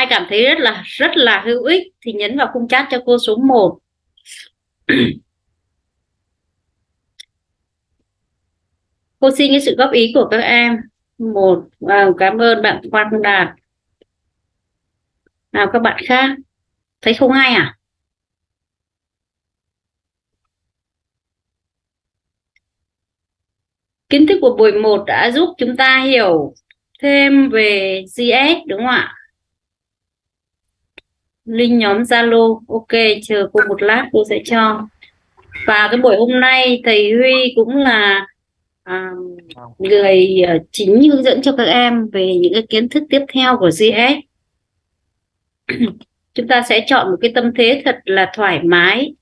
ai cảm thấy rất là rất là hữu ích thì nhấn vào khung chat cho cô số 1 cô xin cái sự góp ý của các em. Một wow, cảm ơn bạn Quang Đạt. Nào các bạn khác? Thấy không ai à? Kiến thức của buổi 1 đã giúp chúng ta hiểu thêm về GS đúng không ạ? Link nhóm Zalo. Ok chờ cô một lát cô sẽ cho. Và cái buổi hôm nay thầy Huy cũng là à, người à, chính hướng dẫn cho các em về những cái kiến thức tiếp theo của GS chúng ta sẽ chọn một cái tâm thế thật là thoải mái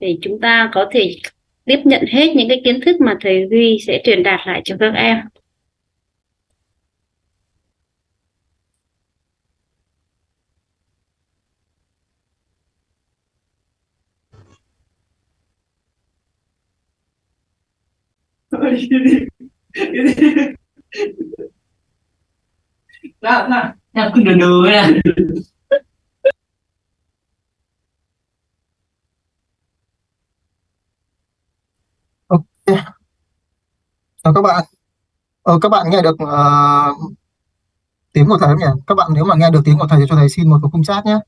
để chúng ta có thể tiếp nhận hết những cái kiến thức mà thầy Huy sẽ truyền đạt lại cho các em. Nah, nah, aku dulu ya. Ok, chào các bạn. Ờ, các bạn nghe được uh, tiếng của thầy không nhỉ? Các bạn nếu mà nghe được tiếng của thầy thì cho thầy xin một cái khung chat nhé.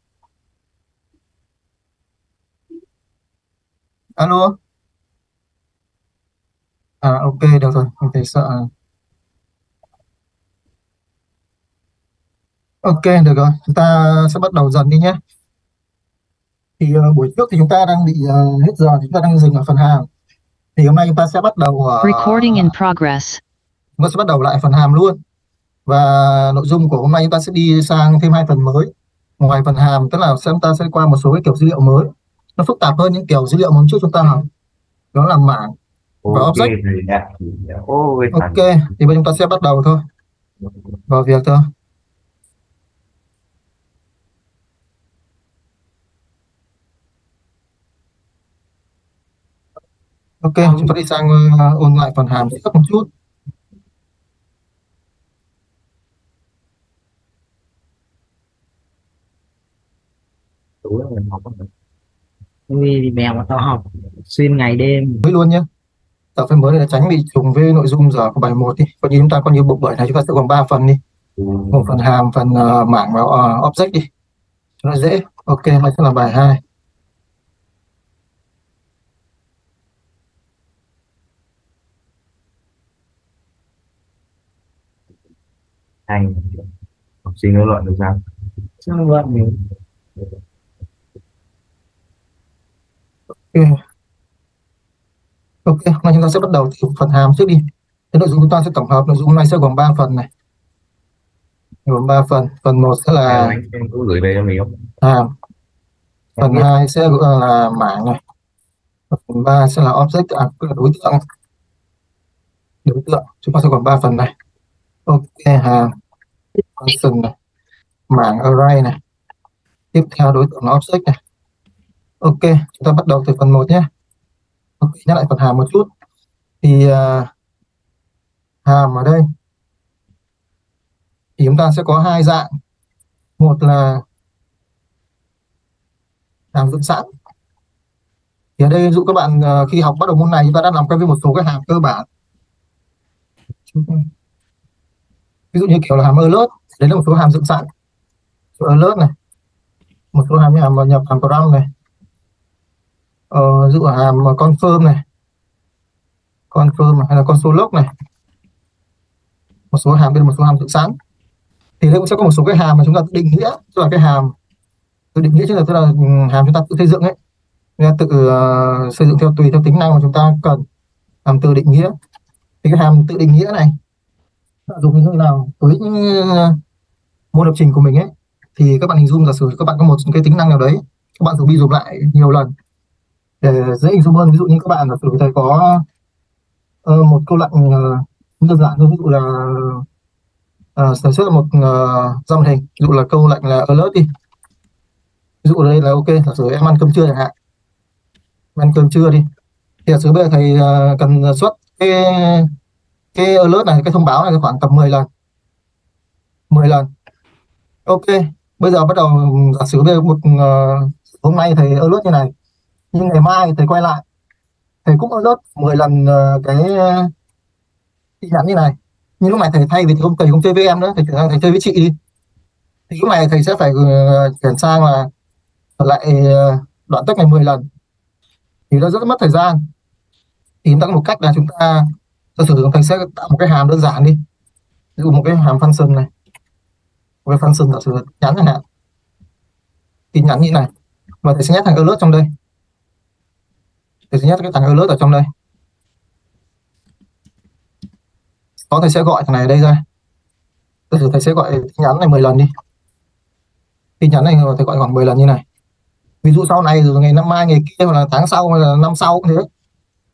Alo. À ok, được rồi, không thầy sợ. Ok, được rồi, chúng ta sẽ bắt đầu dần đi nhé. Thì ờ, buổi trước thì chúng ta đang bị ờ, hết giờ, chúng ta đang dừng ở phần hàm. Thì hôm nay chúng ta sẽ bắt đầu ở Recording in progress. chúng ta sẽ bắt đầu lại phần hàm luôn và nội dung của hôm nay chúng ta sẽ đi sang thêm hai phần mới ngoài phần hàm tức là chúng ta sẽ qua một số cái kiểu dữ liệu mới nó phức tạp hơn những kiểu dữ liệu mà trước chúng ta học đó là mảng và Ok object. Ôi ok thì bây chúng ta sẽ bắt đầu thôi vào việc thôi ok chúng ta đi sang ờ, ôn lại phần hàm trước một chút tối mình học. Ui, đi mèo mà tao học xuyên ngày đêm. mới luôn nhé tập phần mới này là tránh bị trùng với nội dung giờ của bài 1 đi. Coi như chúng ta coi như bộ buổi này chúng ta sẽ gồm 3 phần đi. Ừ. một phần hàm phần ờ, mảng và ờ, object đi. Cho nó dễ. Ok đây sẽ là bài 2 Hay. Học sinh nó luận được sao? Sao vậy mình ok ok hôm nay chúng ta sẽ bắt đầu từ phần hàm trước đi. Cái nội dung chúng ta sẽ tổng hợp nội dung hôm nay sẽ gồm 3 phần này. Gồm 3 phần. Phần 1 sẽ là anh em có gửi về cho mình không? hàm. Phần 2 sẽ là mảng này. Phần 3 sẽ là object à, đối tượng. Đối tượng. Chúng ta sẽ gồm 3 phần này. Ok hàm. Function này. Mảng array này. Tiếp theo đối tượng là object này. Ok chúng ta bắt đầu từ phần 1 nhé ok nhắc lại phần hàm một chút. Thì uh, hàm ở đây. Thì chúng ta sẽ có hai dạng. Một là hàm dựng sẵn. Thì ở đây ví dụ các bạn uh, khi học bắt đầu môn này chúng ta đã làm quen với một số cái hàm cơ bản. Ví dụ như kiểu là hàm alert đấy là một số hàm dựng sẵn. Số alert này một số hàm như hàm nhập hàm program này. Ờ, uh, dụ hàm confirm này. Confirm hay là console log này. Một số hàm bên một số hàm tự sẵn. Thì đây cũng sẽ có một số cái hàm mà chúng ta tự định nghĩa. Tức là cái hàm tự định nghĩa chứ là tức là ừ, hàm chúng ta tự xây dựng ấy. Chúng ta tự uh, xây dựng theo tùy theo tính năng mà chúng ta cần hàm tự định nghĩa. Thì cái hàm tự định nghĩa này dùng như thế nào? Với ờ, môn lập trình của mình ấy thì các bạn hình dung giả sử các bạn có một cái tính năng nào đấy các bạn thử đi dùng lại nhiều lần để dễ hình dung hơn ví dụ như các bạn là sử thầy có uh, một câu lệnh ờ, uh, đơn giản thôi ví dụ là uh, sản xuất một uh, dòng hình ví dụ là câu lệnh là alert đi. Ví dụ đây là ok giả sử em ăn cơm trưa chẳng hạn. Em ăn cơm trưa đi. Thì giả sử bây giờ thầy uh, cần xuất cái cái alert này cái thông báo này khoảng tầm 10 lần. 10 lần. Ok bây giờ bắt đầu giả sử về một uh, hôm nay thầy alert như này nhưng ngày mai thầy quay lại. Thầy cũng lớp 10 lần ờ, cái ờ, tin nhắn như này. Nhưng lúc này thầy thay vì thầy không thầy không chơi với em nữa, thầy chuyển thầy chơi với chị đi. Thì lúc này thầy sẽ phải ờ, chuyển sang là lại đoạn tất ngày 10 lần. Thì nó rất mất thời gian. Thì chúng ta có một cách là chúng ta, giả sử thầy sẽ tạo một cái hàm đơn giản đi. Ví dụ một cái hàm function này. Một cái function giả sử nhắn chẳng hạn. Tin nhắn như này. Và thầy sẽ nhét thằng alert trong đây thì thứ nhất cái thằng alert ở trong đây. Có thầy sẽ gọi thằng này ở đây ra. Giả thầy sẽ gọi tin nhắn này 10 lần đi. Tin nhắn này thầy gọi khoảng 10 lần như này. Ví dụ sau này rồi ngày năm mai, ngày kia hoặc là tháng sau hoặc là năm sau cũng thế.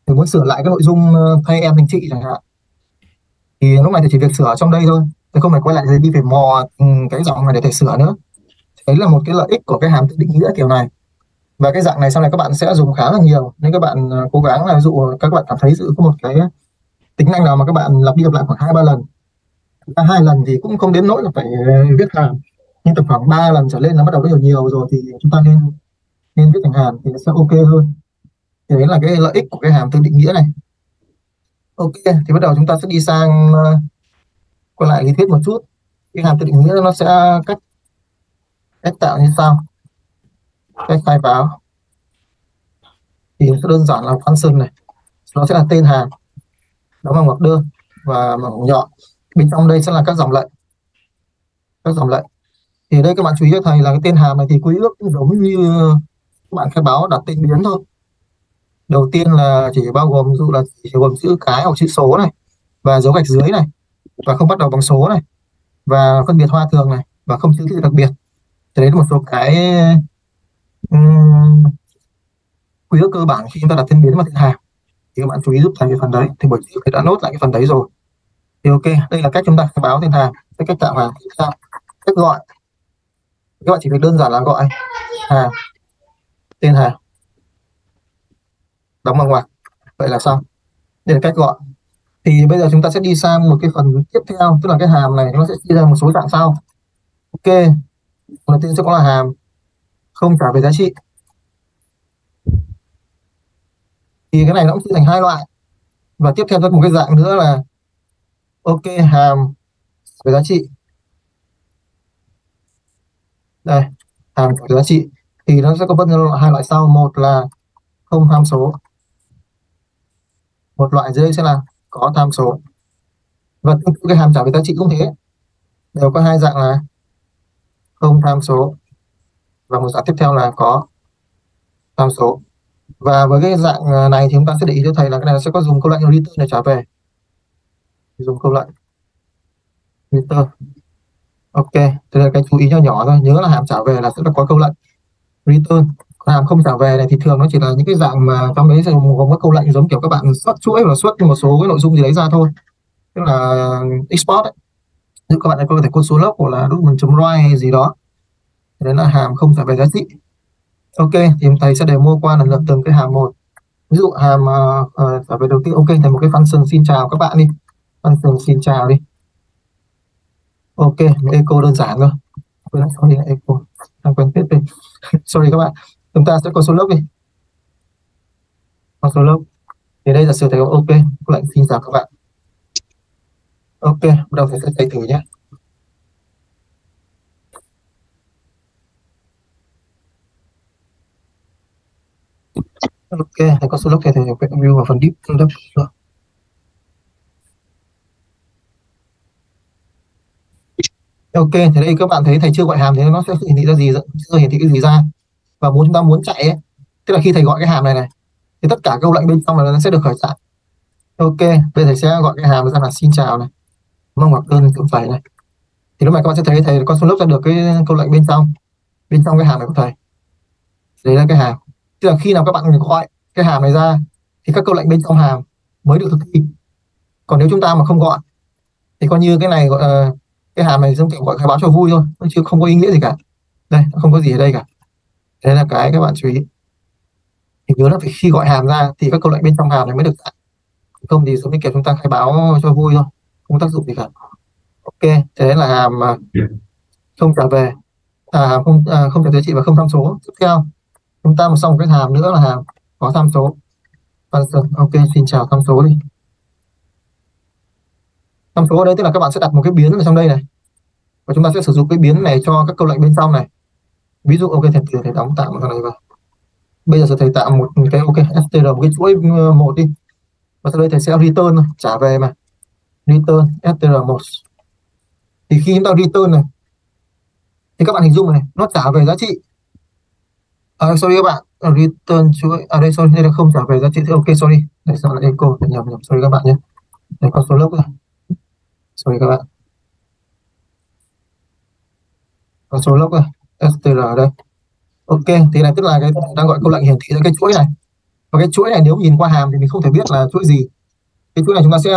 Thì muốn sửa lại cái nội dung ờ, thay em thành chị chẳng hạn. Thì lúc này thì chỉ việc sửa ở trong đây thôi. Thì không phải quay lại đi phải mò ừ, cái dòng này để thầy sửa nữa. Đấy là một cái lợi ích của cái hàm tự định nghĩa kiểu này và cái dạng này sau này các bạn sẽ dùng khá là nhiều. Nên các bạn à, cố gắng là ví dụ các bạn cảm thấy giữ có một cái tính năng nào mà các bạn lặp đi lặp lại khoảng hai ba lần. Hai lần thì cũng không đến nỗi là phải à, viết hàm nhưng tầm khoảng 3 lần trở lên là bắt đầu rất nhiều nhiều rồi thì chúng ta nên nên viết thành hàm thì nó sẽ ok hơn. Thì đấy là cái lợi ích của cái hàm tự định nghĩa này. Ok, thì bắt đầu chúng ta sẽ đi sang còn quay lại lý thuyết một chút. Cái hàm tự định nghĩa nó sẽ cách cách tạo như sau cách khai báo. Thì đơn giản là function này. Nó sẽ là tên hàng. Đó bằng ngoặc đơn và bằng nhọn. Bên trong đây sẽ là các dòng lệnh. Các dòng lệnh. Thì đây các bạn chú ý cho thầy là cái tên hàm này thì quy ước cũng giống như ờ, các bạn khai báo đặt tên biến thôi. Đầu tiên là chỉ bao gồm dụ là chỉ gồm chữ cái hoặc chữ số này và dấu gạch dưới này và không bắt đầu bằng số này và phân biệt hoa thường này và không chữ đặc biệt. Thì đấy là một số cái um, quy ước cơ bản khi chúng ta đặt tên biến và tên hàm thì các bạn chú ý giúp thầy cái phần đấy. Thì bởi vì thầy đã nốt lại cái phần đấy rồi. Thì ok đây là cách chúng ta khai báo tên hàm cái cách tạo hàm sao cách gọi. Các bạn chỉ việc đơn giản là gọi hàm tên hàm đóng bằng ngoặc vậy là xong. Đây là cách gọi. Thì bây giờ chúng ta sẽ đi sang một cái phần tiếp theo tức là cái hàm này nó sẽ chia ra một số dạng sau. Ok đầu tiên sẽ có là hàm không trả về giá trị. Thì cái này nó cũng chia thành hai loại. Và tiếp theo có một cái dạng nữa là, ok, hàm, về giá trị. Đây, hàm về giá trị. Thì nó sẽ có phân ra hai loại sau. Một là không tham số. Một loại dưới sẽ là có tham số. Và tương tự cái hàm trả về giá trị cũng thế. Đều có hai dạng là không tham số và một dạng tiếp theo là có tham số. Và với cái dạng à, này thì chúng ta sẽ để ý cho thầy là cái này sẽ có dùng câu lệnh return để trả về. Dùng câu lệnh return. Ok, thế là cái chú ý nhỏ nhỏ thôi. Nhớ là hàm trả về là sẽ có câu lệnh return. Hàm không trả về này thì thường nó chỉ là những cái dạng mà trong đấy gồm các câu lệnh giống kiểu các bạn xuất chuỗi và xuất một số cái nội dung gì đấy ra thôi. Tức là à, export ấy. nếu các bạn có thể code số lớp hoặc là document write hay gì đó đấy là hàm không phải về giá trị. Ok thì thầy sẽ để mua qua lần lượt từng cái hàm một. Ví dụ hàm uh, uh, về đầu tiên. Ok thầy một cái function xin chào các bạn đi. Function xin chào đi. Ok một echo đơn giản thôi. Quên lại sorry echo. Đang quên tiếp đi. Sorry các bạn. Chúng ta sẽ có số lớp đi. Có số lớp. thì đây là sự thầy ok lệnh xin chào các bạn. Ok bắt đầu thầy sẽ thầy thử nhé. Ok thầy có số log thì thầy phải view vào phần deep log ok thì đây các bạn thấy thầy chưa gọi hàm thì nó sẽ hiển thị ra gì chưa hiển thị cái gì ra? Và muốn chúng ta muốn chạy ấy, tức là khi thầy gọi cái hàm này này thì tất cả câu lệnh bên trong là nó sẽ được khởi tạo. ok bây giờ thầy sẽ gọi cái hàm ra là xin chào này mong hoặc đơn cũng phải này. Thì lúc này các bạn sẽ thấy thầy con số lớp ra được cái câu lệnh bên trong bên trong cái hàm này của thầy. Đấy là cái hàm tức là khi nào các bạn gọi cái hàm này ra thì các câu lệnh bên trong hàm mới được thực thi. Còn nếu chúng ta mà không gọi thì coi như cái này gọi uh, cái hàm này giống kiểu gọi khai báo cho vui thôi chứ không có ý nghĩa gì cả. Đây không có gì ở đây cả. Thế là cái các bạn chú ý. Thì nhớ là phải khi gọi hàm ra thì các câu lệnh bên trong hàm này mới được tạo không thì giống như kiểu chúng ta khai báo cho vui thôi không tác dụng gì cả. Ok thế là hàm không trả về à, hàm không à, không trả giá trị và không tham số. Tiếp theo chúng ta một xong một cái hàm nữa là hàm có tham số. Function ok, xin chào tham số đi. Tham số ở đây tức là các bạn sẽ đặt một cái biến ở trong đây này. Và chúng ta sẽ sử dụng cái biến này cho các câu lệnh bên trong này. Ví dụ, ok, thầy thầy đóng tạo một cái này vào. Bây giờ thầy tạo một cái, ok, str một cái chuỗi ờ, một đi. Và sau đây thầy sẽ return trả về mà. Return str1 thì khi chúng ta return này, thì các bạn hình dung này, nó trả về giá trị à, sorry các bạn. Return chuỗi à đây sorry đây là không trả về giá trị. Ok sorry. Đây sao lại echo? Nhầm nhầm sorry các bạn nhé. Đây con số lốc rồi. Sorry các bạn. Con số lốc rồi. Str ở đây. Ok thì này tức là cái đang gọi câu lệnh hiển thị ra cái chuỗi này. Và cái chuỗi này nếu nhìn qua hàm thì mình không thể biết là chuỗi gì. Cái chuỗi này chúng ta sẽ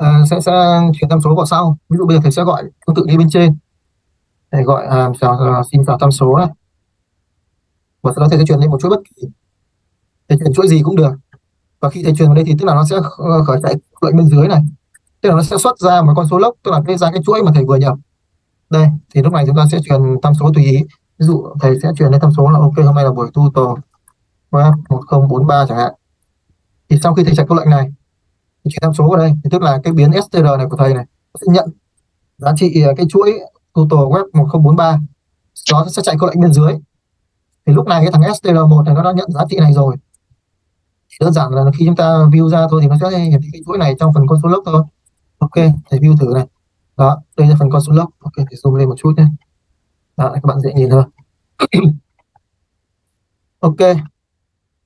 uh, sẽ sẽ chuyển tham số vào sau. Ví dụ bây giờ thầy sẽ gọi tương tự như bên trên. Thầy gọi hàm uh, chào, xin chào tham số này và nó đó thầy sẽ lên một chuỗi bất kỳ. Thầy truyền chuỗi gì cũng được. Và khi thầy truyền vào đây thì tức là nó sẽ ờ, khởi chạy lệnh bên dưới này. Tức là nó sẽ xuất ra một con số lốc, tức là cái ra cái chuỗi mà thầy vừa nhập. Đây, thì lúc này chúng ta sẽ truyền tham số tùy ý. Ví dụ thầy sẽ truyền lên tham số là ok, hôm nay là buổi tu tổ. Web 1043 chẳng hạn. Thì sau khi thầy chạy câu lệnh này, thì chuyển tham số vào đây. Thì tức là cái biến str này của thầy này sẽ nhận giá trị ờ, cái chuỗi tutor web 1043 nó sẽ chạy câu lệnh bên dưới thì lúc này cái thằng str1 này nó đã nhận giá trị này rồi. Thì đơn giản là khi chúng ta view ra thôi thì nó sẽ hiển thị cái chuỗi này trong phần con số log thôi. Ok thầy view thử này. Đó đây là phần con số log. Ok thì zoom lên một chút nhé. Đó, các bạn dễ nhìn hơn ok.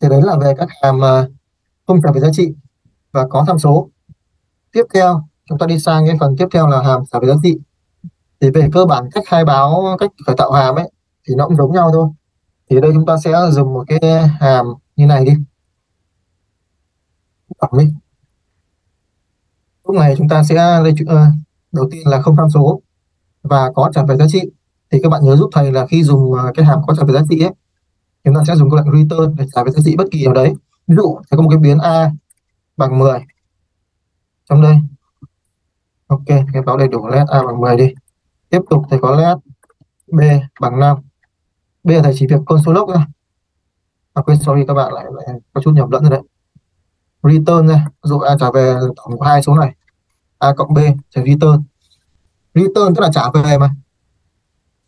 Thì đấy là về các hàm không trả về giá trị và có tham số. Tiếp theo chúng ta đi sang cái phần tiếp theo là hàm trả về giá trị. Thì về cơ bản cách khai báo cách khởi tạo hàm ấy thì nó cũng giống nhau thôi thì đây chúng ta sẽ dùng một cái hàm như này đi. Tổng đi lúc này chúng ta sẽ lấy uh, đầu tiên là không tham số và có trả về giá trị. Thì các bạn nhớ giúp thầy là khi dùng ờ, cái hàm có trả về giá trị ấy chúng ta sẽ dùng câu lệnh return để trả về giá trị bất kỳ nào đấy. Ví dụ sẽ có một cái biến a bằng 10 trong đây. Ok cái báo đầy đủ let a bằng 10 đi. Tiếp tục thầy có let b bằng 5 bây giờ thầy chỉ việc con số lốc thôi. À quên sorry các bạn lại, lại có chút nhầm lẫn rồi đấy. Return này dụ a trả về tổng của hai số này. A cộng b trừ return. Return tức là trả về mà.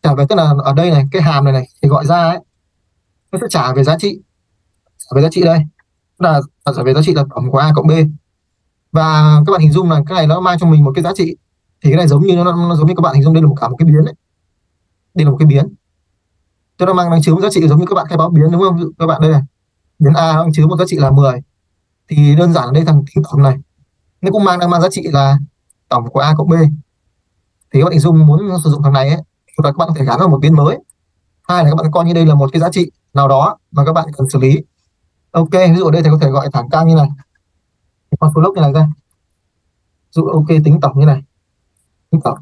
Trả về tức là ở đây này cái hàm này này thì gọi ra ấy. Nó sẽ trả về giá trị. Trả về giá trị đây. Tức là à, trả về giá trị là tổng của a cộng b. Và các bạn hình dung là cái này nó mang cho mình một cái giá trị. Thì cái này giống như nó, nó giống như các bạn hình dung đây là một cả một cái biến đấy đây là một cái biến cho nó mang đang chứa một giá trị giống như các bạn khai báo biến, đúng không? Các bạn đây này, biến a đang chứa một giá trị là 10 thì đơn giản ở đây thằng tính tổng này. Nó cũng mang, đang mang giá trị là tổng của a cộng b. Thì các bạn hình dung muốn sử dụng thằng này ấy các bạn có thể gắn vào một biến mới. Hai là các bạn coi như đây là một cái giá trị nào đó mà các bạn cần xử lý. Ok, ví dụ ở đây thì có thể gọi thẳng cang như này. Con số lốc như này ra. Dụ, ok, tính tổng như này. Tính tổng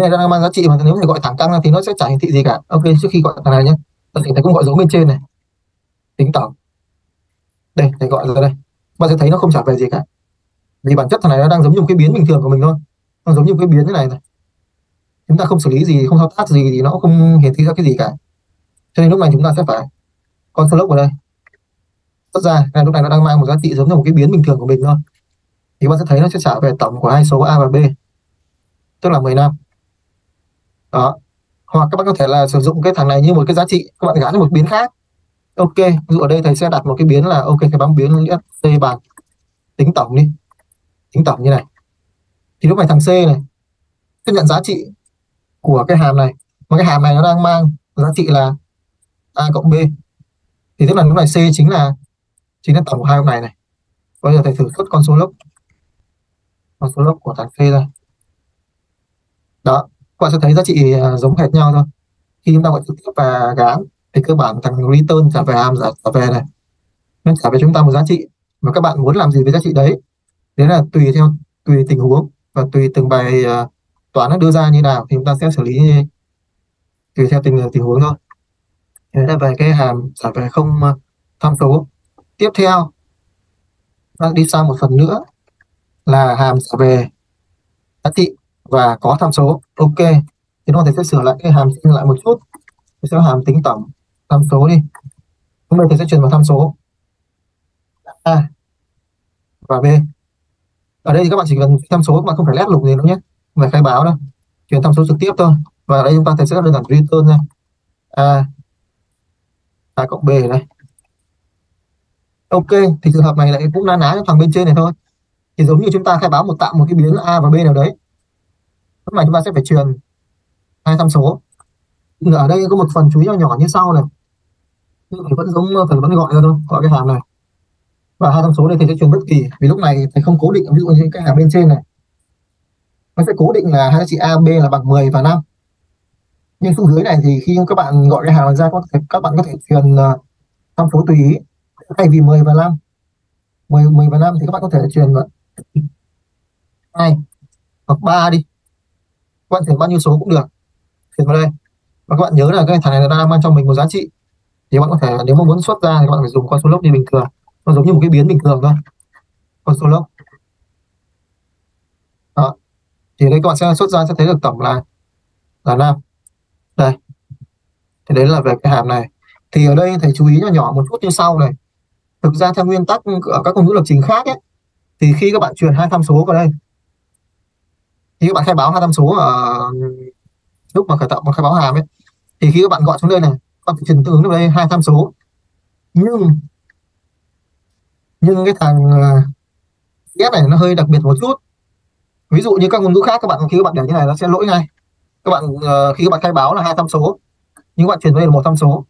cái này đang mang giá trị mà nếu mình gọi thẳng căng thì nó sẽ chả hiển thị gì cả. Ok, trước khi gọi thằng này nhé thầy cũng gọi dấu bên trên này. Tính tổng đây, thầy gọi ra đây. Bạn sẽ thấy nó không trả về gì cả. Vì bản chất thằng này nó đang giống như một cái biến bình thường của mình thôi. Nó giống như một cái biến thế này này. Chúng ta không xử lý gì, không thao tác gì thì nó không hiển thị ra cái gì cả. Cho nên lúc này chúng ta sẽ phải con số vào đây. Xuất ra này lúc này nó đang mang một giá trị giống như một cái biến bình thường của mình thôi. Thì bạn sẽ thấy nó sẽ trả về tổng của hai số a và b. Tức là 15 đó. Hoặc các bạn có thể là sử dụng cái thằng này như một cái giá trị, các bạn gắn một biến khác. Ok, ví dụ ở đây thầy sẽ đặt một cái biến là, ok thầy bám biến nghĩa c bằng tính tổng đi. Tính tổng như này. Thì lúc này thằng c này sẽ nhận giá trị của cái hàm này. Mà cái hàm này nó đang mang giá trị là a cộng b. Thì tức là lúc này c chính là chính là tổng của hai ông này này. Bây giờ thầy thử xuất con số lốc. Con số lốc của thằng c ra. Đó bạn sẽ thấy giá trị ờ, giống hệt nhau thôi. Khi chúng ta gọi trực tiếp và gán thì cơ bản thằng return trả về hàm trả về này nên trả về chúng ta một giá trị. Và các bạn muốn làm gì với giá trị đấy? Đấy là tùy theo tùy tình huống và tùy từng bài uh, toán nó đưa ra như nào thì chúng ta sẽ xử lý tùy theo tình ờ, tình huống thôi. Đấy là về cái hàm trả về không uh, tham số. Tiếp theo ta đi sang một phần nữa là hàm trả về giá trị và có tham số. Ok. Thì nó thầy sẽ sửa lại cái hàm sinh lại một chút. Thì sẽ hàm tính tổng tham số đi. Hôm nay thì sẽ chuyển vào tham số. A và b. Ở đây thì các bạn chỉ cần tham số mà không phải lét lục gì nữa nhé. Không phải khai báo đâu. Chuyển tham số trực tiếp thôi. Và ở đây chúng ta thầy sẽ đơn giản return này a. A cộng b này ok. Thì trường hợp này lại cũng na ná thằng bên trên này thôi. Thì giống như chúng ta khai báo một tạo một cái biến a và b nào đấy lúc này chúng ta sẽ phải truyền hai tham số. Ở đây có một phần chú ý nhỏ nhỏ như sau này. Nhưng phải vẫn giống phải vẫn gọi ra thôi gọi cái hàm này. Và hai tham số này thì sẽ truyền bất kỳ vì lúc này thầy không cố định ví dụ như cái hàm bên trên này. Nó sẽ cố định là hai giá trị a b là bằng 10 và 5 nhưng xuống dưới này thì khi các bạn gọi cái hàm ra có thể các bạn có thể truyền ờ, tham số tùy ý. Thay vì 10 và 5 10, 10 và 5 thì các bạn có thể truyền vào 2 hoặc 3 đi các bạn truyền bao nhiêu số cũng được. Chuyển vào đây. Và các bạn nhớ là cái thằng này nó đang mang trong mình một giá trị. Thì các bạn có thể nếu mà muốn xuất ra thì các bạn phải dùng con số lốc như bình thường. Nó giống như một cái biến bình thường thôi. Con số lốc. Đó. Thì đây các bạn sẽ xuất ra sẽ thấy được tổng là là năm đây. Thì đấy là về cái hàm này. Thì ở đây thầy chú ý nhỏ nhỏ một chút như sau này. Thực ra theo nguyên tắc ở các công ngữ lập trình khác ấy, thì khi các bạn truyền hai tham số vào đây thì các bạn khai báo hai tham số ở lúc mà khởi tạo một khai báo hàm ấy thì khi các bạn gọi xuống đây này các bạn truyền tương ứng vào đây hai tham số. Nhưng nhưng cái thằng uh, này nó hơi đặc biệt một chút. Ví dụ như các ngôn ngữ khác các bạn khi các bạn để như này nó sẽ lỗi ngay. Các bạn uh, khi các bạn khai báo là hai tham số nhưng các bạn truyền về là một tham số.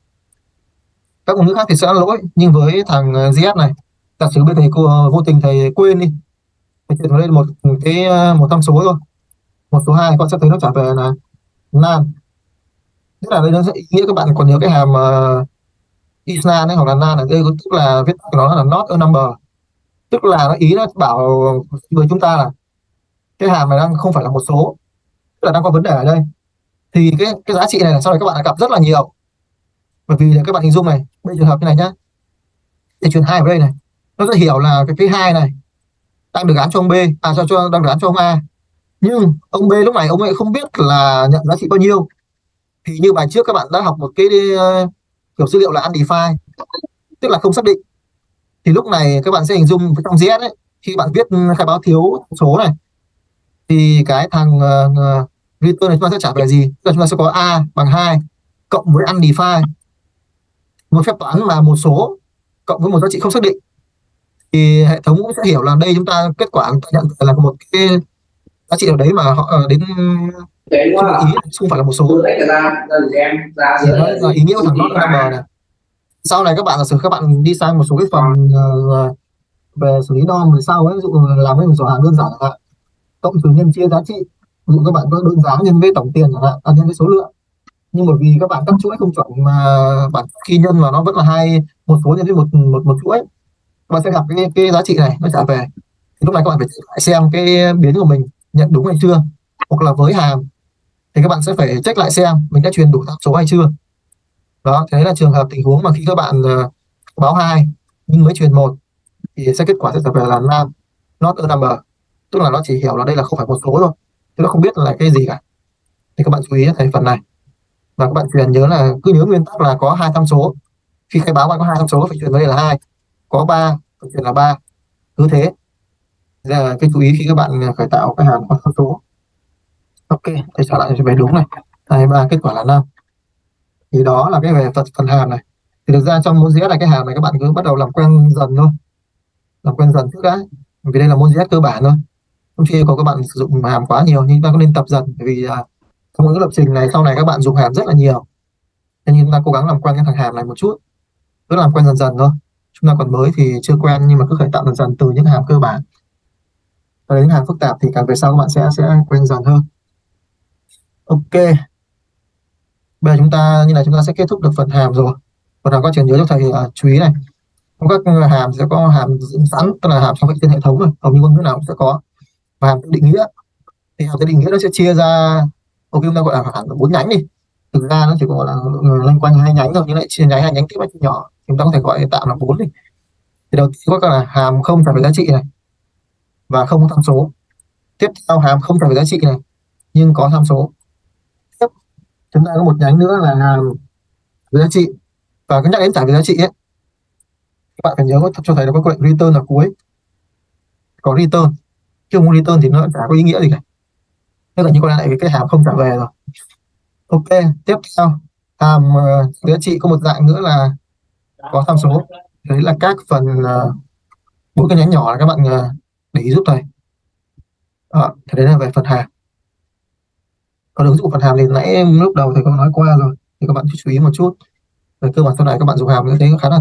Các ngôn ngữ khác thì sẽ lỗi nhưng với thằng ờ, GS này giả sử bên thầy cô vô tình thầy quên đi thầy truyền vào đây một cái một tham số thôi một số hai các bạn sẽ thấy nó trả về là nan. Tức là đây nó sẽ ý nghĩa các bạn còn nhớ cái hàm uh, isnan ấy hoặc là nan ở đây tức là viết nó là not a number. Tức là nó ý nó bảo với chúng ta là cái hàm này đang không phải là một số. Tức là đang có vấn đề ở đây. Thì cái cái giá trị này là sau này các bạn gặp rất là nhiều. Bởi vì các bạn hình dung này bây trường hợp như này nhá. Để chuyển hai vào đây này nó sẽ hiểu là cái cái hai này đang được gắn cho ông B à cho cho đang được gắn cho ông A nhưng ông B lúc này ông ấy không biết là nhận giá trị bao nhiêu. Thì như bài trước các bạn đã học một cái ờ, kiểu dữ liệu là undefined tức là không xác định. Thì lúc này các bạn sẽ hình dung trong JS ấy khi bạn viết khai báo thiếu số này thì cái thằng uh, return này chúng ta sẽ trả về gì? Tức là chúng ta sẽ có a bằng 2 cộng với undefined. Một phép toán là một số cộng với một giá trị không xác định. Thì hệ thống cũng sẽ hiểu là đây chúng ta kết quả nhận là một cái giá trị nào đấy mà họ ờ, đến không ý không phải là một số. thì nó là ý nghĩa của thằng not number này. Sau này các bạn là sử các bạn đi sang một số cái phần uh, về xử lý đo về sau ấy ví dụ làm cái một số hàng đơn giản là cộng trừ nhân chia giá trị ví dụ các bạn có đơn giá nhân với tổng tiền chẳng hạn à, nhân với số lượng. Nhưng bởi vì các bạn cắt chuỗi không chuẩn mà bản khi nhân mà nó vẫn là hai một số nhân với một một một chuỗi các bạn sẽ gặp cái cái giá trị này nó trả về. Thì lúc này các bạn phải xem cái biến của mình nhận đúng hay chưa? Hoặc là với hàm thì các bạn sẽ phải check lại xem mình đã truyền đủ tham số hay chưa. Đó thế là trường hợp tình huống mà khi các bạn uh, báo hai nhưng mới truyền một thì sẽ kết quả sẽ trở về là nam not a number. Tức là nó chỉ hiểu là đây là không phải một số thôi chứ nó không biết là cái gì cả. Thì các bạn chú ý thấy phần này. Và các bạn truyền nhớ là cứ nhớ nguyên tắc là có hai tham số. Khi khai báo bạn có hai tham số phải truyền đây là hai có ba phải truyền là ba. Cứ thế là cái chú ý khi các bạn khởi tạo cái hàm tham số. Ok. Thầy trả lại cho về đúng này. Hai ba kết quả là năm. Thì đó là cái về phần, phần hàm này. Thì thực ra trong môn GS là cái hàm này các bạn cứ bắt đầu làm quen dần thôi. Làm quen dần trước đã. Vì đây là môn GS cơ bản thôi. Không chỉ có các bạn sử dụng hàm quá nhiều nhưng chúng ta có nên tập dần. Bởi vì uh, trong những lập trình này sau này các bạn dùng hàm rất là nhiều. Nên chúng ta cố gắng làm quen cái thằng hàm này một chút. Cứ làm quen dần dần thôi. Chúng ta còn mới thì chưa quen nhưng mà cứ khởi tạo dần dần từ những hàm cơ bản và đến hàm phức tạp thì càng về sau các bạn sẽ sẽ quen dần hơn. Ok. Bây giờ chúng ta như này chúng ta sẽ kết thúc được phần hàm rồi. Phần hàm các trường nhớ cho thầy uh, chú ý này. Trong các à, hàm sẽ có hàm sẵn tức là hàm trong trên hệ thống rồi. Hầu như ngôn ngữ nào cũng sẽ có. Và hàm định nghĩa. Thì hàm định nghĩa nó sẽ chia ra. Ok chúng ta gọi là hàm bốn nhánh đi. Thực ra nó chỉ gọi là liên loanh quanh hai nhánh thôi nhưng lại chia nhánh hai nhánh tiếp là nhỏ. Chúng ta có thể gọi tạm là bốn đi. Thì đầu tiên có là hàm không phải về giá trị này và không có tham số. Tiếp theo hàm không trả về giá trị này nhưng có tham số. Tiếp chúng ta có một nhánh nữa là hàm giá trị. Và cái nhắc đến trả về giá trị ấy các bạn phải nhớ cho thầy là có lệnh return ở cuối. Có return chứ không return thì nó chả có ý nghĩa gì cả. Tức là như con lại cái hàm không trả về rồi. Ok tiếp theo hàm uh, giá trị có một dạng nữa là có tham số. Đấy là các phần uh, cái nhánh nhỏ là các bạn uh, để ý giúp thầy à, thì đấy là về phần hàm còn ứng dụng phần hàm thì nãy lúc đầu thầy có nói qua rồi thì các bạn chú ý một chút. Về cơ bản sau này các bạn dùng hàm như thế khá là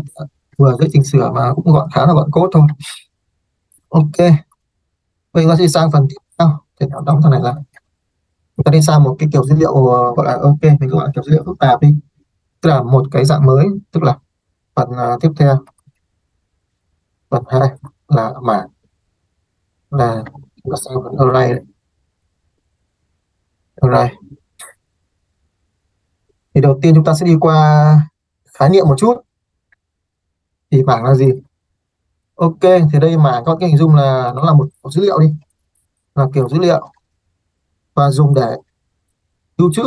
vừa dễ chỉnh sửa mà cũng gọn khá là gọn cốt thôi. Ok. Bây giờ sẽ sang phần tiếp theo thì đóng thằng này lại chúng ta đi sang một cái kiểu dữ liệu gọi là ok mình gọi là kiểu dữ liệu phức tạp đi. Tức là một cái dạng mới tức là phần uh, tiếp theo. Phần hai là mảng là chúng ta sang array array thì đầu tiên chúng ta sẽ đi qua khái niệm một chút. Thì bảng là gì? Ok thì đây mà có cái hình dung là nó là một dữ liệu đi. Là kiểu dữ liệu. Và dùng để lưu trữ.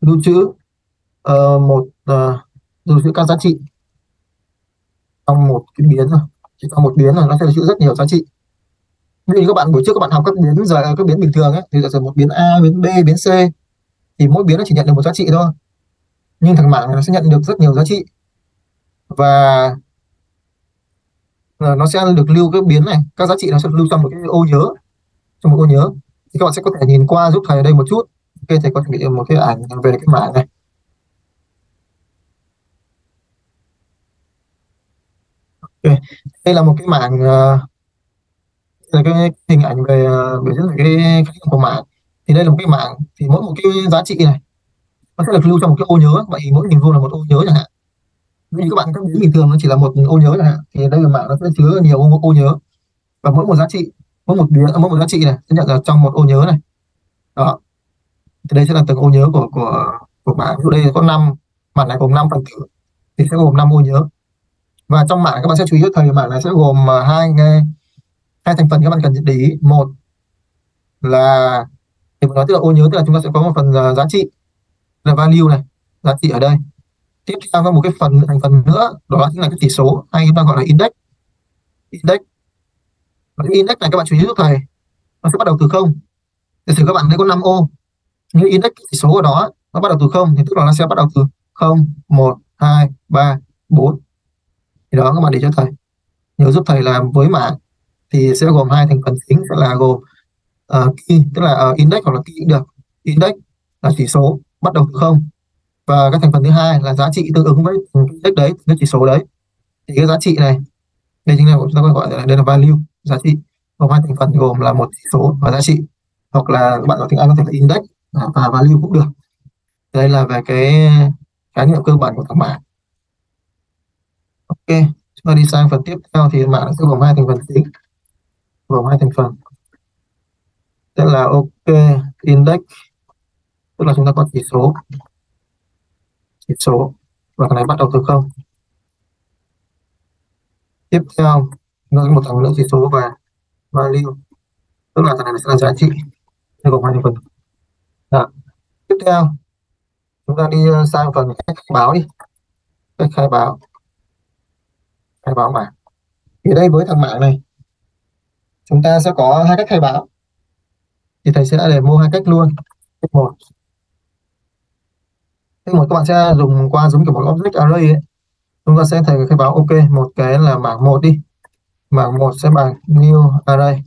Lưu trữ uh, một uh, lưu trữ các giá trị. Trong một cái biến rồi chỉ trong một biến là nó sẽ lưu trữ rất nhiều giá trị như các bạn buổi trước các bạn học các biến giờ các biến bình thường ấy thì giả sử một biến A biến B biến C thì mỗi biến nó chỉ nhận được một giá trị thôi. Nhưng thằng mảng này nó sẽ nhận được rất nhiều giá trị. Và ờ, nó sẽ được lưu cái biến này các giá trị nó sẽ lưu trong một cái ô nhớ trong một ô nhớ. Thì các bạn sẽ có thể nhìn qua giúp thầy ở đây một chút. Ok thầy có chuẩn bị một cái ảnh về cái mảng này. Ok đây là một cái mảng uh, là cái hình ảnh về ờ, biểu diễn cái khái niệm của mạng thì đây là một cái mạng thì mỗi một cái giá trị này nó sẽ được lưu trong một cái ô nhớ. Vậy mỗi hình vuông là một ô nhớ chẳng hạn. Như các bạn các biến bình thường nó chỉ là một ô nhớ chẳng hạn thì đây là mạng nó sẽ chứa nhiều ô, ô nhớ. Và mỗi một giá trị mỗi một biến mỗi một giá trị này sẽ nhận ra trong một ô nhớ này. Đó. Thì đây sẽ là từng ô nhớ của của của mạng ví dụ đây có năm mạng này gồm năm phần tử thì sẽ gồm năm ô nhớ. Và trong mạng các bạn sẽ chú ý thời mạng này sẽ gồm ờ, hai hai hai thành phần các bạn cần để ý. Một là thì nói tức là ô nhớ tức là chúng ta sẽ có một phần uh, giá trị là value này giá trị ở đây. Tiếp theo có một cái phần thành phần nữa đó chính là cái chỉ số. Hay chúng ta gọi là index. Index. Và cái index này các bạn chú ý giúp thầy nó sẽ bắt đầu từ không. Giả sử các bạn đây có 5 ô những index chỉ số của đó nó bắt đầu từ không thì tức là nó sẽ bắt đầu từ 0 1 2 3 4 thì đó các bạn để cho thầy. Nhớ giúp thầy là với mảng thì sẽ gồm hai thành phần chính sẽ là gồm uh, key tức là uh, index hoặc là key cũng được. Index là chỉ số bắt đầu từ không. Và các thành phần thứ hai là giá trị tương ứng với index đấy cái chỉ số đấy. Thì cái giá trị này đây chính là chúng ta gọi là đây là value giá trị. Gồm hai thành phần gồm là một chỉ số và giá trị hoặc là bạn nói tiếng Anh có thể là index à, và value cũng được. Đây là về cái khái niệm cơ bản của thằng mã ok chúng ta đi sang phần tiếp theo thì mã sẽ gồm hai thành phần chính gồm hai thành phần. Sẽ là ok index, tức là chúng ta có chỉ số chỉ số, và cái này bắt đầu từ không. Tiếp theo, nó có một thằng nữa, chỉ số và value, tức là thằng này sẽ là giá trị đây gồm hai thành phần. Đó. tiếp theo, chúng ta đi ờ, sang phần cách khai báo đi. Cách khai báo. Khai báo mạng thì đây với thằng mạng này chúng ta sẽ có hai cách khai báo. Thì thầy sẽ để mua hai cách luôn. Cách một. Cách một, các bạn sẽ dùng qua giống kiểu một object array ấy. chúng ta sẽ thầy khai báo, ok, một cái là mảng một đi. Mảng một sẽ bằng new array.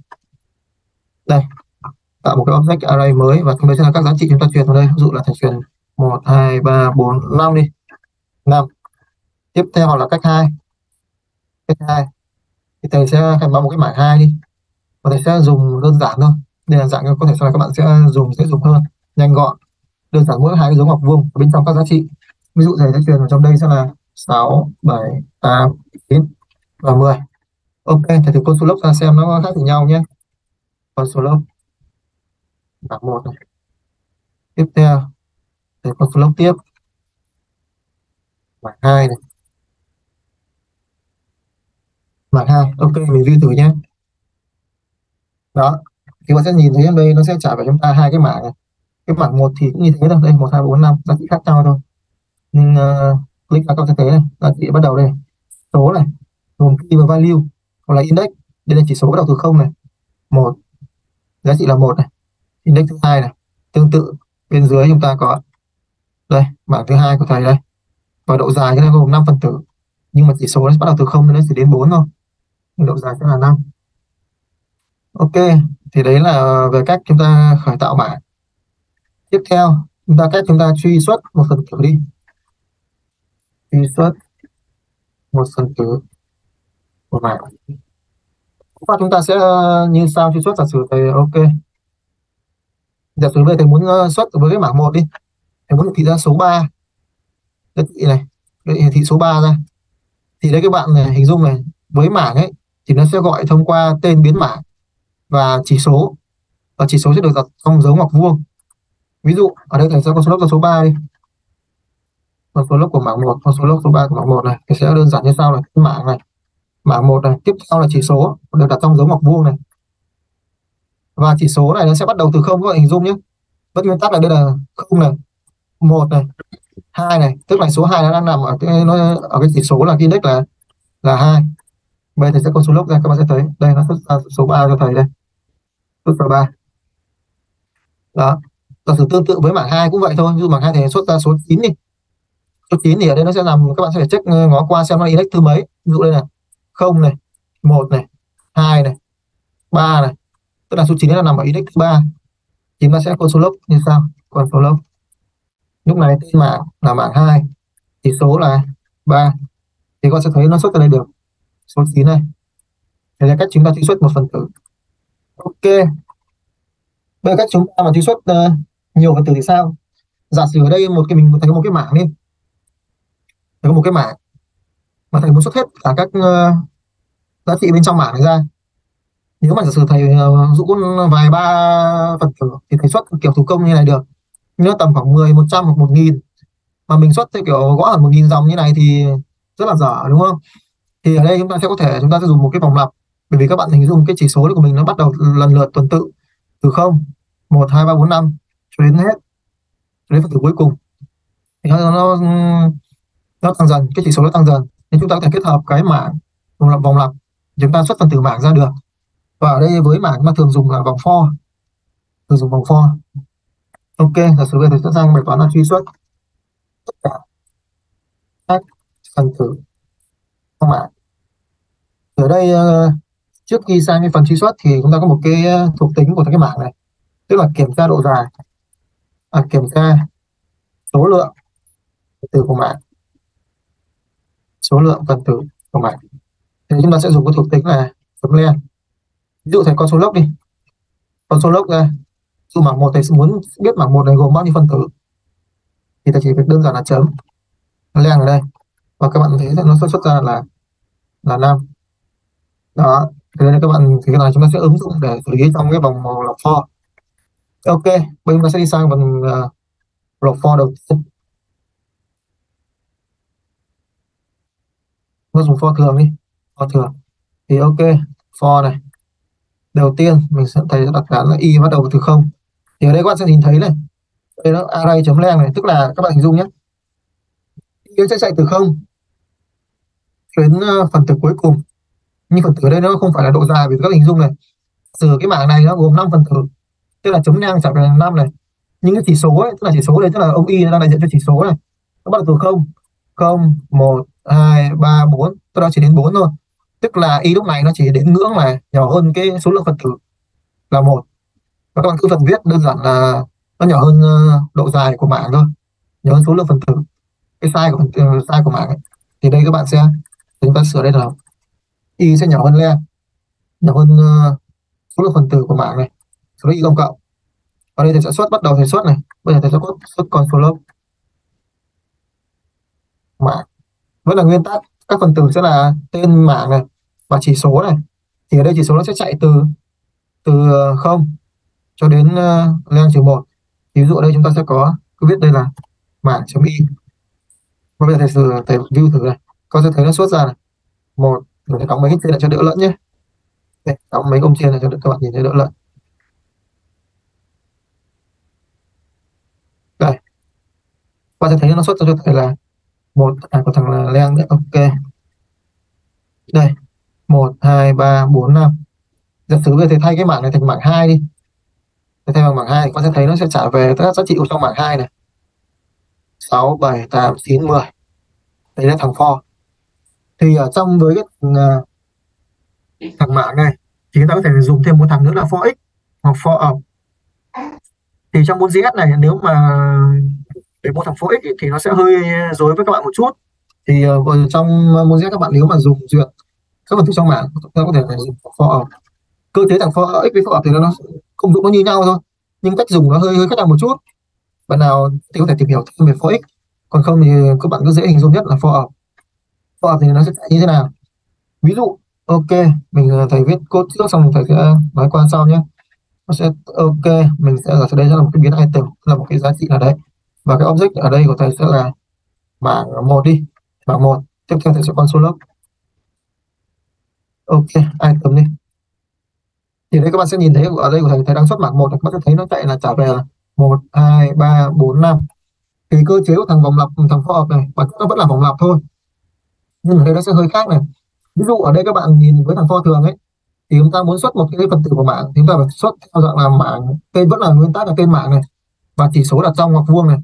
Đây, tạo một cái object array mới và đây sẽ là các giá trị chúng ta truyền vào đây. Ví dụ là thầy truyền một, hai, ba, bốn, năm đi. Năm. Tiếp theo là cách hai. Cách hai. Thì thầy sẽ khai báo một cái mảng hai đi và thầy sẽ dùng đơn giản thôi. Đây là dạng có thể sau này các bạn sẽ dùng sẽ dùng hơn. Nhanh gọn. Đơn giản mỗi hai cái dấu ngoặc vuông ở bên trong các giá trị. Ví dụ thầy sẽ truyền vào trong đây sẽ là 6 7 8 9 và 10 ok, thầy thử con số lốc ra xem nó khác với nhau nhé. Con số lốc là một này. Tiếp theo. Thầy con số lốc tiếp. Bảng hai này. Bảng hai. Ok, mình ghi thử nhé đó thì bạn sẽ nhìn thấy đây nó sẽ trả về chúng ta hai cái mảng này. Cái bảng một thì cũng như thế thôi đây một hai bốn năm giá trị khác nhau thôi. Nhưng uh, click vào các thực tế này giá trị bắt đầu đây số này gồm key và value hoặc là index. Đây là chỉ số bắt đầu từ không này. Một giá trị là một này. Index thứ hai này tương tự bên dưới chúng ta có đây bảng thứ hai của thầy đây. Và độ dài cái này gồm 5 phần tử. Nhưng mà chỉ số nó bắt đầu từ không nên nó chỉ đến 4 thôi. Nhưng độ dài sẽ là 5 ok thì đấy là về cách chúng ta khởi tạo bảng. Tiếp theo chúng ta cách chúng ta truy xuất một phần tử đi. Truy xuất một phần tử của bảng. Và chúng ta sẽ ờ, như sau truy xuất giả sử thầy ok. Giả sử về thầy muốn ờ, xuất với cái bảng một đi. Thầy muốn thị ra số 3 cái thị này cái thị số 3 ra. Thì đấy các bạn này, hình dung này với mảng ấy thì nó sẽ gọi thông qua tên biến mảng và chỉ số. Và chỉ số sẽ được đặt trong dấu ngoặc vuông. Ví dụ, ở đây thầy sẽ có số lớp là số 3 đi. Con số lớp của mảng 1 con số lớp số 3 của mảng 1 này, thì sẽ đơn giản như sau này. Cái mảng này, mảng 1 này, tiếp theo là chỉ số, được đặt trong dấu ngoặc vuông này. Và chỉ số này nó sẽ bắt đầu từ không, các bạn hình dung nhé. Bất nguyên tắc là đây là không này, một này, hai này. Tức là số 2 nó đang nằm ở cái, nó ở cái chỉ số là cái index là là hai. Bây giờ sẽ con số lốc ra, các bạn sẽ thấy. Đây, nó xuất ra số 3 cho thầy đây xuất ra 3 đó. Giả sử tương tự với mảng 2 cũng vậy thôi như mảng 2 thì xuất ra số 9 đi. Số 9 thì ở đây nó sẽ làm các bạn sẽ phải check ờ, ngó qua xem nó index thứ mấy. Ví dụ đây là 0 này 1 này 2 này 3 này. Tức là số 9 là nằm ở index thứ 3 thì nó sẽ con số lốc như sau con số lốc lúc này tên mảng, là mảng 2 thì số là 3 thì con sẽ thấy nó xuất ra đây được. Số 9 này. Đây là cách chúng ta truy xuất một phần tử ok. Bây giờ cách chúng ta mà truy xuất uh, nhiều phần tử thì sao? Giả sử ở đây một cái mình thấy có một cái mảng đi. Thấy có một cái mảng mà thầy muốn xuất hết cả các uh, giá trị bên trong mảng này ra. Nếu mà giả sử thầy uh, dụ vài ba phần tử thì thầy xuất kiểu thủ công như này được. Nó tầm khoảng 10 100 hoặc 1000 mà mình xuất theo kiểu gõ hẳn 1000 dòng như này thì rất là dở đúng không? Thì ở đây chúng ta sẽ có thể chúng ta sẽ dùng một cái vòng lặp bởi vì các bạn hình dung cái chỉ số của mình nó bắt đầu lần lượt tuần tự từ 0 1 2 3 4 5 cho đến hết cho đến phần tử cuối cùng. Thì nó, nó nó tăng dần cái chỉ số nó tăng dần. Nên chúng ta có thể kết hợp cái mảng vòng lặp vòng lặp. Chúng ta xuất phần tử mảng ra được. Và ở đây với mảng mà thường dùng là vòng for thường dùng vòng for ok giả sử bây giờ sẽ sang bài toán là truy xuất. Tất cả các phần tử trong mạng ở đây ờ, trước khi sang cái phần truy xuất thì chúng ta có một cái ờ, thuộc tính của cái mảng này. Tức là kiểm tra độ dài. À, kiểm tra số lượng từ của mạng số lượng phần tử của mạng thì chúng ta sẽ dùng cái thuộc tính là chấm len. Ví dụ thầy con số lốc đi. Con số lốc ra dù mảng một thầy muốn biết mảng một này gồm bao nhiêu phần tử. Thì thầy chỉ việc đơn giản là chấm len ở đây. Và các bạn thấy nó sẽ xuất ra là là năm. Đó thế nên các bạn thì cái này chúng ta sẽ ứng dụng để xử lý trong cái vòng lọc for ok bây giờ chúng ta sẽ đi sang phần uh, lọc for đầu tiên. Nó dùng for thường đi for thường. Thì ok for này. Đầu tiên mình sẽ thấy đặt đán là y bắt đầu từ không. Thì ở đây các bạn sẽ nhìn thấy này đây nó array chấm len này tức là các bạn hình dung nhé. Y sẽ chạy từ không đến à, phần tử cuối cùng nhưng phần tử đây nó không phải là độ dài vì các bạn hình dung này. Từ cái mảng này nó gồm 5 phần tử tức là chấm ngang chẳng là năm này. Nhưng cái chỉ số ấy, tức là chỉ số đây tức là ông y đang đại diện cho chỉ số này. Nó bắt đầu từ không. Không một hai ba bốn. Tức là chỉ đến 4 thôi. Tức là y lúc này nó chỉ đến ngưỡng mà nhỏ hơn cái số lượng phần tử là một. Và các bạn cứ phần viết đơn giản là nó nhỏ hơn ờ, độ dài của mảng thôi. Nhỏ hơn số lượng phần tử. Cái size của phần ờ, size của mảng ấy. thì đây các bạn sẽ chúng ta sửa đây là y sẽ nhỏ hơn len nhỏ hơn uh, số lượng phần tử của mạng này số lượng y công cộng. Ở đây thì sẽ xuất bắt đầu thầy xuất này. Bây giờ thì sẽ có xuất con số lớp mạng. Vẫn là nguyên tắc. Các phần tử sẽ là tên mạng này và chỉ số này. Thì ở đây chỉ số nó sẽ chạy từ từ ờ, không cho đến ờ, uh, len trừ một. Ví dụ ở đây chúng ta sẽ có cứ viết đây là mạng chấm y. Và bây giờ thầy thử thầy view thử này. Con sẽ thấy nó xuất ra này. Một mình đóng mấy cái trên lại cho đỡ lẫn nhé. Đây, đóng mấy công trên này cho đỡ các bạn nhìn thấy đỡ lẫn. Bạn sẽ thấy nó xuất ra cho thầy là một à, của thằng là Len đấy ok. Đây một hai ba bốn năm. Giả sử bây giờ thầy thay cái mảng này thành mảng hai đi. Thầy thay bằng mảng hai thì con sẽ thấy nó sẽ trả về các giá trị của trong mảng hai này. Sáu bảy tám chín mười. Đấy là thằng for thì ở trong với cái ờ, thằng, thằng mạng này thì chúng ta có thể dùng thêm một thằng nữa là for x hoặc for up thì trong môn GS này nếu mà để một thằng for x thì nó sẽ hơi dối với các bạn một chút. Thì uh, trong môn GS các bạn nếu mà dùng duyệt các phần tử trong mạng chúng ta có thể dùng for up cơ chế thằng for x với for up thì nó công dụng nó như nhau thôi nhưng cách dùng nó hơi hơi khác nhau một chút. Bạn nào thì có thể tìm hiểu thêm về for x còn không thì các bạn cứ dễ hình dung nhất là for up for thì nó sẽ như thế nào? Ví dụ, ok, mình ờ, thầy viết code trước xong thầy sẽ nói qua sau nhé. Nó sẽ, ok, mình sẽ giả sử đây sẽ là một cái biến item là một cái giá trị nào đấy. Và cái object ở đây của thầy sẽ là bảng một đi, bảng một. Tiếp theo thầy sẽ quan số lớp. Ok, item đi. Thì đây các bạn sẽ nhìn thấy ở đây của thầy thầy đang xuất bảng một các bạn sẽ thấy nó chạy là trả về là một, hai, ba, bốn, năm. Thì cơ chế của thằng vòng lặp, thằng for này nó vẫn là vòng lặp thôi nhưng ở đây nó sẽ hơi khác này. Ví dụ ở đây các bạn nhìn với thằng for thường ấy, thì chúng ta muốn xuất một cái phần tử của mạng, thì chúng ta phải xuất theo dạng là mạng, tên vẫn là nguyên tắc là tên mạng này, và chỉ số là trong hoặc vuông này.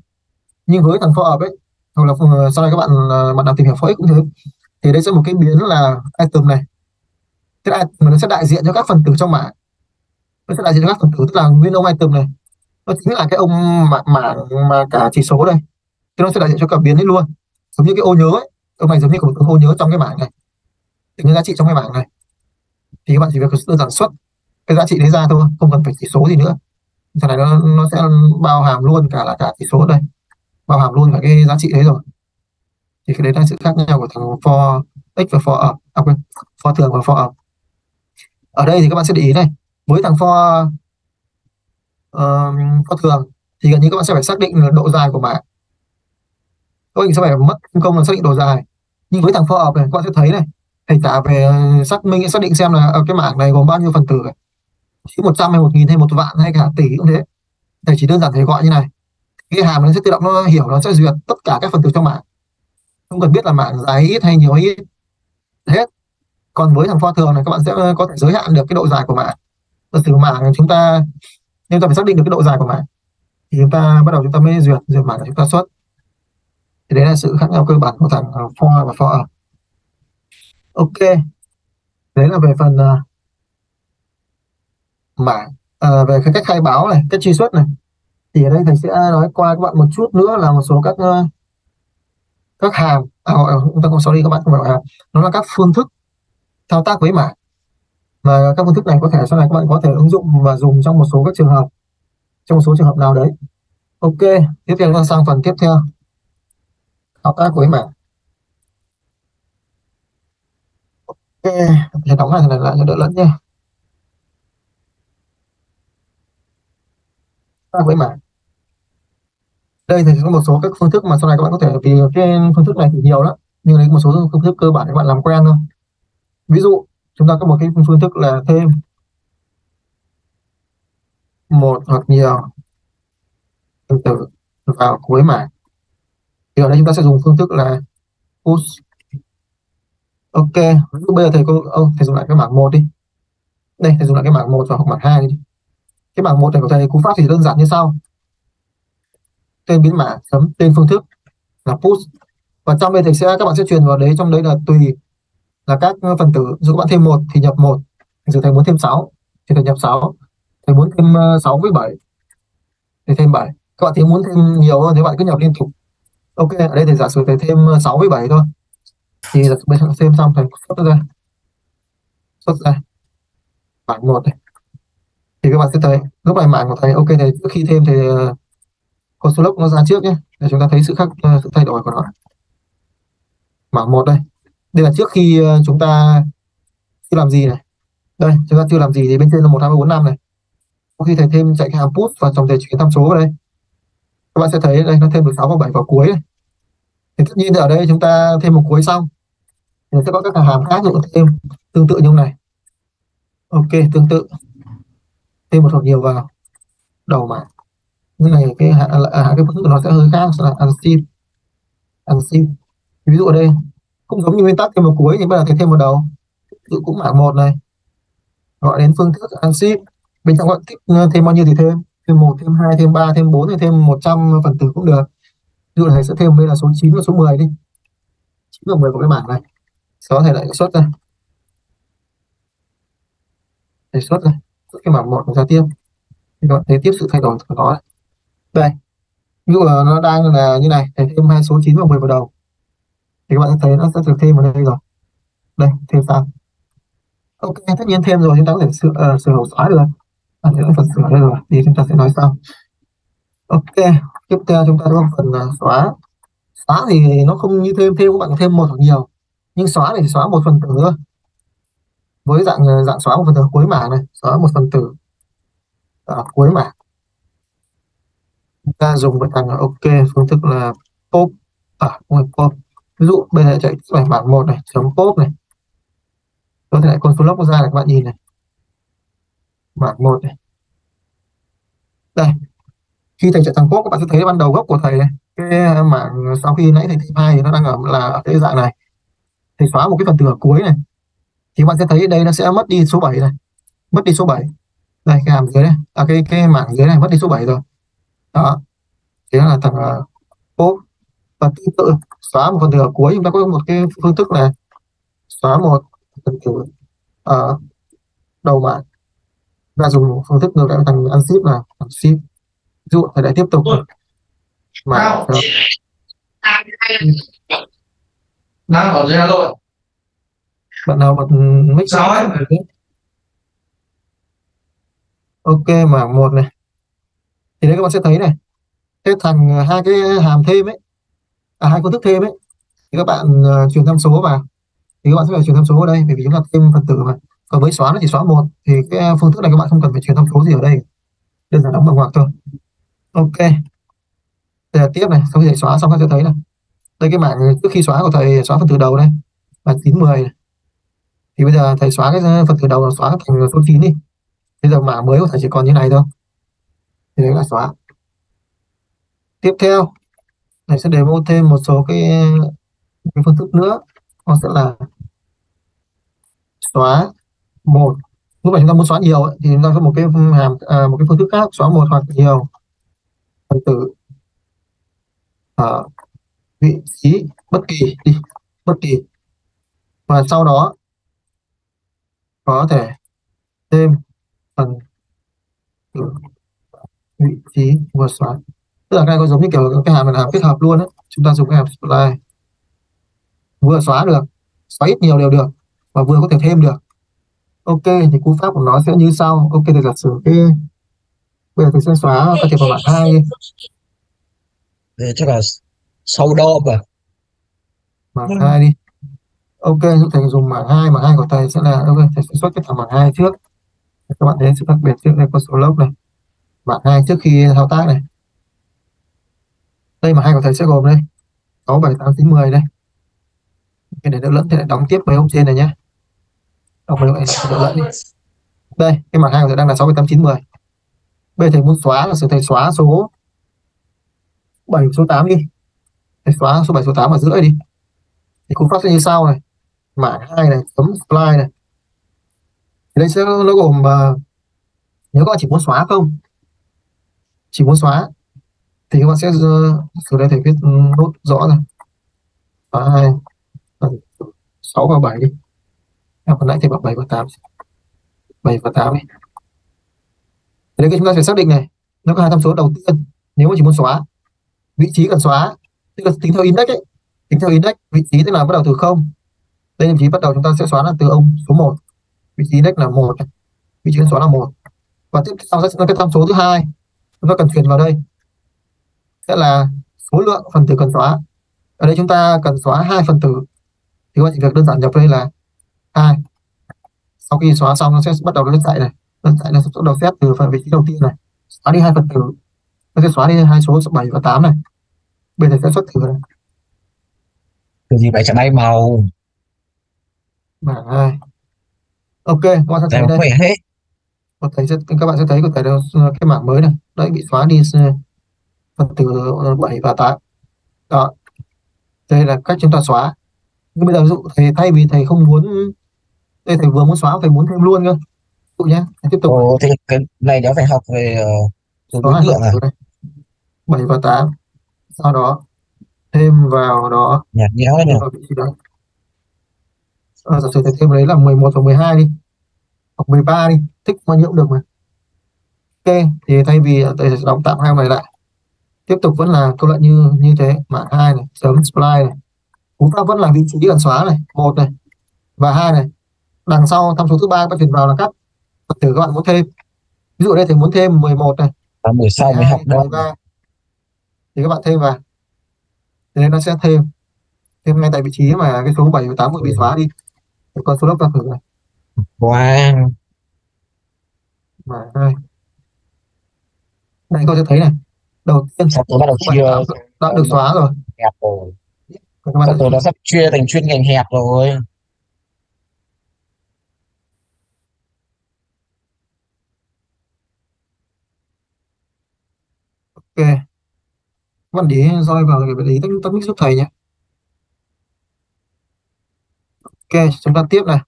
Nhưng với thằng for up ấy, hoặc là ờ, sau này các bạn ờ, bạn nào tìm hiểu for x cũng thế, thì đây sẽ một cái biến là item này. Tức item nó sẽ đại diện cho các phần tử trong mạng. Nó sẽ đại diện cho các phần tử, tức là nguyên ông item này. Nó chính là cái ông mạng mạng mà cả chỉ số đây. Thì nó sẽ đại diện cho cả biến ấy luôn. Giống như cái ô nhớ ấy ông này giống như một ô nhớ trong cái bảng này. Tính giá trị trong cái bảng này. Thì các bạn chỉ việc đơn giản xuất cái giá trị đấy ra thôi không cần phải chỉ số gì nữa. Thằng này nó nó sẽ bao hàm luôn cả là cả chỉ số đây. Bao hàm luôn cả cái giá trị đấy rồi. Thì cái đấy là sự khác nhau của thằng for x và for up à, quên for thường và for up ở đây thì các bạn sẽ để ý này với thằng for uh, for thường thì gần như các bạn sẽ phải xác định độ dài của bảng các bạn sẽ phải mất công là xác định độ dài. Nhưng với thằng for hợp này, các bạn sẽ thấy này thầy trả về xác minh, xác định xem là ở cái mảng này gồm bao nhiêu phần tử chỉ một trăm hay một nghìn hay một vạn hay cả tỷ cũng thế. Thầy chỉ đơn giản thầy gọi như này. Cái hàm nó sẽ tự động nó hiểu, nó sẽ duyệt tất cả các phần tử trong mạng không cần biết là mạng dài ít hay nhiều hay ít. Hết. Còn với thằng for thường này, các bạn sẽ ờ, có thể giới hạn được cái độ dài của mạng giả sử mạng chúng ta, nên ta phải xác định được cái độ dài của mạng thì chúng ta bắt đầu chúng ta mới duyệt duyệt mạng chúng ta xuất thì đấy là sự khác nhau cơ bản của thằng ờ, for và for à. ok. Đấy là về phần uh, mảng à, về cái cách khai báo này cách truy xuất này. Thì ở đây thầy sẽ nói qua các bạn một chút nữa là một số các uh, các hàm. À, chúng ta không sorry các bạn không phải hàm. Nó là các phương thức thao tác với mảng. Mà các phương thức này có thể sau này các bạn có thể ứng dụng và dùng trong một số các trường hợp trong một số trường hợp nào đấy. Ok tiếp theo chúng ta sang phần tiếp theo thao tác với mảng ok đóng lại này lại cho đỡ lẫn nha. Ta với mảng đây thì có một số các phương thức mà sau này các bạn có thể vì trên phương thức này thì nhiều lắm, nhưng đấy một số phương thức cơ bản các bạn làm quen thôi. Ví dụ, chúng ta có một cái phương thức là thêm một hoặc nhiều phần tử vào cuối mảng thì ở đây chúng ta sẽ dùng phương thức là push. Ok bây giờ thầy cô ông, thầy dùng lại cái bảng một đi. Đây thầy dùng lại cái bảng một và hoặc bảng hai đi. Cái bảng một này của thầy cú pháp thì đơn giản như sau. Tên biến mã chấm tên phương thức là push. Và trong đây thầy sẽ các bạn sẽ truyền vào đấy trong đấy là tùy là các phần tử. Dù các bạn thêm một thì nhập một. Dù thầy muốn thêm 6 thì thầy nhập 6 thầy muốn thêm ờ, 6 với 7 thì thêm 7 các bạn thì muốn thêm nhiều hơn thì bạn cứ nhập liên tục ok, ở đây thì giả sử thầy thêm ờ, 6 với 7 thôi. Thì bên thêm xong, thầy xuất ra. Xuất ra. Bảng một này. Thì các bạn sẽ thấy, lúc này mạng của thầy, ok, thầy, trước khi thêm thì ờ, con số lốc nó ra trước nhé. Để chúng ta thấy sự khác ờ, sự thay đổi của nó. Bảng một đây. Đây là trước khi chúng ta chưa làm gì này. Đây, chúng ta chưa làm gì thì bên trên là một, hai, ba, bốn, năm này. Có khi thầy thêm chạy cái hàm put và trong thầy chuyển tham số vào đây. Các bạn sẽ thấy đây, nó thêm được 6 và 7 vào cuối này thì tất nhiên ở đây chúng ta thêm một cuối xong thì sẽ có các hàm khác nữa thêm tương tự như này. Ok tương tự. Thêm một hoặc nhiều vào. Đầu mạng như này cái hạ, hạ cái phương thức nó sẽ hơi khác sẽ là unship unship ví dụ ở đây cũng giống như nguyên tắc thêm một cuối nhưng bây giờ thì thêm một đầu. Tự cũng mảng một này. Gọi đến phương thức unship bên trong gọi thích ờ, thêm bao nhiêu thì thêm? Thêm một thêm hai thêm ba thêm bốn thì thêm 100 phần tử cũng được ví dụ thầy sẽ thêm đây là số 9 và số 10 đi. 9 và 10 của cái bảng này. Sau đó thầy lại xuất ra. Thầy xuất ra. Xuất cái bảng một ra tiếp. Thì các bạn thấy tiếp sự thay đổi của nó đây. Ví dụ là nó đang là như này. Thầy thêm hai số 9 và 10 vào đầu. Thì các bạn sẽ thấy nó sẽ được thêm vào đây rồi. Đây thêm sang. Ok tất nhiên thêm rồi chúng ta có thể sửa uh, sửa xóa được. À, thì phần sửa đây rồi. Thì chúng ta sẽ nói sau. Ok tiếp theo chúng ta có phần là xóa. Xóa thì nó không như thêm thêm các bạn thêm một hoặc nhiều. Nhưng xóa thì xóa một phần tử thôi. Với dạng à, dạng xóa một phần tử cuối mảng này, xóa một phần tử ở cuối mảng. Chúng ta dùng với thằng à, ok, phương thức là pop à không phải pop. Ví dụ bây giờ chạy bài bảng một này, chấm pop này. Có thể lại console log ra này, các bạn nhìn này. Bảng một này. Đây khi thầy chạy thằng pop các bạn sẽ thấy ban đầu gốc của thầy này. Cái ờ, mảng sau khi nãy thầy thay hai thì nó đang ở là ở cái dạng này. Thầy xóa một cái phần từ ở cuối này. Thì bạn sẽ thấy đây nó sẽ mất đi số 7 này. Mất đi số 7 đây cái hàm dưới này à cái cái mảng dưới này mất đi số 7 rồi. Đó. Thế là thằng uh, pop và tương tự xóa một phần từ ở cuối. Chúng ta có một cái phương thức là xóa một phần từ ở đầu mạng và dùng phương thức ngược lại thằng ăn ship là thằng ship dụ thầy lại tiếp tục. Mà đang ở dưới Hà Nội. Bạn nào bật mic sao ấy? ok mảng một này. Thì đây các bạn sẽ thấy này. Cái thằng hai cái hàm thêm ấy. À, hai phương thức thêm ấy. Thì các bạn uh, truyền tham số vào. Thì các bạn sẽ phải truyền tham số ở đây bởi vì chúng ta thêm phần tử mà. Còn với xóa nó chỉ xóa một. Thì cái phương thức này các bạn không cần phải truyền tham số gì ở đây. Đơn giản đóng bằng ngoặc thôi ok. Đây là tiếp này sau khi thầy xóa xong các thầy thấy này. Đây cái mảng trước khi xóa của thầy xóa phần từ đầu đây là 910 này. thì bây giờ thầy xóa cái phần từ đầu là xóa thành số 9 đi. Bây giờ mảng mới của thầy chỉ còn như này thôi. Thì đấy là xóa. Tiếp theo thầy sẽ demo thêm một số cái, cái phương thức nữa. Nó sẽ là xóa một. Lúc mà chúng ta muốn xóa nhiều ấy, thì chúng ta có một cái hàm à, một cái phương thức khác xóa một hoặc nhiều phân tử ở vị trí bất kỳ đi, bất kỳ. Và sau đó, có thể thêm phần tử, vị trí vừa xóa. Tức là cái này có giống như kiểu cái hàm là hàm kết hợp luôn đấy chúng ta dùng cái hàm supply. Vừa xóa được, xóa ít nhiều đều được, và vừa có thể thêm được. Ok, thì cú pháp của nó sẽ như sau. Ok thì giả sử. Cái bây giờ thì sẽ xóa can thiệp vào bảng hai. đi chắc là sau đo mà. Bảng hai đi. Ok giúp thầy dùng bảng hai. Bảng hai của thầy sẽ là ok thầy sẽ xuất cái thằng bảng hai trước. Các bạn thấy sự khác biệt trước đây có số lốc này. Bảng hai trước khi thao tác này. Đây mà hai của thầy sẽ gồm đây. 6, 7, 8, 9, 10 đây. Cái này đỡ lẫn thì lại đóng tiếp mấy ông trên này nhé đóng mấy ông này đỡ lẫn đi. Đây cái mặt hai của thầy đang là 6, 7, 8, 9, 10 bây giờ thầy muốn xóa là sẽ thầy xóa số 7, số 8 đi. Thầy xóa số 7, số 8 ở giữa đi. Thì cũng phát sinh như sau này. Mảng hai này chấm fly này. Thì đây sẽ nó gồm uh, nếu các bạn chỉ muốn xóa không chỉ muốn xóa thì các bạn sẽ ờ, từ đây thầy viết ừ, nốt rõ ra. Và hai ờ, sáu và bảy đi. Em còn nãy thầy bảo bảy và tám. Bảy và tám đi đây chúng ta phải xác định này, nó có hai tham số đầu tiên. Nếu mà chỉ muốn xóa vị trí cần xóa, tức là tính theo index ấy, tính theo index vị trí tức là bắt đầu từ không. Đây vị trí bắt đầu chúng ta sẽ xóa là từ ông số 1 vị trí index là một vị trí cần xóa là một. Và tiếp theo sẽ là cái tham số thứ hai, chúng ta cần truyền vào đây. Sẽ là số lượng phần tử cần xóa. Ở đây chúng ta cần xóa hai phần tử. Thì các chỉ việc đơn giản nhập đây là hai. Sau khi xóa xong, nó sẽ bắt đầu nó chạy này nó chạy nó sẽ bắt đầu xét từ phần vị trí đầu tiên này. Xóa đi hai phần tử nó sẽ xóa đi hai số 7 và 8 này. Bây giờ sẽ xuất thử này. Cái gì phải chạy bay màu. Bảng hai ok các bạn sẽ thấy đây. hết. Có thấy các bạn sẽ thấy có thể là cái mảng mới này. Đấy bị xóa đi phần tử 7 và 8 đó. Đây là cách chúng ta xóa. Nhưng bây giờ ví dụ thầy thay vì thầy không muốn đây thầy vừa muốn xóa thầy muốn thêm luôn cơ dụ nhé thầy tiếp tục Ồ, thì cái này nó phải học về uh, số đối tượng à? 7 và 8 sau đó thêm vào đó. Nhạt nhẽo đấy à, giả sử thêm đấy là 11 và 12 đi. Hoặc 13 đi thích bao nhiêu cũng được mà. Ok thì thay vì thầy sẽ đóng tạm hai này lại. Tiếp tục vẫn là câu lệnh như như thế. Mã hai này chấm supply này. Chúng ta vẫn là vị trí cần xóa này. Một này. Và hai này. Đằng sau tham số thứ ba bạn chuyển vào là các phần tử các bạn muốn thêm. Ví dụ đây thì muốn thêm 11 này. Buổi sau mới học 12, đâu. 13 thì các bạn thêm vào. Thế nên nó sẽ thêm. Thêm ngay tại vị trí mà cái số 7 và 8 vừa bị xóa đi. Thì con số lớp ra thử này. Wow. mà hai. Đây tôi sẽ thấy này. Đầu tiên Sắp tới bắt đầu số 7 chia và 8 đã được xóa rồi. Hẹp rồi. Các bạn tới nó sắp chia thành chuyên ngành hẹp rồi. Ok. Các bạn để roi vào cái để ý tắt tắt mic giúp thầy nhé. Ok, chúng ta tiếp này.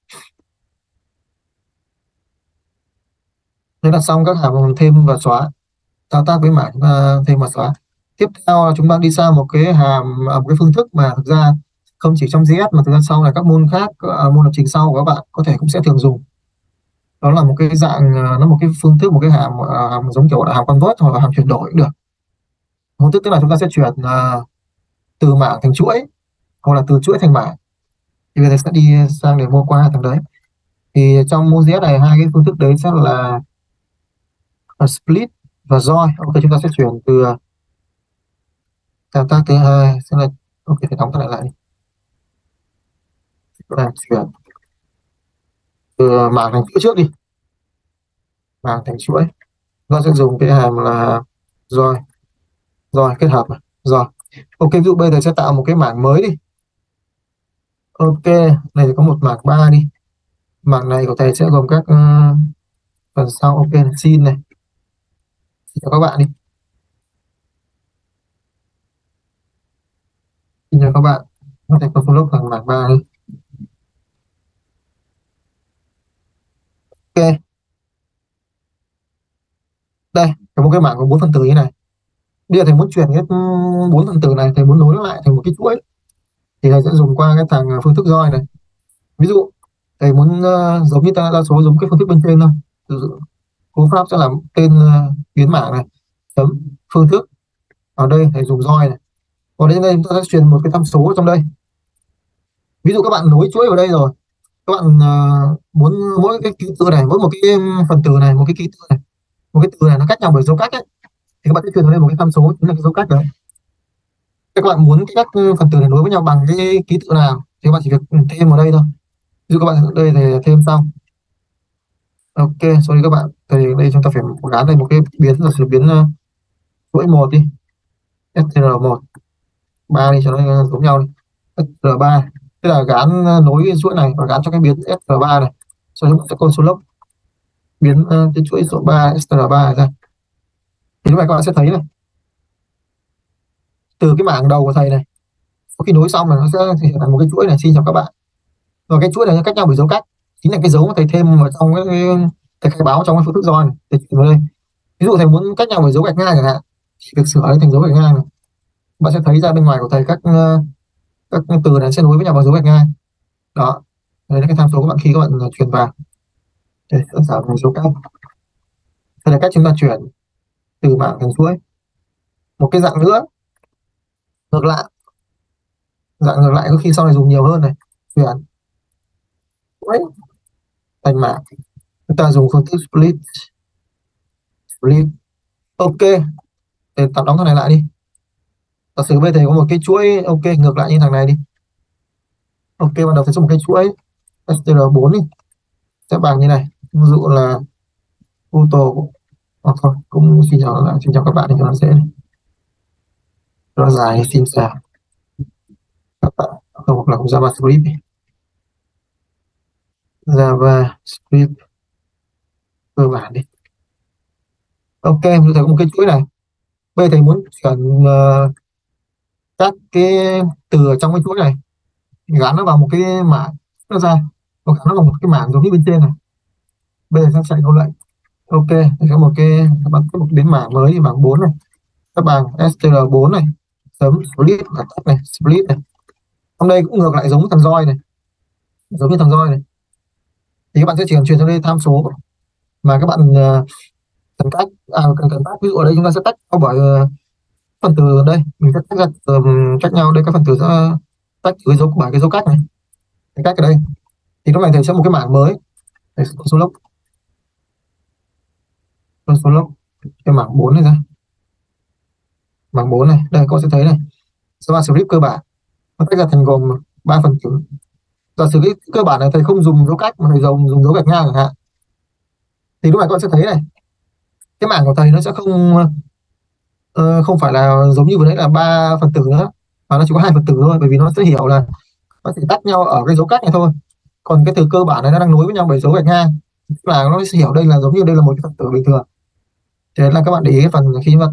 Thế là xong các hàm thêm và xóa. Thao tác với mảng à, thêm và xóa. Tiếp theo là chúng ta đi sang một cái hàm à, một cái phương thức mà thực ra không chỉ trong JS mà thực ra sau là các môn khác à, môn lập trình sau của các bạn có thể cũng sẽ thường dùng. Đó là một cái dạng nó một cái phương thức, một cái hàm hàm giống kiểu là hàm convert hoặc là hàm chuyển đổi cũng được phương thức tức là chúng ta sẽ chuyển uh, từ mảng thành chuỗi hoặc là từ chuỗi thành mảng. Thì bây giờ sẽ đi sang để mua qua thằng đấy. Thì trong mô JS này hai cái phương thức đấy sẽ là split và join. Ok chúng ta sẽ chuyển từ thao tác thứ hai sẽ là ok phải đóng cái này lại đi. Chuyển từ mảng thành chuỗi trước đi. Mảng thành chuỗi. Nó sẽ dùng cái hàm là join rồi kết hợp rồi. Ok ví dụ bây giờ sẽ tạo một cái mảng mới đi. Ok này có một mảng 3 đi. Mảng này của thầy sẽ gồm các uh, phần sau. Ok này, xin này. Xin cho các bạn đi. Xin cho các bạn. Có thể có lúc bằng mảng 3 đi. Ok. Đây có một cái mảng có bốn phần tử như này bây giờ thầy muốn chuyển cái bốn phần tử này thầy muốn nối nó lại thành một cái chuỗi. Thì thầy sẽ dùng qua cái thằng à, phương thức roi này. Ví dụ thầy muốn uh, giống như ta đa số giống cái phương thức bên trên thôi. Cú pháp sẽ làm tên uh, biến mảng này. Chấm phương thức. Ở đây thầy dùng roi này. Còn đây đây chúng ta sẽ truyền một cái tham số trong đây. Ví dụ các bạn nối chuỗi vào đây rồi. Các bạn uh, muốn mỗi cái ký tự này mỗi một cái phần tử này một cái ký tự này. Một cái từ này nó cách nhau bởi dấu cách ấy thì các bạn sẽ truyền lên đây một cái tham số chính là cái dấu cách đấy. Các bạn muốn các ừ, phần tử này nối với nhau bằng cái ký tự nào thì các bạn chỉ việc thêm vào đây thôi. Ví dụ các bạn ở đây thì thêm xong. Ok sorry các bạn thì đây chúng ta phải gắn đây một cái biến là sự biến uh, một đi. Str1 ba đi cho nó ờ, giống nhau đi. Str3 tức là gắn ờ, nối cái chuỗi này và gắn cho cái biến str3 này. Sau đó sẽ ta số lốc biến uh, cái chuỗi số 3 str3 ra thì lúc này các bạn sẽ thấy này. Từ cái mảng đầu của thầy này sau khi nối xong là nó sẽ hiện thành một cái chuỗi này xin chào các bạn. Và cái chuỗi này nó cách nhau bởi dấu cách. Chính là cái dấu mà thầy thêm vào trong cái, thầy khai báo trong cái phương thức join thầy chuyển vào đây. Ví dụ thầy muốn cách nhau bởi dấu gạch ngang chẳng hạn thì việc sửa thành dấu gạch ngang này. Bạn sẽ thấy ra bên ngoài của thầy các ờ, các từ này sẽ nối với nhau bằng dấu gạch ngang. Đó. Đây là cái tham số các bạn khi các bạn ờ, truyền vào. Để sẵn sàng một cách. Đây là cách chúng ta chuyển từ mạng thành chuỗi. Một cái dạng nữa, ngược lại, dạng ngược lại có khi sau này dùng nhiều hơn này chuyển chuỗi thành mảng chúng ta dùng phương thức split. Split. Ok, để tạm đóng thằng này lại đi. Giả sử bây giờ có một cái chuỗi, ok, ngược lại như thằng này đi. Ok ban đầu sẽ dùng một cái chuỗi str4 đi. Sẽ bằng như này. Ví dụ là auto à, thôi cũng xin chào là xin chào các bạn thì cho nó dễ nó dài xin chào các bạn không hoặc là JavaScript. JavaScript cơ bản đi. Ok chúng ta có một cái chuỗi này. Bây giờ thầy muốn chuyển uh, các cái từ ở trong cái chuỗi này gắn nó vào một cái mảng nó ra hoặc gắn nó vào một cái mảng giống như bên trên này. Bây giờ sẽ chạy câu lệnh ok thì có một cái các bạn tiếp tục đến mảng mới thì mảng 4 này. Các bạn str4 này chấm split và tắt này split này. Hôm đây cũng ngược lại giống thằng roi này. Giống như thằng roi này. Thì các bạn sẽ chỉ cần truyền sang đây tham số. Mà các bạn uh, cần cách à cần cần tách. Ví dụ ở đây chúng ta sẽ tách nhau bởi uh, phần từ ở đây. Mình sẽ tách ra um, cách nhau. Đây các phần từ sẽ tách với dấu bởi cái dấu cách này. Cái cách ở đây. Thì lúc này thầy sẽ một cái mảng mới. Thầy sẽ số lốc con số lốc. Cái mảng 4 này ra. Mảng 4 này. Đây con sẽ thấy này. Java script cơ bản. Nó tách ra thành gồm ba phần tử và script cơ bản này thầy không dùng dấu cách mà thầy dùng dùng dấu gạch ngang chẳng hạn. Thì lúc này con sẽ thấy này. Cái mảng của thầy nó sẽ không uh, không phải là giống như vừa nãy là ba phần tử nữa. Mà nó chỉ có hai phần tử thôi bởi vì nó sẽ hiểu là nó chỉ tách nhau ở cái dấu cách này thôi. Còn cái từ cơ bản này nó đang nối với nhau bởi dấu gạch ngang. Tức là nó sẽ hiểu đây là giống như đây là một cái phần tử bình thường thế là các bạn để ý cái phần khi mà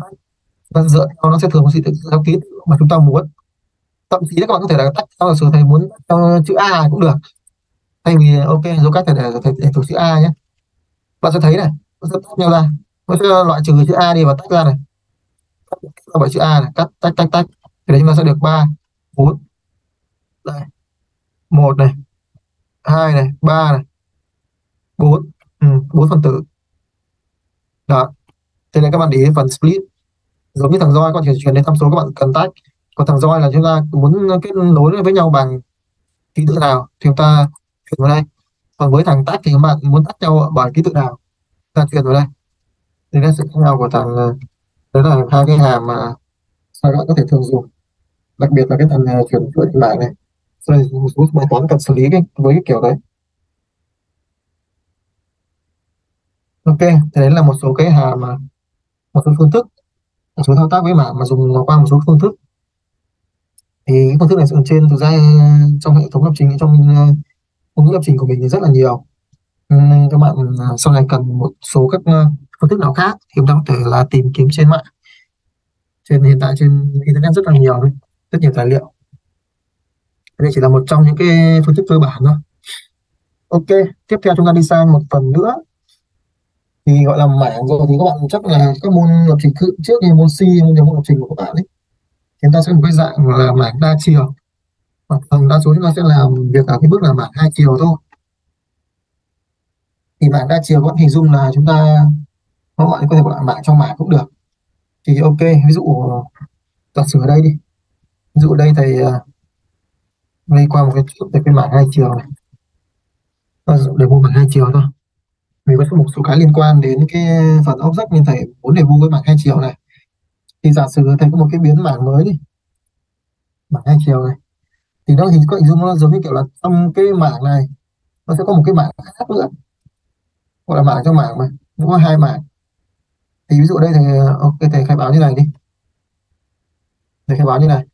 tách dựa theo nó sẽ thường có sự theo ký mà chúng ta muốn. Thậm chí các bạn có thể là tách theo sự thầy muốn theo chữ A cũng được. Thay vì ok dấu cách thầy để để thuộc chữ A nhé. Bạn sẽ thấy này nó sẽ tách nhau ra. Nó sẽ loại trừ chữ A đi và tách ra này. Loại ra chữ A này cắt tách tách tách. Thì đấy chúng ta sẽ được ba bốn đây một này hai này ba này bốn. Ừ, bốn phần tử. Đó thế nên các bạn để ý phần split. Giống như thằng roi có thể chuyển đến tham số các bạn cần tách. Còn thằng roi là chúng ta muốn kết nối với nhau bằng ký tự nào thì chúng ta chuyển vào đây. Còn với thằng tách thì các bạn muốn tách nhau bởi ký tự nào ta chuyển vào đây. Thì nó sự khác nhau của thằng đó là hai cái hàm mà các bạn có thể thường dùng. Đặc biệt là cái thằng à, chuyển chuỗi trên bảng này đây một số bài toán cần xử lý cái, với cái kiểu đấy. Ok thì đấy là một số cái hàm mà một số phương thức, một số thao tác với mảng mà dùng qua một số phương thức. Thì cái phương thức này ở trên thực ra ờ, trong hệ thống lập trình, trong ờ, ngôn ngữ lập trình của mình thì rất là nhiều. Nên các bạn ờ, sau này cần một số các phương thức nào khác thì chúng ta có thể là tìm kiếm trên mạng. Trên hiện tại trên internet rất là nhiều, rất nhiều tài liệu. Đây chỉ là một trong những cái phương thức cơ bản thôi. Ok, tiếp theo chúng ta đi sang một phần nữa thì, gọi là mảng rồi thì các bạn chắc là các môn lập trình cự trước như môn C môn nhiều môn lập trình của các bạn ấy. Chúng ta sẽ một cái dạng là mảng đa chiều. Và phần đa số chúng ta sẽ làm việc ở cái bước là mảng hai chiều thôi. Thì mảng đa chiều vẫn hình dung là chúng ta nó gọi có thể gọi là mảng trong mảng cũng được. Thì ok, ví dụ, giả sử ở đây đi. Ví dụ đây thầy à, đi qua một cái chút về cái mảng hai chiều này. Để mua mảng hai chiều thôi vì có một số cái liên quan đến cái phần object như thầy muốn để mua cái mảng hai chiều này. Thì giả sử thầy có một cái biến mảng mới đi. Mảng hai chiều này. Thì nó hình có hình dung nó giống như kiểu là trong cái mảng này, nó sẽ có một cái mảng khác nữa. Gọi là mảng trong mảng mà, nó có hai mảng. Thì ví dụ đây thầy ok, thầy khai báo như này đi. Thầy khai báo như này.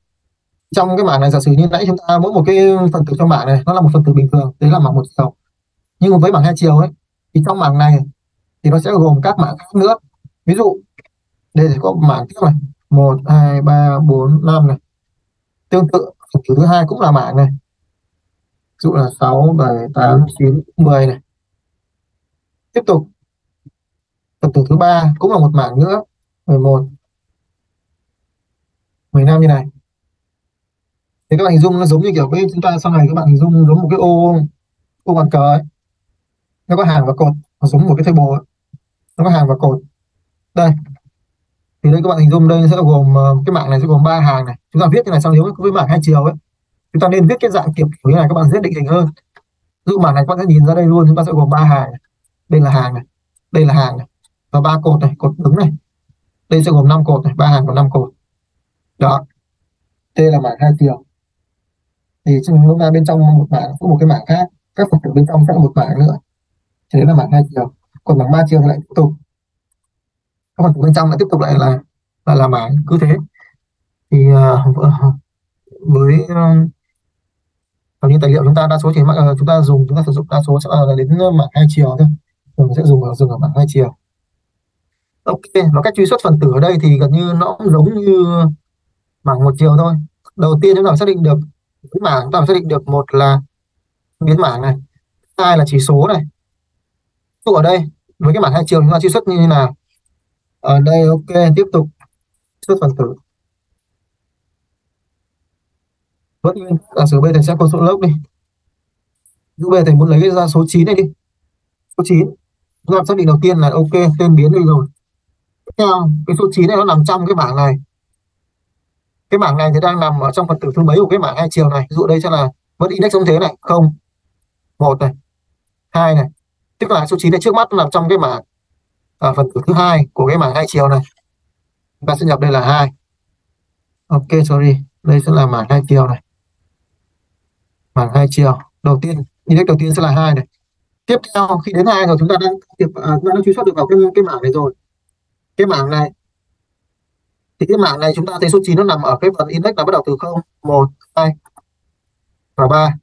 Trong cái mảng này, giả sử như nãy chúng ta mỗi một cái phần tử trong mảng này, nó là một phần tử bình thường, đấy là mảng một chiều. Nhưng với mảng hai chiều ấy thì trong mảng này thì nó sẽ gồm các mảng khác nữa. Ví dụ đây thì có mảng tiếp này. Một hai ba bốn năm này. Tương tự phần tử thứ hai cũng là mảng này. Ví dụ là 6, 7, 8, 9, 10 này. Tiếp tục phần tử thứ ba cũng là một mảng nữa. 11 15 như này. Thì các bạn hình dung nó giống như kiểu cái chúng ta sau này các bạn hình dung giống một cái ô ô bàn cờ ấy nó có hàng và cột. Nó giống một cái table ấy. nó có hàng và cột. Đây. Thì đây các bạn hình dung đây sẽ gồm ờ, cái mạng này sẽ gồm ba hàng này. Chúng ta viết như này sau nếu với mảng hai chiều ấy chúng ta nên viết cái dạng kiểu như này các bạn dễ định hình hơn. Dụ mảng này các bạn sẽ nhìn ra đây luôn chúng ta sẽ gồm ba hàng này. đây là hàng này. Đây là hàng này. Và ba cột này cột đứng này. Đây sẽ gồm 5 cột này ba hàng và 5 cột. Đó. Đây là mảng hai chiều. Thì chúng ta bên trong một mảng có một cái mảng khác. Các phần tử bên trong sẽ là một mảng nữa thì đấy là mảng hai chiều còn mảng ba chiều lại tiếp tục. Các phần bên trong lại tiếp tục lại là là làm mảng cứ thế. Thì uh, với ờ, uh, hầu như tài liệu chúng ta đa số chỉ uh, ờ, chúng ta dùng chúng ta sử dụng đa số sẽ là đến mảng hai chiều thôi. Thường sẽ dùng ở dùng ở mảng hai chiều. Ok và cách truy xuất phần tử ở đây thì gần như nó cũng giống như mảng một chiều thôi. Đầu tiên chúng ta phải xác định được biến mảng chúng ta phải xác định được một là biến mảng này hai là chỉ số này dụ ở đây với cái mảng hai chiều chúng ta truy xuất như thế nào? Ở đây, ok, tiếp tục. Xuất phần tử. Vẫn nguyên, giả sử b thì sẽ có số lớp đi. Dụ b thì thầy muốn lấy ra số 9 này đi. Số 9 chúng ta xác định đầu tiên là ok, tên biến đi rồi. Tiếp theo, cái số 9 này nó nằm trong cái bảng này. Cái bảng này thì đang nằm ở trong phần tử thứ mấy của cái bảng hai chiều này? Ví dụ đây sẽ là vẫn index giống thế này. Không. Một này. Hai này tức là số 9 này trước mắt nó nằm trong cái mảng à phần tử thứ hai của cái mảng hai chiều này. Chúng ta sẽ nhập đây là hai. Ok sorry. Đây sẽ là mảng hai chiều này. Mảng hai chiều. Đầu tiên index đầu tiên sẽ là hai này. Tiếp theo khi đến hai rồi chúng ta đang tiếp à, chúng ta đã truy xuất được vào cái cái mảng này rồi. Cái mảng này. Thì cái mảng này chúng ta thấy số 9 nó nằm ở cái phần index là bắt đầu từ 0 1 2 và 3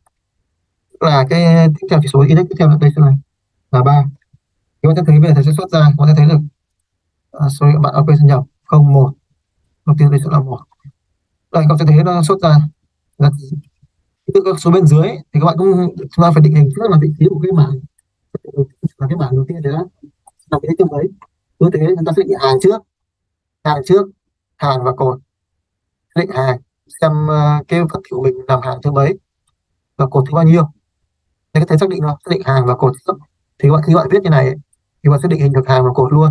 là cái tiếp theo chỉ số index tiếp theo là đây sẽ là là 3 các bạn sẽ thấy bây giờ thầy sẽ xuất ra các bạn sẽ thấy được à, sorry bạn ok sẽ nhập 0 1 đầu tiên đây sẽ là một. Đây các bạn sẽ thấy nó xuất ra. Là từ các số bên dưới thì các bạn cũng chúng ta phải định hình trước là vị trí của cái mảng. Là cái bảng đầu tiên đấy đó là cái tương mấy cứ thế chúng ta sẽ định hàng trước. Hàng trước hàng và cột. Định hàng xem ờ, cái vật của mình làm hàng thứ mấy. Và cột thứ bao nhiêu? Để có thể xác định nó xác định hàng và cột trước thì các bạn khi bạn viết như này thì bạn sẽ định hình được hàng và cột luôn.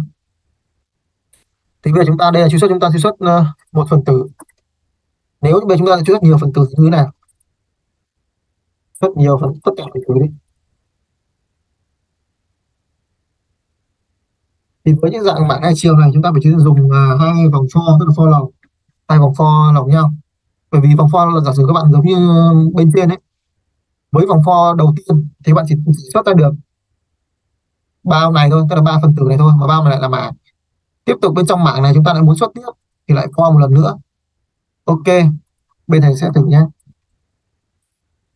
Thì bây giờ chúng ta đây là truy xuất chúng ta truy xuất uh, một phần tử. Nếu bây giờ chúng ta truy xuất nhiều phần tử như thế nào? Rất nhiều phần tất cả phần tử đi. Thì với những dạng mạng hai chiều này chúng ta phải dùng uh, hai vòng for tức là for lồng hai vòng for lồng nhau. Bởi vì vòng for là giả sử các bạn giống như ờ, bên trên ấy với vòng for đầu tiên thì bạn chỉ, chỉ xuất ra được bao này thôi tức là ba phần tử này thôi mà bao này lại là mảng tiếp tục bên trong mảng này chúng ta lại muốn xuất tiếp thì lại for một lần nữa. Ok bên này sẽ thử nhé.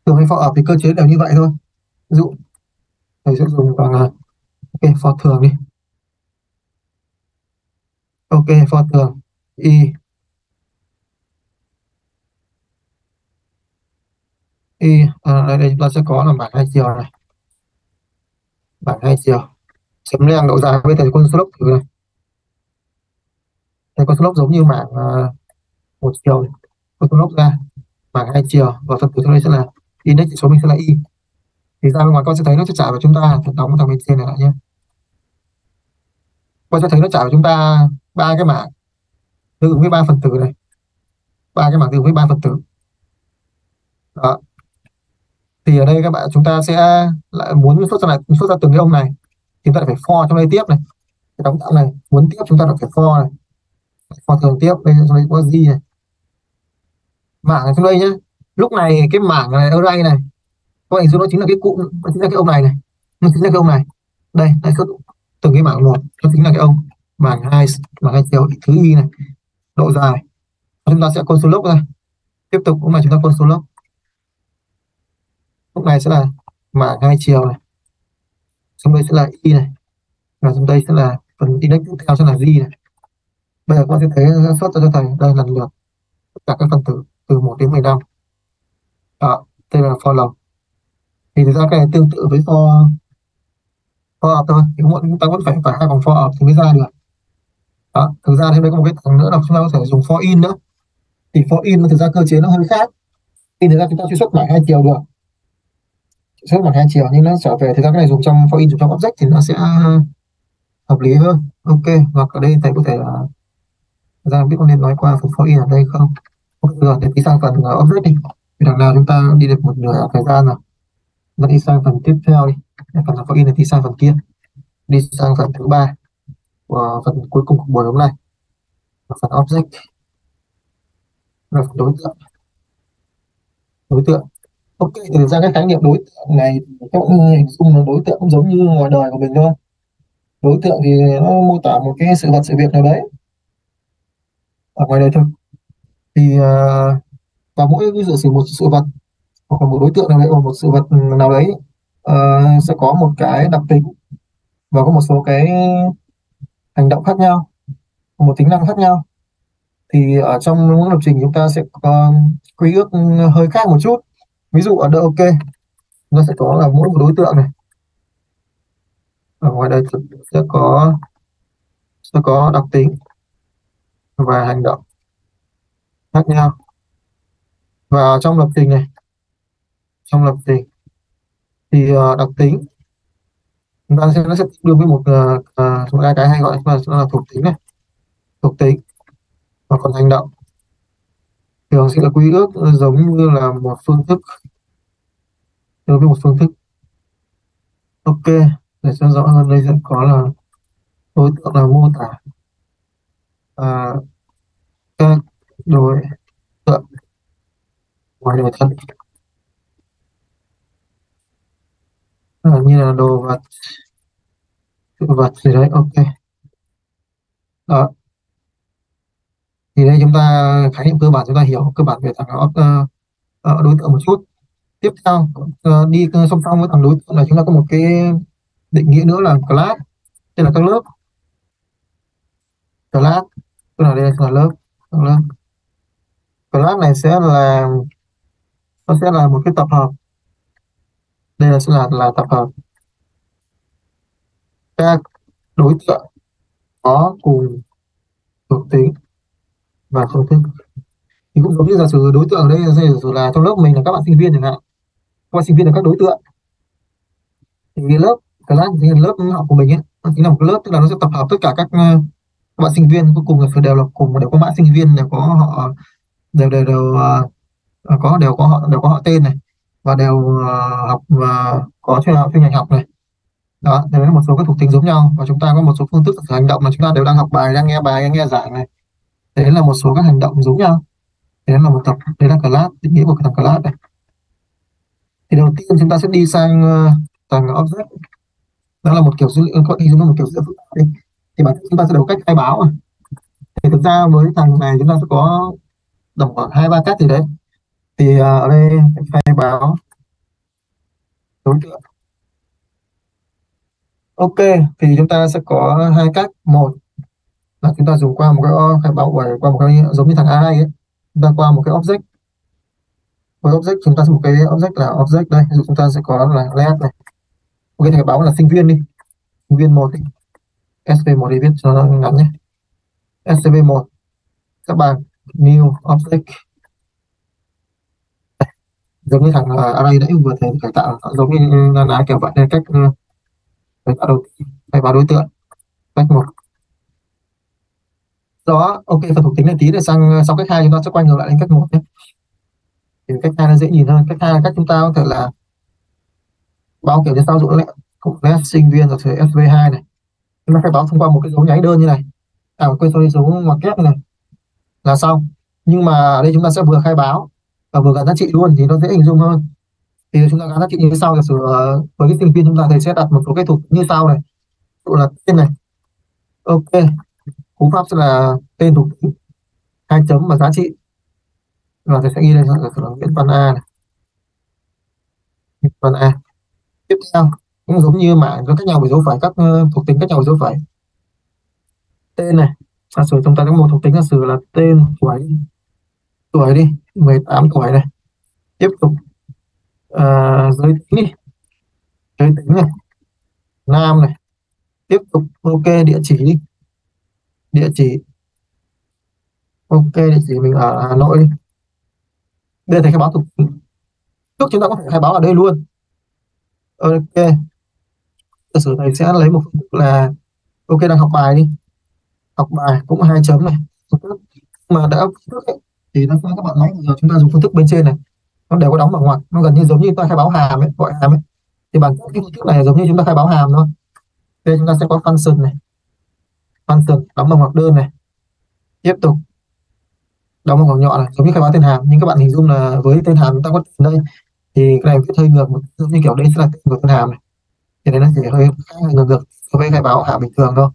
Thường hay for ở thì cơ chế đều như vậy thôi. Ví dụ thầy sẽ dùng bằng ok for thường đi. Ok for thường y y à, đây, đây chúng ta sẽ có là bảng hai chiều này. Bảng hai chiều chấm len độ dài với thầy quân slope thử này. Thầy quân slope giống như mảng uh, một chiều quân slope ra mảng hai chiều và phần tử sau đây sẽ là index chỉ số mình sẽ là y. Thì ra bên ngoài con sẽ thấy nó sẽ trả vào chúng ta thật đóng thằng bên trên này lại nhé. Con sẽ thấy nó trả vào chúng ta ba cái mảng tương ứng với ba phần tử này. Ba cái mảng tương ứng với ba phần tử. Đó. Thì ở đây các bạn chúng ta sẽ lại muốn xuất ra lại xuất ra từng cái ông này chúng ta phải for trong đây tiếp này. Cái đóng tạo này muốn tiếp, chúng ta phải for này. For thường tiếp, đây, trong đây có gì này? Mảng ở trong đây nhé lúc này cái mảng này array này, có hình dung nó chính là cái cụ nó chính là cái ông này này. Nó chính là cái ông này. Đây đây xuất từng cái mảng một, nó chính là cái ông. Mảng hai mảng hai chiều, thứ y này, độ dài. Chúng ta sẽ console log ra. Tiếp tục cũng là chúng ta console log lúc này sẽ là mảng hai chiều này xong đây sẽ là y này. Và trong đây sẽ là phần index tiếp theo sẽ là z này. Bây giờ các bạn sẽ thấy xuất ra cho thầy, đây lần lượt tất cả các phần tử từ 1 đến 15 đó, đây là for lồng. Thì thực ra cái này tương tự với for for up thôi. Thì chúng ta vẫn phải phải hai vòng for up thì mới ra được. Đó, thực ra thêm đây có một cái thằng nữa là chúng ta có thể dùng for in nữa. Thì for in thực ra cơ chế nó hơi khác. In thực ra chúng ta truy xuất lại hai chiều được sẽ mặt hai chiều nhưng nó trở về thực ra cái này dùng trong for in dùng trong object thì nó sẽ ờ, hợp lý hơn. Ok hoặc ở đây thầy có thể là ra biết có nên nói qua phần for in ở đây không? Ok rồi để đi sang phần ờ, uh, object đi. Vì đằng nào chúng ta đi được một nửa thời gian rồi. Nó đi sang phần tiếp theo đi. Phần for in thì đi sang phần kia. Đi sang phần thứ ba của phần cuối cùng của buổi hôm nay. Phần object là phần đối tượng. Đối tượng ok thì ra cái khái niệm đối tượng này các bạn hình dung là đối tượng cũng giống như ngoài đời của mình thôi. Đối tượng thì nó mô tả một cái sự vật sự việc nào đấy. Ở ngoài đời thực thì à, và mỗi ví dụ sử một sự vật hoặc là một đối tượng nào đấy hoặc một sự vật nào đấy uh, sẽ có một cái đặc tính và có một số cái hành động khác nhau một tính năng khác nhau. Thì ở trong những lập trình chúng ta sẽ có quy ước hơi khác một chút ví dụ ở đây ok. Nó sẽ có là mỗi một đối tượng này. Ở ngoài đây sẽ có sẽ có đặc tính và hành động khác nhau. Và trong lập trình này trong lập trình thì uh, đặc tính chúng ta sẽ nó sẽ đưa với một uh, uh, một cái hay gọi là, là thuộc tính này. Thuộc tính và còn hành động. Thường sẽ là quy ước giống như là một phương thức đối với một phương thức. Ok để cho rõ hơn đây sẽ có là đối tượng là mô tả. À, các đối tượng ngoài đời thật. À, như là đồ vật sự vật gì đấy ok. Đó. Thì đây chúng ta khái niệm cơ bản chúng ta hiểu. Cơ bản về thằng đó uh, đối tượng một chút tiếp theo ờ, đi ờ, song song với thằng đối tượng là chúng ta có một cái định nghĩa nữa là class tức là các lớp. Class, tức là đây là lớp lớp. Class này sẽ là, nó sẽ là một cái tập hợp. Đây là sẽ là là tập hợp. Các đối tượng có cùng thuộc tính và không thức thì cũng giống như giả sử đối tượng ở đây, giả sử là trong lớp mình là các bạn sinh viên chẳng hạn các sinh viên là các đối tượng. Thì cái lớp class thì lớp học của mình ấy nó chính là một cái lớp tức là nó sẽ tập hợp tất cả các, ờ, các bạn sinh viên cuối cùng là đều là cùng đều có mã sinh viên đều có họ đều đều đều uh, có đều có họ đều có họ tên này và đều uh, học và có chuyên chuyên ngành học này. Đó đấy là một số các thuộc tính giống nhau và chúng ta có một số phương thức hành động mà chúng ta đều đang học bài đang nghe bài đang nghe giảng này. Đấy là một số các hành động giống nhau. Đấy là một tập đấy là class định nghĩa của thằng class này thì đầu tiên chúng ta sẽ đi sang uh, tầng object. Đó là một kiểu dữ liệu có đi giống một kiểu dữ liệu. Đi thì bản thân chúng ta sẽ đầu cách khai báo thì thực ra với thằng này chúng ta sẽ có tổng khoảng hai ba cách gì đấy. Thì uh, ở đây khai báo đối tượng. Ok thì chúng ta sẽ có hai cách. Một là chúng ta dùng qua một cái ờ, khai báo qua một cái giống như thằng A ấy. Chúng ta qua một cái object với object chúng ta sẽ một cái object là object đây. Ví dụ chúng ta sẽ có là led này. Ok thì báo là sinh viên đi. Sinh viên một sv1 đi viết cho nó ngắn nhé. Sv1 các bạn new object giống như thằng uh, array đấy vừa thấy cải tạo giống như là lá kiểu vậy. Đây cách ờ, cải tạo đầu tiên khai đối tượng. Cách một. Đó ok phần thuộc tính này tí để sang ờ, sau cách hai chúng ta sẽ quay ngược lại đến cách một nhé thì cách hai nó dễ nhìn hơn. Cách hai là cách chúng ta có thể là báo kiểu như sau dụ lệ cục nét sinh viên rồi SV2 này. Chúng ta khai báo thông qua một cái dấu nháy đơn như này. À quên sorry dấu ngoặc kép này. Là xong. Nhưng mà ở đây chúng ta sẽ vừa khai báo và vừa gắn giá trị luôn, thì nó dễ hình dung hơn. Thì chúng ta gắn giá trị như sau là sử ờ, với cái sinh viên chúng ta thì sẽ đặt một số cái thuộc như sau này. Dụ là tên này. Ok. Cú pháp sẽ là tên thuộc hai chấm và giá trị rồi tôi sẽ ghi lên là viết văn a này. Văn a. Tiếp theo cũng giống như mạng nó cách nhau với dấu phẩy các ờ, thuộc tính cách nhau với dấu phẩy. Tên này giả sử chúng ta có một thuộc tính giả sử là tên tuổi tuổi đi 18 tuổi này. Tiếp tục à, giới tính đi. Giới tính này nam này. Tiếp tục ok địa chỉ đi. Địa chỉ. Ok địa chỉ mình ở Hà Nội đi đây thầy khai báo thuộc trước chúng ta có thể khai báo ở đây luôn. Ok. Giả sử thầy sẽ lấy một phương là, ok, đang học bài đi. Học bài cũng hai chấm này. Mà đã thì nó các bạn nói giờ chúng ta dùng phương thức bên trên này. Nó đều có đóng bằng ngoặc. Nó gần như giống như ta khai báo hàm ấy, gọi hàm ấy. Thì bản cái phương thức này giống như chúng ta khai báo hàm thôi. Đây chúng ta sẽ có function này. Function, đóng bằng ngoặc đơn này. Tiếp tục đóng một ngoặc nhọn này, giống như khai báo tên hàm, nhưng các bạn hình dung là với tên hàm chúng ta có tên đây. Thì cái này sẽ hơi ngược một giống như kiểu đây sẽ là tên của tên hàm này. Thì đấy nó chỉ hơi khác, ngược ngược so với khai báo hàm bình thường thôi.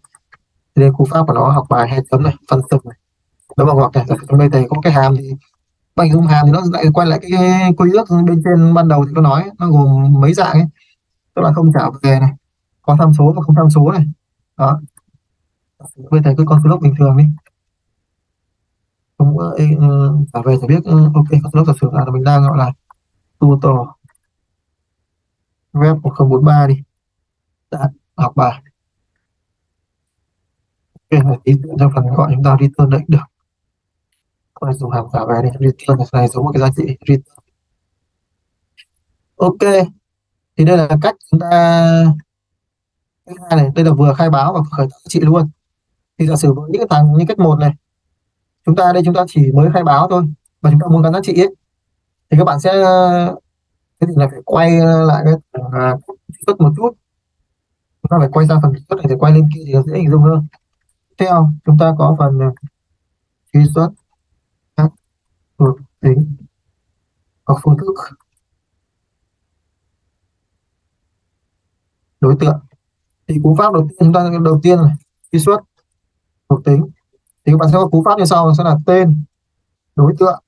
Thì đây cú pháp của nó, học bài hai chấm này function này. Đóng một ngoặc này trong đây thầy có cái hàm thì, bạn dung hàm thì nó lại quay lại cái quy ước bên trên ban đầu thì có nói, nó gồm mấy dạng ấy. Tức là không trả về này, có tham số và không tham số này. Đó. Bây giờ cứ con số bình thường đi không có trả về thì biết ừ, ok, các lớp giả sử là mình đang, gọi là total web 1043 đi. Đã học bài. Ok là tí nữa trong phần gọi chúng ta return lệnh được. Có dùng hàm trả về đi, return này giống một cái giá trị, return. Ok, thì đây là cách chúng ta cái hai này, đây là vừa khai báo và khởi tạo giá trị luôn. Thì giả sử với những cái thằng như cách một này chúng ta đây chúng ta chỉ mới khai báo thôi, và chúng ta muốn gắn giá trị ấy. Thì các bạn sẽ ờ, cái gì là phải quay ờ, lại cái à, xuất một chút. Chúng ta phải quay ra phần xuất này để quay lên kia thì nó dễ hình dung hơn. Tiếp theo, chúng ta có phần ờ, truy xuất các thuộc tính hoặc phương thức đối tượng. Thì cú pháp đầu tiên, chúng ta đầu tiên là truy xuất thuộc tính thì các bạn sẽ có cú pháp như sau sẽ là tên đối tượng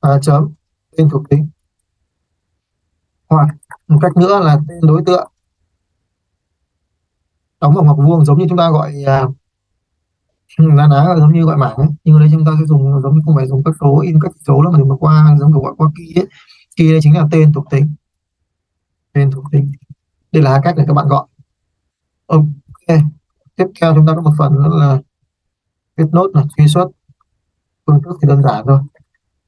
à, chấm tên thuộc tính hoặc một cách nữa là tên đối tượng đóng vòng hoặc vuông giống như chúng ta gọi à, lá ná giống như gọi mảng ấy. nhưng ở đây chúng ta sẽ dùng giống như không phải dùng các số in các số là mà qua giống kiểu gọi qua key ấy. key đây chính là tên thuộc tính tên thuộc tính đây là hai cách để các bạn gọi ok tiếp theo chúng ta có một phần nữa là kết nốt là truy xuất phương thức thì đơn giản thôi.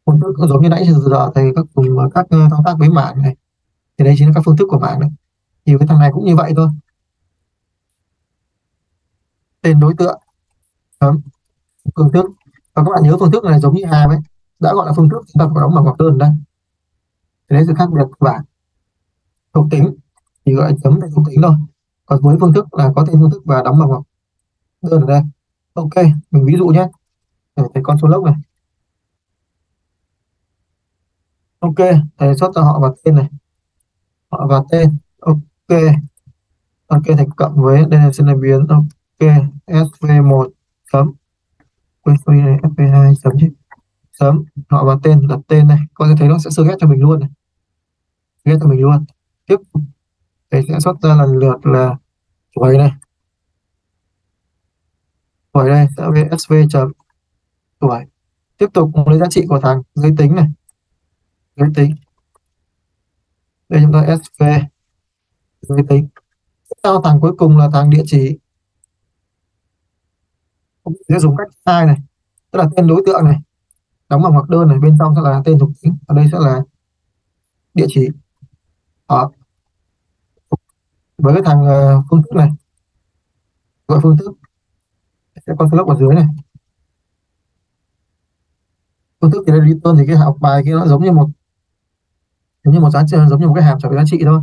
Phương thức giống như nãy giờ thì các cùng các ờ, thao tác với mạng này. Thì đây chính là các phương thức của mạng đấy. Thì cái thằng này cũng như vậy thôi. Tên đối tượng. Đúng. phương thức. Và các bạn nhớ phương thức này giống như hàm ấy đã gọi là phương thức, chúng ta phải đóng bằng ngoặc đơn đây. Thì đấy sự khác biệt của bạn. Thuộc tính. Thì gọi là chấm tên thuộc tính thôi. Còn với phương thức là có tên phương thức và đóng bằng ngoặc đơn ở đây ok, mình ví dụ nhé. Để thấy con số lốc này. Ok, thầy xuất cho họ vào tên này. Họ vào tên, ok. Ok, thầy cộng với, đây là sẽ là biến, ok. Sv1 chấm. Quên quên này sv2 chấm chứ. Chấm, họ vào tên, đặt tên này. Con sẽ thấy nó sẽ sơ ghét cho mình luôn này. Ghét cho mình luôn. Tiếp. Thầy sẽ xuất ra lần lượt là tuổi này tuổi đây, sẽ về sv chấm tuổi. Tiếp tục lấy giá trị của thằng giới tính này. Giới tính. Đây chúng ta sv giới tính. Sau thằng cuối cùng là thằng địa chỉ. Sẽ dùng cách hai này, tức là tên đối tượng này. Đóng bằng ngoặc đơn này, bên trong sẽ là tên thuộc tính, ở đây sẽ là địa chỉ. Đó. Với cái thằng ờ, phương thức này, gọi phương thức sẽ con block ở dưới này. Phương thức thì đây return thì cái học bài kia nó giống như một, giống như một giá trị, giống như một cái hàm trả về giá trị thôi.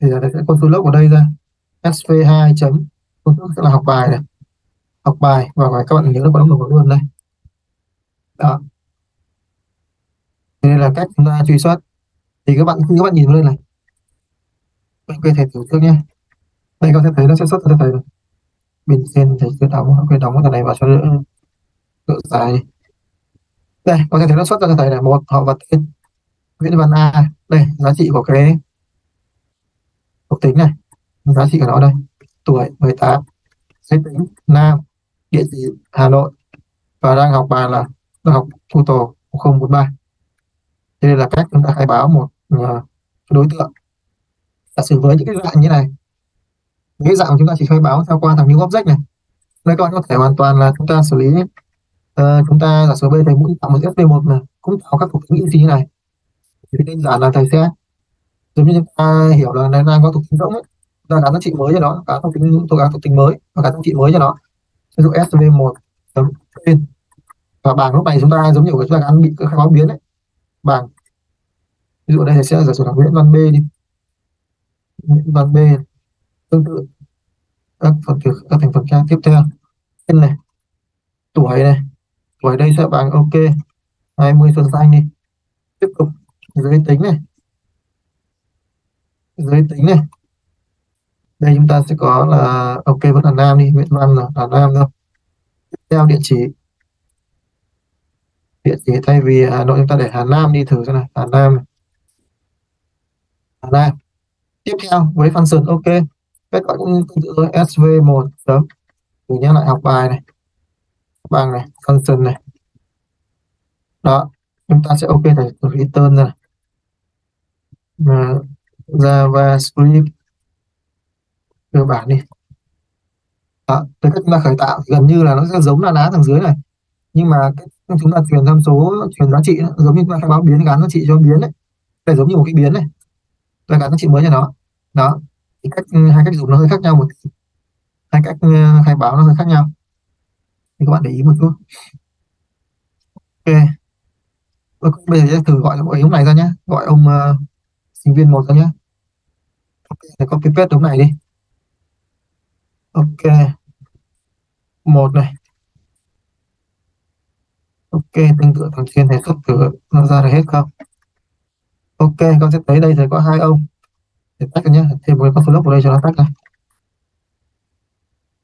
Thì là sẽ con block ở đây ra. Sv2 chấm. Phương thức sẽ là học bài này. Học bài, và bài các bạn nhớ nó có đóng được luôn đây. Đó. Đây là cách chúng ta truy xuất. Thì các bạn khi các bạn nhìn lên này. Quay thẻ thử trước nhé. Đây các bạn thấy nó sẽ xuất ra thầy này bên trên thì cứ đóng ok đóng cái này vào cho đỡ đỡ dài. Đây, có thể thấy nó xuất ra cho thầy là một, họ và tên Nguyễn Văn A. Đây, giá trị của cái thuộc tính này. Giá trị của nó đây. Tuổi 18 giới tính nam, địa chỉ Hà Nội, và đang học bài là đang học total 1043 thế đây là cách chúng ta khai báo một ờ, đối tượng. Giả sử với những cái dạng như này dưới dạng chúng ta chỉ khai báo theo qua thằng new object này. Đây các bạn có thể hoàn toàn là chúng ta xử lý uh, chúng ta giả sử bây thầy muốn tạo một fp1 này cũng tạo các thuộc tính như này. Thì đơn giản là thầy sẽ giống như chúng ta hiểu là nó đang có thuộc tính rỗng ấy. Ta gắn giá trị mới cho nó cả thuộc tính thuộc gắn thuộc tính mới và cả giá trị mới cho nó. Ví dụ sv1 chấm tên và bảng lúc này chúng ta giống như chúng ta gắn bị khai báo biến đấy bảng. Ví dụ đây thầy sẽ giả sử là nguyễn văn b đi. Nguyễn văn b tương tự các phần việc các thành phần khác tiếp theo. Tên này tuổi này tuổi đây sẽ bằng ok 20 xuân xanh đi. Tiếp tục giới tính này. Giới tính này. Đây chúng ta sẽ có là ok vẫn là nam đi Nguyễn Văn là, là nam thôi. Tiếp theo địa chỉ. Địa chỉ thay vì Hà Nội chúng ta để Hà Nam đi thử xem này Hà Nam Hà Nam. Tiếp theo với function ok cách gọi những tương tự sv1 sớm. Mình nhắc lại học bài này. Bằng này function này. Đó chúng ta sẽ ok thành return ra. Mà JavaScript. Cơ bản đi. Đó, từ cách chúng ta khởi tạo thì gần như là nó sẽ giống là lá thằng dưới này. Nhưng mà cách chúng ta truyền tham số truyền giá trị giống như chúng ta khai báo biến gắn giá trị cho biến đấy. Đây giống như một cái biến này. Ta gắn giá trị mới cho nó. Đó thì cách ừ, hai cách dùng nó hơi khác nhau một hai cách ừ, khai báo nó hơi khác nhau. Thì các bạn để ý một chút. Ok. Bây giờ sẽ thử gọi ông ấy này ra nhé gọi ông uh, sinh viên một ra nhé ok để copy paste đúng này đi. Ok. Một này. Ok tương tự thằng trên này xuất thử nó ra được hết không? Ok con sẽ thấy đây thì có hai ông thì tách nhé thêm một con float vào đây cho nó tách này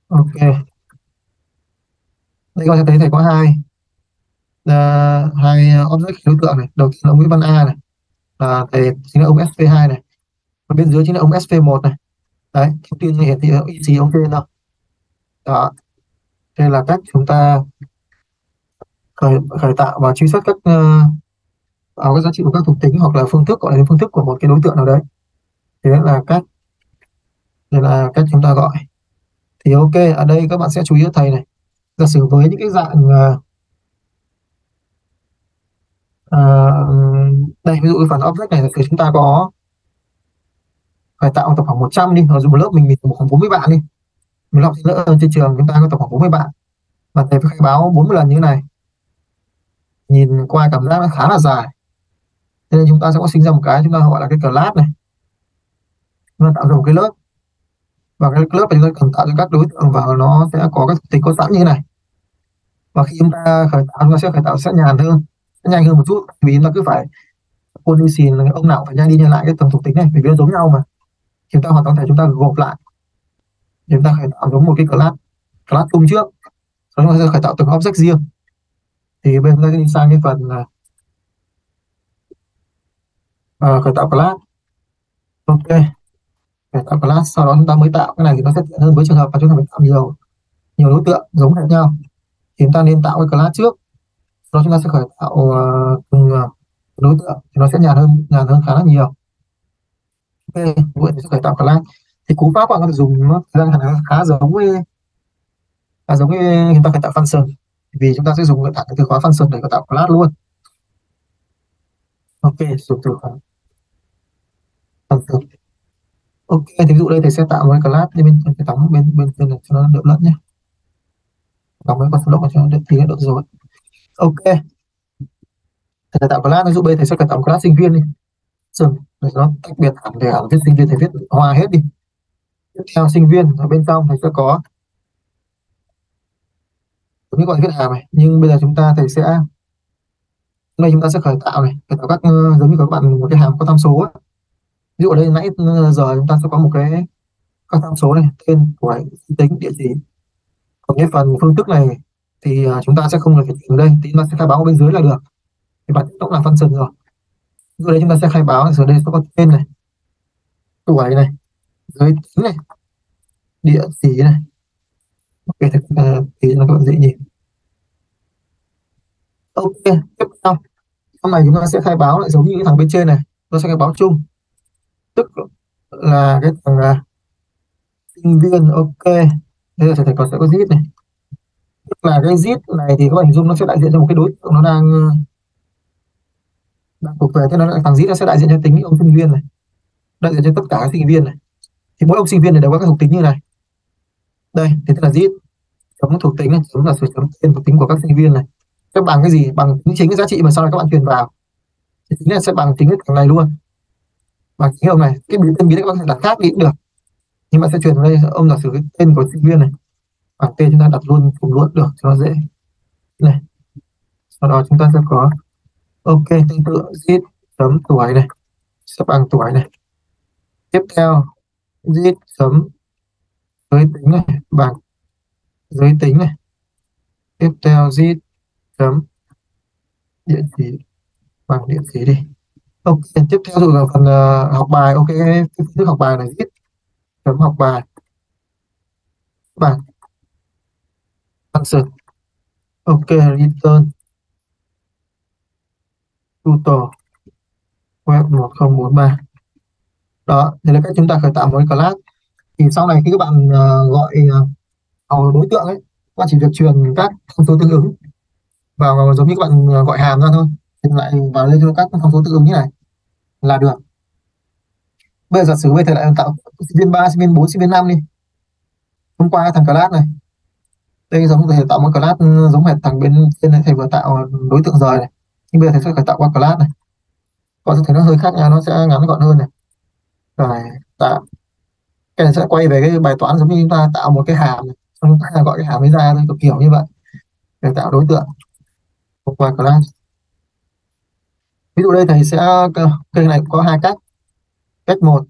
ok. Đây con sẽ thấy thầy có hai uh, hai à, object đối tượng này. Đầu tiên là ông Nguyễn Văn A này là thầy chính là ông SP2 này. Và bên dưới chính là ông SP1 này. Đấy thông tin hiển thị gì ok đâu. Đó. Đây là cách chúng ta khởi khởi tạo và truy xuất các uh, vào các giá trị của các thuộc tính hoặc là phương thức gọi là phương thức của một cái đối tượng nào đấy thì đó là cách đây là cách chúng ta gọi. Thì ok ở đây các bạn sẽ chú ý thầy này. Giả sử với những cái dạng uh, uh, đây ví dụ phần object này thì chúng ta có phải tạo tập khoảng 100 đi hoặc một lớp mình mình khoảng 40 bạn đi. Mình học nữa trên trường chúng ta có tập khoảng 40 bạn. Và thầy phải khai báo 40 lần như thế này. Nhìn qua cảm giác nó khá là dài. Thế nên chúng ta sẽ có sinh ra một cái chúng ta gọi là cái class này chúng ta tạo ra một cái lớp. Và cái lớp này chúng ta cần tạo cho các đối tượng vào nó sẽ có các tính có sẵn như thế này. Và khi chúng ta khởi tạo chúng ta sẽ khởi tạo sẽ nhàn hơn sẽ nhanh hơn một chút. Vì chúng ta cứ phải quôn đi xin ông nào phải nhanh đi nhanh lại cái tầng thuộc tính này vì nó giống nhau mà. Chúng ta hoàn toàn thể chúng ta gộp lại. Chúng ta khởi tạo giống một cái class class chung trước. Sau đó chúng ta sẽ khởi tạo từng object riêng. Thì bên chúng ta sẽ đi sang cái phần là uh, khởi tạo class. Ok để tạo class sau đó chúng ta mới tạo cái này thì nó sẽ tiện hơn với trường hợp mà chúng ta phải tạo nhiều. Nhiều đối tượng giống hệt nhau. Thì chúng ta nên tạo cái class trước. Sau đó chúng ta sẽ khởi tạo uh, từng uh, đối tượng thì nó sẽ nhàn hơn nhàn hơn khá là nhiều. Ok vậy thì sẽ khởi tạo class thì cú pháp bạn có thể dùng nó ra khá, giống với khá giống với chúng ta khởi tạo function. Vì chúng ta sẽ dùng thẳng từ khóa function để khởi tạo class luôn. Ok dùng từ khóa function ok, thì ví dụ đây thầy sẽ tạo một cái class bên bên cái đóng, bên bên trên này cho nó đỡ lẫn nhé đóng cái con float cho nó đỡ, tí đỡ rồi. Ok. Thầy tạo class, ví dụ bây thầy sẽ cần tạo class sinh viên đi. Rồi, để nó tách biệt hẳn để hẳn viết sinh viên, thầy viết hòa hết đi. Tiếp theo, sinh viên ở bên trong thầy sẽ có những gọi viết hàm này, nhưng bây giờ chúng ta, thầy sẽ đây chúng ta sẽ khởi tạo này. Khởi tạo các ờ, giống như các bạn, một cái hàm có tham số ấy ví dụ ở đây nãy ờ, giờ chúng ta sẽ có một cái các tham số này, tên tuổi tính địa chỉ. Còn cái phần phương thức này thì ờ, chúng ta sẽ không phải chuyển đây, thì chúng ta sẽ khai báo bên dưới là được. Thì bản chất cũng là function rồi. Dưới đây chúng ta sẽ khai báo ở đây sẽ có tên này tuổi này, giới tính này, địa chỉ này. Ok, thì ờ, thì nó còn dễ nhìn. Ok, tiếp theo. Hôm này chúng ta sẽ khai báo lại giống như cái thằng bên trên này, nó sẽ khai báo chung tức là cái thằng là sinh viên, ok. Đây là thầy còn sẽ có zip này. Tức là cái zip này thì các bạn hình dung nó sẽ đại diện cho một cái đối tượng nó đang ờ, đang thuộc về. Thế nó thằng zip nó sẽ đại diện cho tính ông sinh viên này, đại diện cho tất cả các sinh viên này. Thì mỗi ông sinh viên này đều có các thuộc tính như này. Đây, thì tức là zip, chấm thuộc tính này, chấm là chấm tên thuộc tính của các sinh viên này. Các bằng cái gì? Bằng tính chính cái giá trị mà sau này các bạn truyền vào. Thì chính là sẽ bằng tính cái thằng này luôn bằng chính ông này, cái biến tên biến các bạn đặt khác đi cũng được. Nhưng mà sẽ truyền vào đây ông giả sử cái tên của sinh viên này. Bằng tên chúng ta đặt luôn cùng luôn được cho nó dễ. Này. Sau đó chúng ta sẽ có, ok, tương tự zip chấm tuổi này sẽ bằng tuổi này. Tiếp theo zip chấm giới tính này, bằng giới tính này. Tiếp theo zip chấm địa chỉ, bằng địa chỉ đi ok tiếp theo rồi là phần uh, học bài. Ok cái thức học bài này viết chấm học bài. Bạn answer ok return tutor. Web 1043 đó thì là cách chúng ta khởi tạo một cái class. Thì sau này khi các bạn uh, gọi uh, đối tượng ấy các bạn chỉ việc truyền các thông số tương ứng. Vào giống như các bạn gọi hàm ra thôi. Thì lại vào lên cho các thông số tương ứng như này là được. Bây giờ giả sử bây giờ lại tạo sinh viên 3, sinh viên 4, sinh viên 5 đi. Hôm qua thằng class này. Đây giống thể tạo một class giống hệt thằng bên trên này thầy vừa tạo đối tượng rời này. Nhưng bây giờ thầy sẽ khởi tạo qua class này. Còn sẽ thấy nó hơi khác nhau nó sẽ ngắn gọn hơn này. Rồi tạo. Cái này sẽ quay về cái bài toán giống như chúng ta tạo một cái hàm này. chúng ta gọi cái hàm ấy ra thôi kiểu như vậy. Để tạo đối tượng. Qua class ví dụ đây thầy sẽ cây này có hai cách. Cách một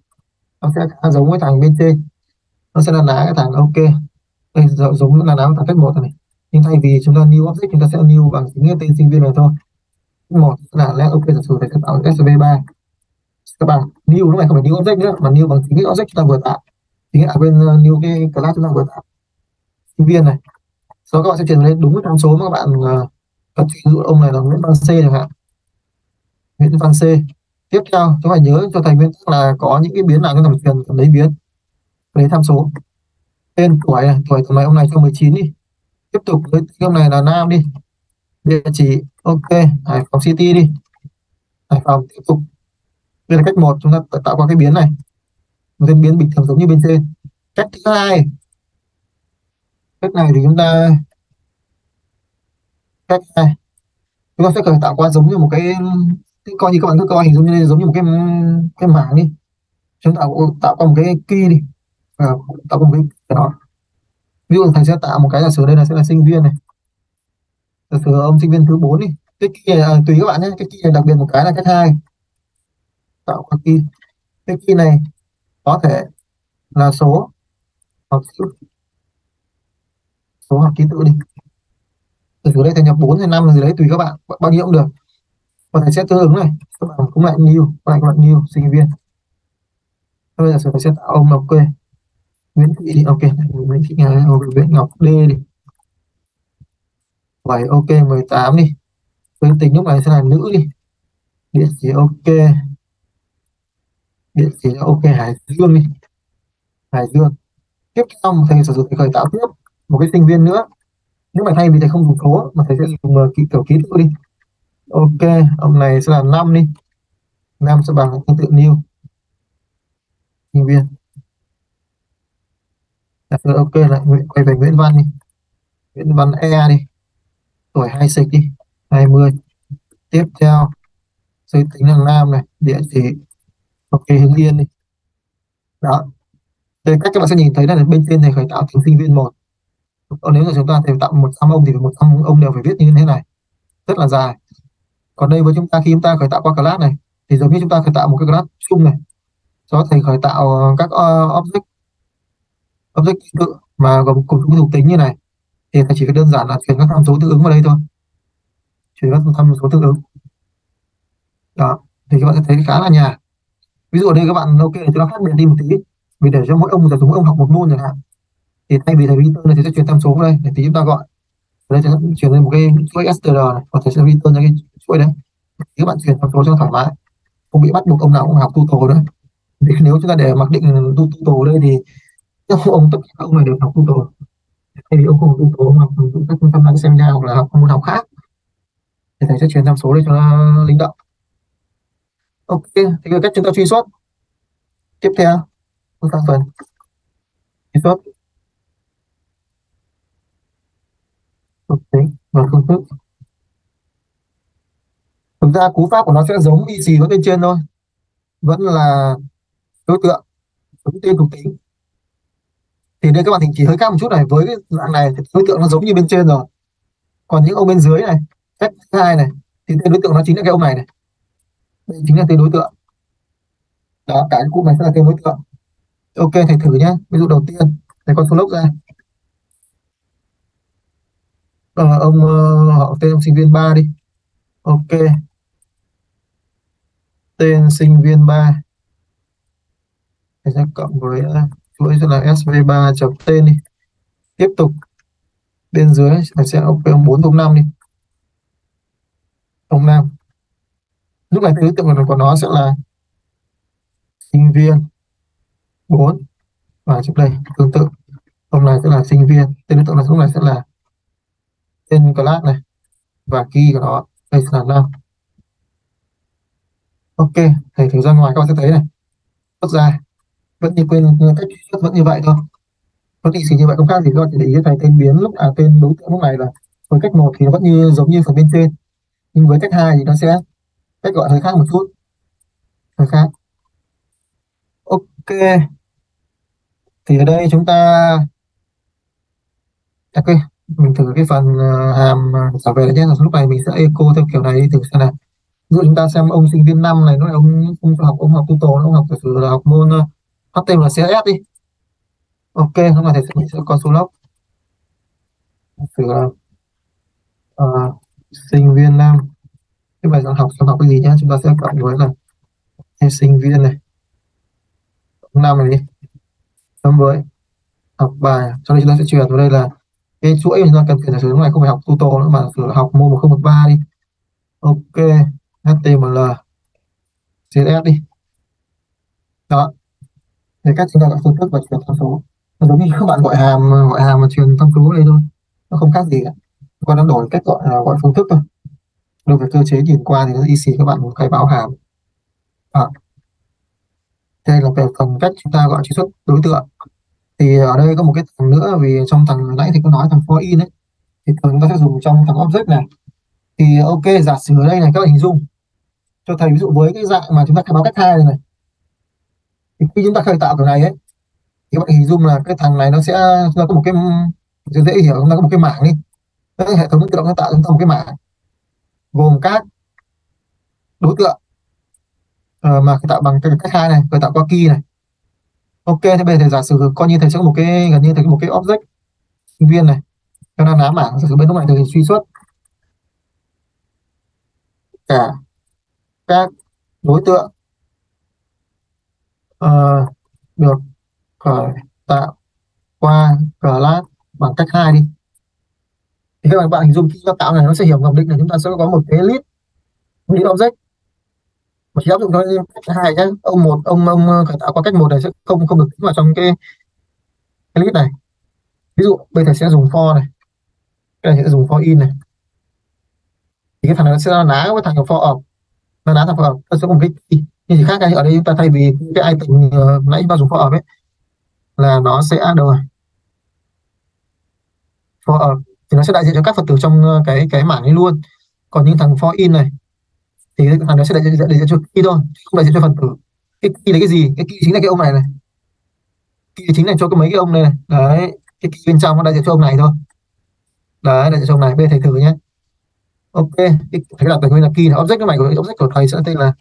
nó sẽ giống với thằng bên trên. Nó sẽ là lá cái thằng ok. Đây giống là lá thằng cách một này. Nhưng thay vì chúng ta new object chúng ta sẽ new bằng chính tên sinh viên này thôi. Một là let ok giả sử để tạo sv 3 các bạn new lúc này không phải new object nữa mà new bằng chính cái object chúng ta vừa tạo. Chính là bên uh, new cái class chúng ta vừa tạo. Sinh viên này. Sau các bạn sẽ chuyển lên đúng cái tham số mà các bạn uh, cần ví dụ ông này là Nguyễn Văn C chẳng hạn. Nguyễn Văn C. Tiếp theo chúng phải nhớ cho thầy nguyên tắc là có những cái biến nào cái ta truyền cần lấy biến lấy tham số. Tên tuổi tuổi thằng này ông này cho 19 đi. Tiếp tục với ông này là nam đi. Địa chỉ, ok, Hải Phòng City đi. Hải Phòng, tiếp tục. Đây là cách một, chúng ta tạo qua cái biến này. Một cái biến bình thường giống như bên trên. Cách thứ hai. Cách này thì chúng ta cách này chúng ta sẽ cần tạo qua giống như một cái coi như các bạn cứ coi hình dung như giống như một cái cái mảng đi. Chúng ta tạo ra một cái key đi. À, tạo ra một cái, cái đó. Ví dụ thầy sẽ tạo một cái giả sử đây là sẽ là sinh viên này. Giả sử ông sinh viên thứ 4 đi. Cái key này à, tùy các bạn nhé. Cái key này đặc biệt một cái là cách hai. Tạo qua key. Cái key này có thể là số hoặc số hoặc ký tự đi. Từ từ đây thầy nhập 4 hay 5 gì đấy tùy các bạn. Bao nhiêu cũng được và thầy sẽ tương ứng này. Các bạn cũng lại new các bạn các bạn new sinh viên. Bây giờ thầy sẽ tạo ông ok. Nguyễn Thị đi ok. Nguyễn Thị Nga Nguyễn Ngọc D đi. Bảy ok. 18 đi. Giới tính lúc này sẽ là nữ đi. Địa chỉ ok. Địa chỉ ok. Hải Dương đi. Hải Dương. Tiếp theo thầy sử dụng khởi tạo tiếp một cái sinh viên nữa. Nếu mà thay vì thầy không dùng số mà thầy sẽ dùng uh, kiểu ký tự đi ok ông này sẽ là 5 đi. 5 sẽ bằng tương tự new. Sinh viên. Đặt rồi ok lại quay về Nguyễn Văn đi. Nguyễn Văn E đi. Tuổi 2 xịch đi. 20 tiếp theo giới tính là nam này. Địa chỉ, ok, Hưng Yên đi. Đó. Đây cách các bạn sẽ nhìn thấy là bên trên này khởi tạo thành sinh viên một. Còn nếu là chúng ta thể tạo 100 ông thì 100 ông đều phải viết như thế này. Rất là dài còn đây với chúng ta khi chúng ta khởi tạo qua class này thì giống như chúng ta khởi tạo một cái class chung này. Do thầy khởi tạo ờ, các uh, object object tự mà gồm cùng những thuộc tính như này. Thì thầy chỉ cần đơn giản là chuyển các tham số tương ứng vào đây thôi. Chuyển các tham số tương ứng. Đó thì các bạn sẽ thấy khá là nhà. Ví dụ ở đây các bạn ok chúng ta khác biệt đi một tí. Vì để cho mỗi ông giải chúng mỗi ông học một môn chẳng hạn. Thì thay vì thầy return này thì sẽ chuyển tham số vào đây để tí chúng ta gọi. Ở đây sẽ chuyển lên một cái chuỗi str này và thầy sẽ return ra cái chuỗi đấy các bạn chuyển sang số cho thoải mái, không bị bắt buộc ông nào cũng học tutor nữa vì nếu chúng ta để mặc định tutor đây thì ông tất cả ông này đều học tutor thay vì ông không học tutor ông học các trung tâm đang xem nhau hoặc là học môn học khác. Thì thầy sẽ chuyển tham số để cho nó linh động ok thì cách chúng ta truy xuất. Tiếp theo chúng ta phần. Truy xuất. Ok và công thức thực ra cú pháp của nó sẽ giống y xì với bên trên thôi. Vẫn là đối tượng giống tên thuộc tính. Thì đây các bạn chỉ hơi khác một chút này với cái dạng này thì đối tượng nó giống như bên trên rồi. Còn những ông bên dưới này cách hai này thì tên đối tượng nó chính là cái ông này này. Đây chính là tên đối tượng. Đó cả cái cụm này sẽ là tên đối tượng. Ok thầy thử nhé ví dụ đầu tiên thầy con số lốc ra ờ, ông họ tên ông sinh viên 3 đi. Ok tên sinh viên 3 thầy sẽ cộng với à, uh, chuỗi sẽ là sv3 chấm tên đi. Tiếp tục. Bên dưới mình sẽ ok ông bốn ông 5 đi. Ông 5 lúc này thứ tự của nó sẽ là sinh viên 4 và trước đây tương tự. Ông này sẽ là sinh viên. Tên đối tượng này lúc này sẽ là tên class này và key của nó. Đây sẽ là 5 ok thầy thử ra ngoài các bạn sẽ thấy này. Xuất ra. Vẫn như quên cách xuất vẫn như vậy thôi. Nó thì như vậy không khác gì các bạn chỉ để ý thầy tên biến lúc à tên đối tượng lúc này là với cách một thì nó vẫn như giống như phần bên trên. Nhưng với cách hai thì nó sẽ cách gọi hơi khác một chút. Hơi khác. Ok. Thì ở đây chúng ta ok mình thử cái phần uh, hàm à, trở về nhé. Lúc này mình sẽ echo theo kiểu này thử xem nào dụ chúng ta xem ông sinh viên năm này nói ông không học ông học tu tổ ông học thực sự là học môn ờ, HTML CSS đi. Ok không phải thầy sẽ, sẽ có số lốc thử uh, uh, sinh viên năm cái bài giảng học sẽ học cái gì nhé chúng ta sẽ cộng với là em sinh viên này. Năm này đi. Chấm với học bài. Cho nên chúng ta sẽ chuyển vào đây là cái chuỗi chúng ta cần chuyển sử này không phải học tutor nữa mà sử học môn 1013 đi. Ok html css đi. Đó. Thì cách chúng ta gọi phương thức và truyền tham số. Nó giống như các bạn gọi hàm gọi hàm và truyền tham số đây thôi. Nó không khác gì cả. Còn đang đổi cách gọi à, gọi phương thức thôi. Đối với cơ chế nhìn qua thì nó easy, các bạn khai báo hàm. À. đây là về phần cách chúng ta gọi truy xuất đối tượng. Thì ở đây có một cái thằng nữa, vì trong thằng nãy thì có nói thằng for in ấy. Thì thường chúng ta sẽ dùng trong thằng object này. Thì ok, giả sử ở đây này, các bạn hình dung cho thầy ví dụ với cái dạng mà chúng ta khai báo cách hai này, này. Thì khi chúng ta khởi tạo kiểu này ấy thì các bạn hình dung là cái thằng này nó sẽ nó có một cái dễ hiểu nó có một cái mảng đi. Cái hệ thống tự động nó tạo chúng ta một cái mảng gồm các đối tượng uh, mà tạo bằng cái cách hai này khởi tạo qua key này. Ok thế bây giờ giả sử coi như thầy sẽ có một cái gần như thầy có một cái object sinh viên này cho nó nám mảng giả sử bên lúc này thầy suy xuất cả các đối tượng. Uh, được khởi tạo qua class bằng cách hai đi. Thì các bạn hình dung khi nó tạo này nó sẽ hiểu ngầm định là chúng ta sẽ có một cái list list object. Mà chỉ áp dụng cho cách hai nhé ông một ông ông ờ, khởi tạo qua cách một này sẽ không không được tính vào trong cái cái list này. Ví dụ bây giờ sẽ dùng for này cái này sẽ dùng for in này. Thì cái thằng này nó sẽ ná với thằng for of nó đá thằng for ta sẽ cùng cái như gì khác ở đây chúng ta thay vì cái item uh, nãy chúng ta dùng for ở ấy là nó sẽ đâu rồi, for ở thì nó sẽ đại diện cho các phần tử trong ờ, cái cái mảng ấy luôn. Còn những thằng for in này thì thằng nó sẽ đại diện, đại diện cho key thôi không đại diện cho phần tử. Cái key là cái gì? Cái key chính là cái ông này này. Key chính là cho cái mấy cái ông này, này. đấy cái key bên trong nó đại diện cho ông này thôi. Đấy đại diện cho ông này bên thầy thử nhé ok, cái thầy biệt là key là object này của object của thầy sẽ tên là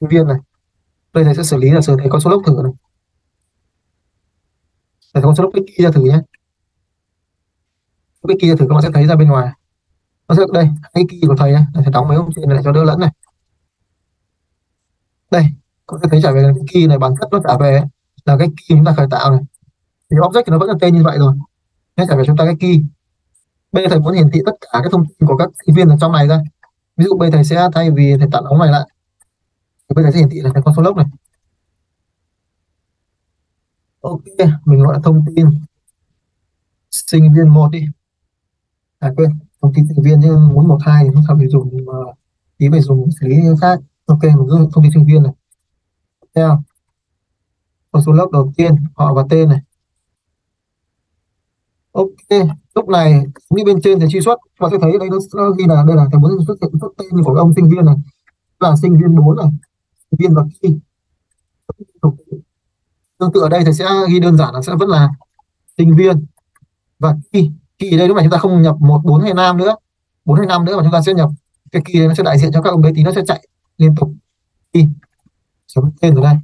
sinh viên này. Đây thầy sẽ xử lý là xử thầy có số lốc thử này. Thầy có số lốc cái key ra thử nhé. Cái kia thử các bạn sẽ thấy ra bên ngoài. Nó sẽ đây cái key của thầy này thầy đóng mấy ông chuyện này cho đỡ lẫn này. Đây có thể thấy trả về cái key này, bản chất nó trả về là cái key chúng ta khởi tạo này. Thì object thì nó vẫn là tên như vậy rồi. Nên trả về chúng ta cái key bây giờ thầy muốn hiển thị tất cả các thông tin của các sinh viên ở trong này ra. Ví dụ bây thầy sẽ thay vì thầy tạo đóng này lại, thì bây giờ sẽ hiển thị là thầy con số lốc này. Ok, mình gọi là thông tin sinh viên một đi. À quên, thông tin sinh viên nhưng muốn một hai thì không sao phải dùng mà tí phải dùng xử lý khác. Ok, mình dùng thông tin sinh viên này. Theo, con số lớp đầu tiên, họ và tên này. Ok lúc này như bên trên thì truy xuất và sẽ thấy đây nó, nó ghi là đây là thầy muốn xuất hiện xuất tên của ông sinh viên này. Là sinh viên 4 này sinh viên và khi tương tự ở đây thầy sẽ ghi đơn giản là sẽ vẫn là sinh viên và key kỳ đây lúc này chúng ta không nhập một bốn hay năm nữa. Bốn hay năm nữa mà chúng ta sẽ nhập. Cái kỳ này nó sẽ đại diện cho các ông đấy tí nó sẽ chạy liên tục. Kỳ chấm tên ở đây.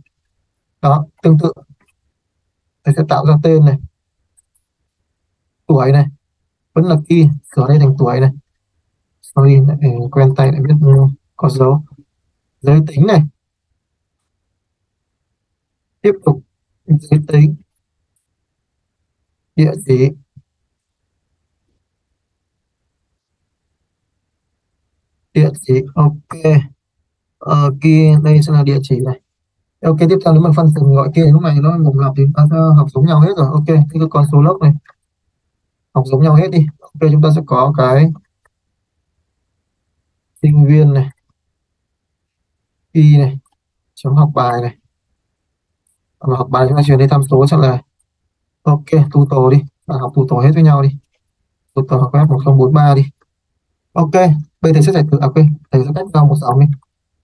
Đó tương tự. Tôi sẽ tạo ra tên này. Tuổi này vẫn là y sửa đây thành tuổi này. Sorry lại ừ, quen tay lại biết ừ, có dấu. Giới tính này. Tiếp tục. Giới tính. Địa chỉ. Địa chỉ ok. Ờ, kia đây sẽ là địa chỉ này. Ok tiếp theo nếu mà phân từng gọi kia lúc này nó mục lặp thì ta học giống nhau hết rồi. Ok thế cái con số lớp này học giống nhau hết đi. Ok chúng ta sẽ có cái sinh viên này, y này, chấm học bài này. Mà học bài chúng ta chuyển đi tham số chắc là, ok, tu tổ đi. Bạn học tu tổ hết với nhau đi. Tu tổ học web 1043 đi. Ok, bây giờ sẽ giải thử à ok thầy sẽ cách nhau một dòng đi.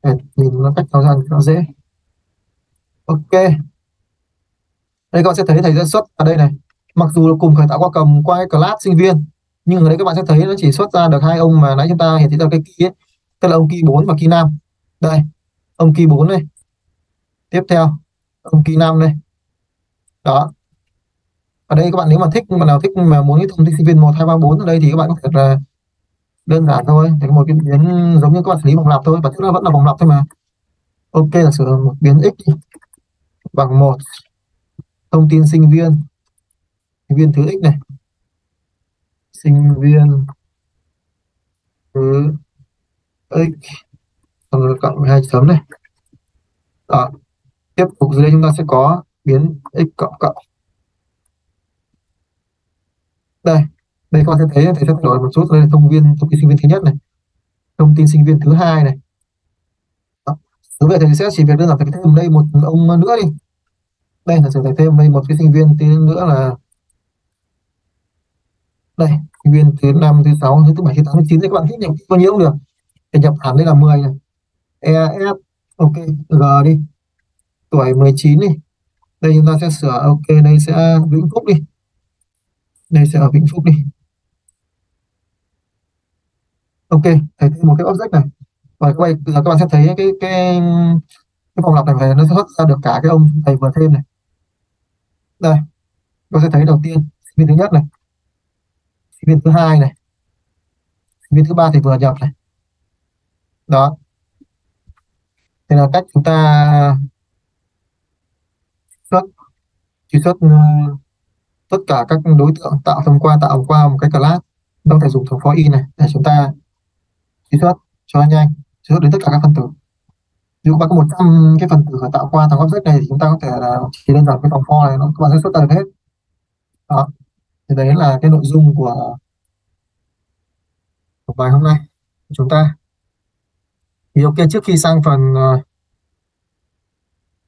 Để nhìn nó cách nhau ra nó dễ. Ok. Đây, các bạn sẽ thấy thầy sẽ xuất. Ở đây này mặc dù là cùng khởi tạo qua cầm, qua cái class sinh viên, nhưng ở đây các bạn sẽ thấy nó chỉ xuất ra được hai ông mà nãy chúng ta hiển thị ra cái key ấy. Tức là ông key 4 và key 5 đây, ông key 4 này tiếp theo, ông key 5 đây. Đó. Ở đây các bạn nếu mà thích mà nào thích mà muốn cái thông tin sinh viên 1 2 3 4 ở đây thì các bạn có thể là đơn giản thôi. Thì một cái biến giống như các bạn xử lý vòng lặp thôi. Bản chất nó vẫn là vòng lặp thôi mà. Ok là sửa một biến x bằng một thông tin sinh viên viên thứ x này. Sinh viên thứ x. Rồi cộng hai chấm này. Đó. Tiếp tục dưới đây chúng ta sẽ có biến x cộng cộng. Đây. Đây các bạn sẽ thấy thầy sẽ đổi một chút. Đây là thông viên, thông tin sinh viên thứ nhất này. Thông tin sinh viên thứ hai này. Đối vậy thầy sẽ chỉ việc đơn giản thầy thêm đây một ông nữa đi. Đây là thầy thêm đây một cái sinh viên nữa là đây viên thứ năm, thứ sáu, thứ bảy, thứ tám, thứ chín, các bạn thích nhập bao nhiêu cũng được? Thì nhập hẳn đây là 10 này. EF ok, G đi. Tuổi 19 đi. Đây chúng ta sẽ sửa, ok, đây sẽ Vĩnh Phúc đi. Đây sẽ ở Vĩnh Phúc đi. Ok, thấy thêm một cái object này. Và các bạn giờ các bạn sẽ thấy cái cái cái vòng lặp này phải nó sẽ xuất ra được cả cái ông thầy vừa thêm này. Đây, các bạn sẽ thấy đầu tiên viên thứ nhất này viên thứ hai này. Viên thứ ba thì vừa nhập này. Đó. Thế là cách chúng ta xuất truy xuất uh, tất cả các đối tượng tạo thông qua tạo qua một cái class. Chúng ta thể dùng thằng for in này để chúng ta truy xuất cho nhanh truy xuất đến tất cả các phân tử. Nếu các bạn có 100 cái phần tử tạo qua thằng object này thì chúng ta có thể là chỉ đơn giản cái vòng for này nó các bạn sẽ xuất ra được hết. Đó thì đấy là cái nội dung của, của bài hôm nay của chúng ta. Thì ok trước khi sang phần ờ,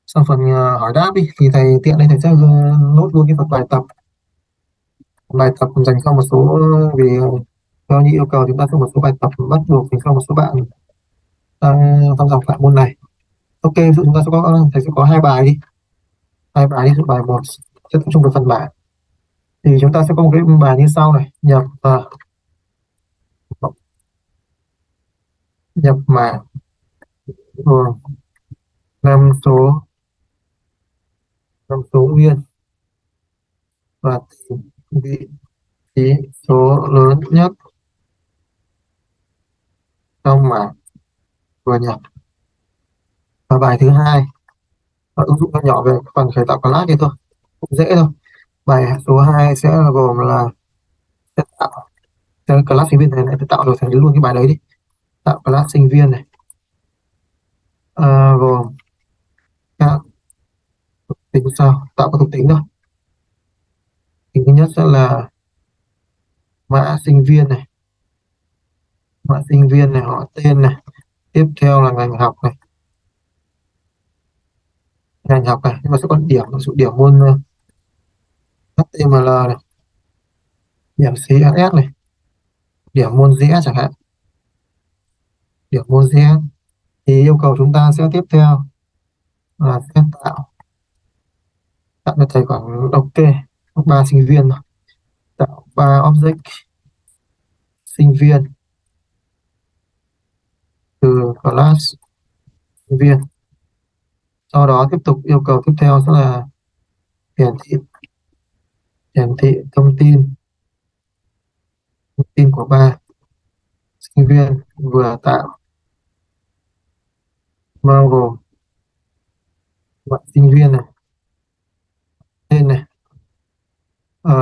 sang phần ờ, hỏi đáp đi thì thầy tiện đây thầy sẽ ờ, nốt luôn cái phần bài tập. Bài tập dành cho một số vì theo như yêu cầu chúng ta có một số bài tập bắt buộc dành cho một số bạn đang trong dòng phạm môn này. Ok ví dụ chúng ta sẽ có thầy sẽ có hai bài đi. Hai bài đi bài một sẽ tập trung vào phần bảng thì chúng ta sẽ có một cái bài như sau này. Nhập uh, nhập mã. Năm số. Năm số nguyên và tìm vị trí số lớn nhất. Trong mã. Vừa nhập. Và bài thứ hai. Và ứng dụng nhỏ về phần khởi tạo class thì thôi. Cũng dễ thôi bài số 2 sẽ gồm là sẽ tạo sẽ class sinh viên này sẽ tạo rồi thành luôn cái bài đấy đi. Tạo class sinh viên này. À, gồm các thuộc tính sao? Tạo các thuộc tính thôi. Tính thứ nhất sẽ là mã sinh viên này. Mã sinh viên này họ tên này. Tiếp theo là ngành học này. Ngành học này nhưng mà sẽ có điểm là số điểm môn HTML này. Điểm CSS này. Điểm môn JS chẳng hạn. Điểm môn JS thì yêu cầu chúng ta sẽ tiếp theo là sẽ tạo. Tạo cho thầy khoảng ok ba sinh viên rồi tạo ba object sinh viên. Từ class sinh viên. Sau đó tiếp tục yêu cầu tiếp theo sẽ là hiển thị hiển thị thông tin. Thông tin của ba sinh viên vừa tạo. Bao gồm bạn sinh viên này tên này à,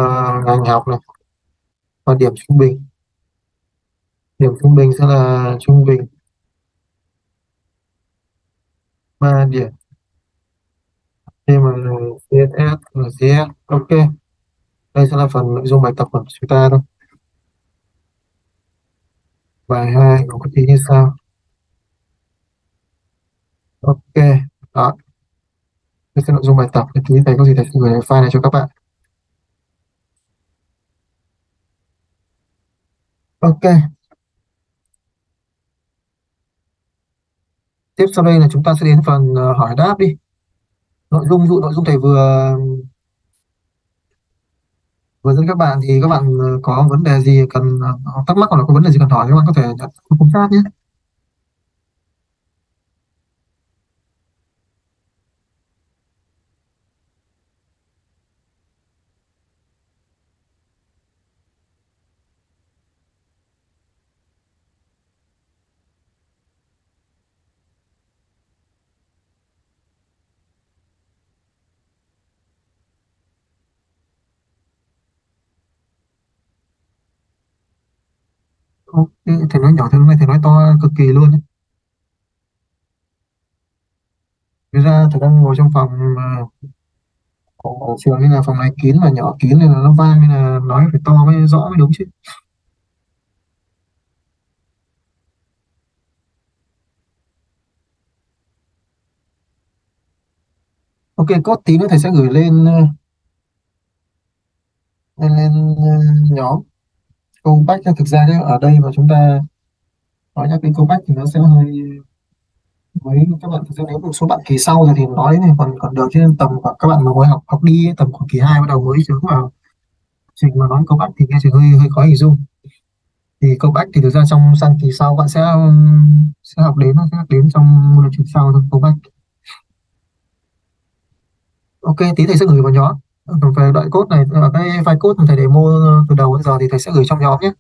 ngành học này và điểm trung bình. Điểm trung bình sẽ là trung bình 3 điểm. Thêm là CSS và CS ok đây sẽ là phần nội dung bài tập của chúng ta thôi. Bài 2 có tí như sau. Ok, đó. Đây sẽ nội dung bài tập. Tí thầy có gì thầy sẽ gửi file này cho các bạn. Ok. Tiếp sau đây là chúng ta sẽ đến phần ờ, hỏi đáp đi. Nội dung dụ nội dung thầy vừa Vâng, vừa dẫn các bạn, thì các bạn ờ, có vấn đề gì cần ờ, thắc mắc hoặc là có vấn đề gì cần hỏi các bạn có thể nhận cùng chat nhé. Thầy nói nhỏ thầy nói thầy nói to cực kỳ luôn ấy. Thế ra thầy đang ngồi trong phòng mà của trường nên là phòng này kín và nhỏ kín nên là nó vang nên là nói phải to mới rõ mới đúng chứ. Ok, có tí nữa thầy sẽ gửi lên à, lên, lên à, nhóm câu bách thực ra đấy ở đây mà chúng ta nói nhắc đến câu bách thì nó sẽ hơi với các bạn thực ra nếu một số bạn kỳ sau rồi thì nói này, còn còn được chứ. Tầm khoảng các bạn mà mới học học đi, tầm khoảng kỳ hai bắt đầu mới chứng vào. Trình mà nói câu bách thì nghe chỉ hơi hơi khó hình dung. Thì câu bách thì thực ra trong sang kỳ sau bạn sẽ sẽ học đến, sẽ học đến trong môn trình sau thôi câu bách ok, tí thầy sẽ gửi vào nhóm. Vâng, về đoạn code này là cái file code mà thầy demo từ đầu đến giờ thì thầy sẽ gửi trong nhóm nhé.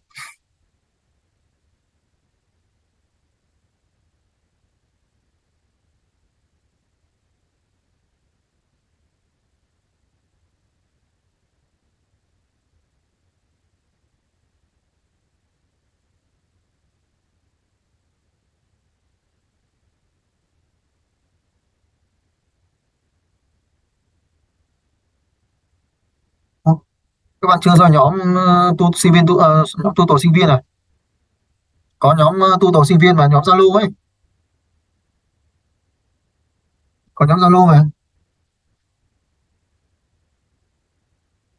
Các bạn chưa vào nhóm ờ, tu sinh viên tu uh, nhóm tu tổ sinh viên à? Có nhóm uh, tu tổ sinh viên và nhóm Zalo ấy. Có nhóm Zalo mà.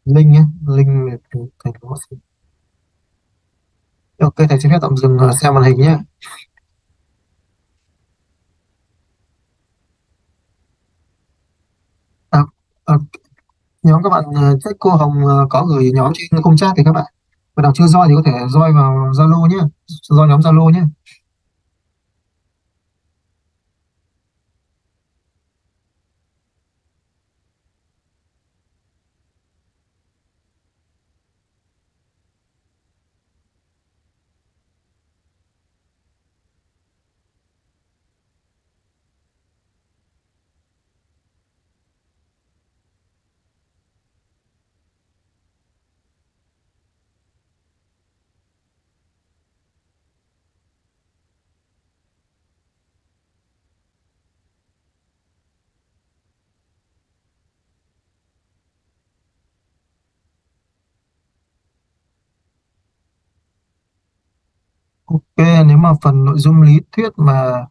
Linh nhé linh thành phố ok thầy xin phép tạm dừng xem màn hình nhé. À, okay nhóm các bạn ờ, uh, check cô Hồng ờ, có gửi nhóm trên khung chat thì các bạn. Bạn nào chưa join thì có thể join vào Zalo nhé join nhóm Zalo nhé Ok, nếu mà phần nội dung lý thuyết mà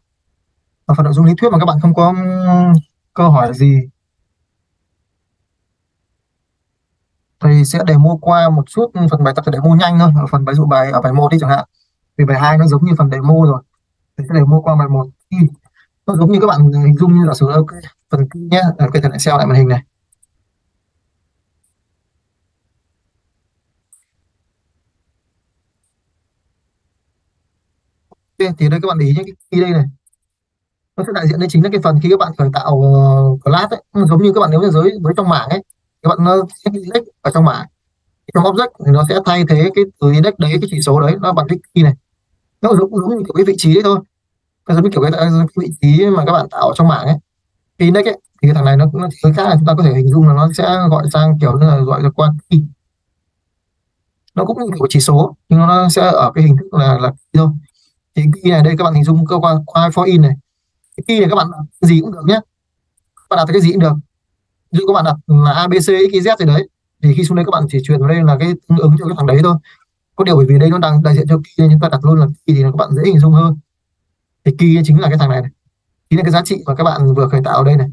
ở phần nội dung lý thuyết mà các bạn không có câu hỏi gì? Thì sẽ demo qua một chút phần bài tập để demo nhanh thôi ở phần ví dụ bài ở bài một đi chẳng hạn. Vì bài hai nó giống như phần demo rồi. Thì sẽ demo qua bài một nó giống như các bạn hình dung như là sử ok phần nhé ok thì lại xem lại màn hình này. Ok, thì đây các bạn để ý nhé khi đây này. Nó sẽ đại diện đây chính là cái phần khi các bạn khởi tạo uh, class ấy. Giống như các bạn nếu như giới với trong mảng ấy các bạn ờ, nó sẽ index ở trong mảng. Trong object thì nó sẽ thay thế cái từ index đấy cái chỉ số đấy nó bằng cái key này. Nó giống giống như kiểu cái vị trí đấy thôi. Nó giống như kiểu cái, ờ, cái vị trí mà các bạn tạo trong mảng ấy. Cái index ấy thì cái thằng này nó nó hơi khác là chúng ta có thể hình dung là nó sẽ gọi sang kiểu như là gọi là qua key. Nó cũng như kiểu chỉ số nhưng nó sẽ ở cái hình thức là là key thôi thì key này đây các bạn hình dung cơ quan qua for in này. Cái key này các bạn gì cũng được nhé các bạn đặt cái gì cũng được. Ví dụ các bạn đặt là abc xyz gì đấy thì khi xuống đây các bạn chỉ truyền vào đây là cái tương ứng cho cái thằng đấy thôi. Có điều bởi vì đây nó đang đại diện cho key nên chúng ta đặt luôn là key thì các bạn dễ hình dung hơn. Thì key chính là cái thằng này, này. chính là cái giá trị mà các bạn vừa khởi tạo ở đây này.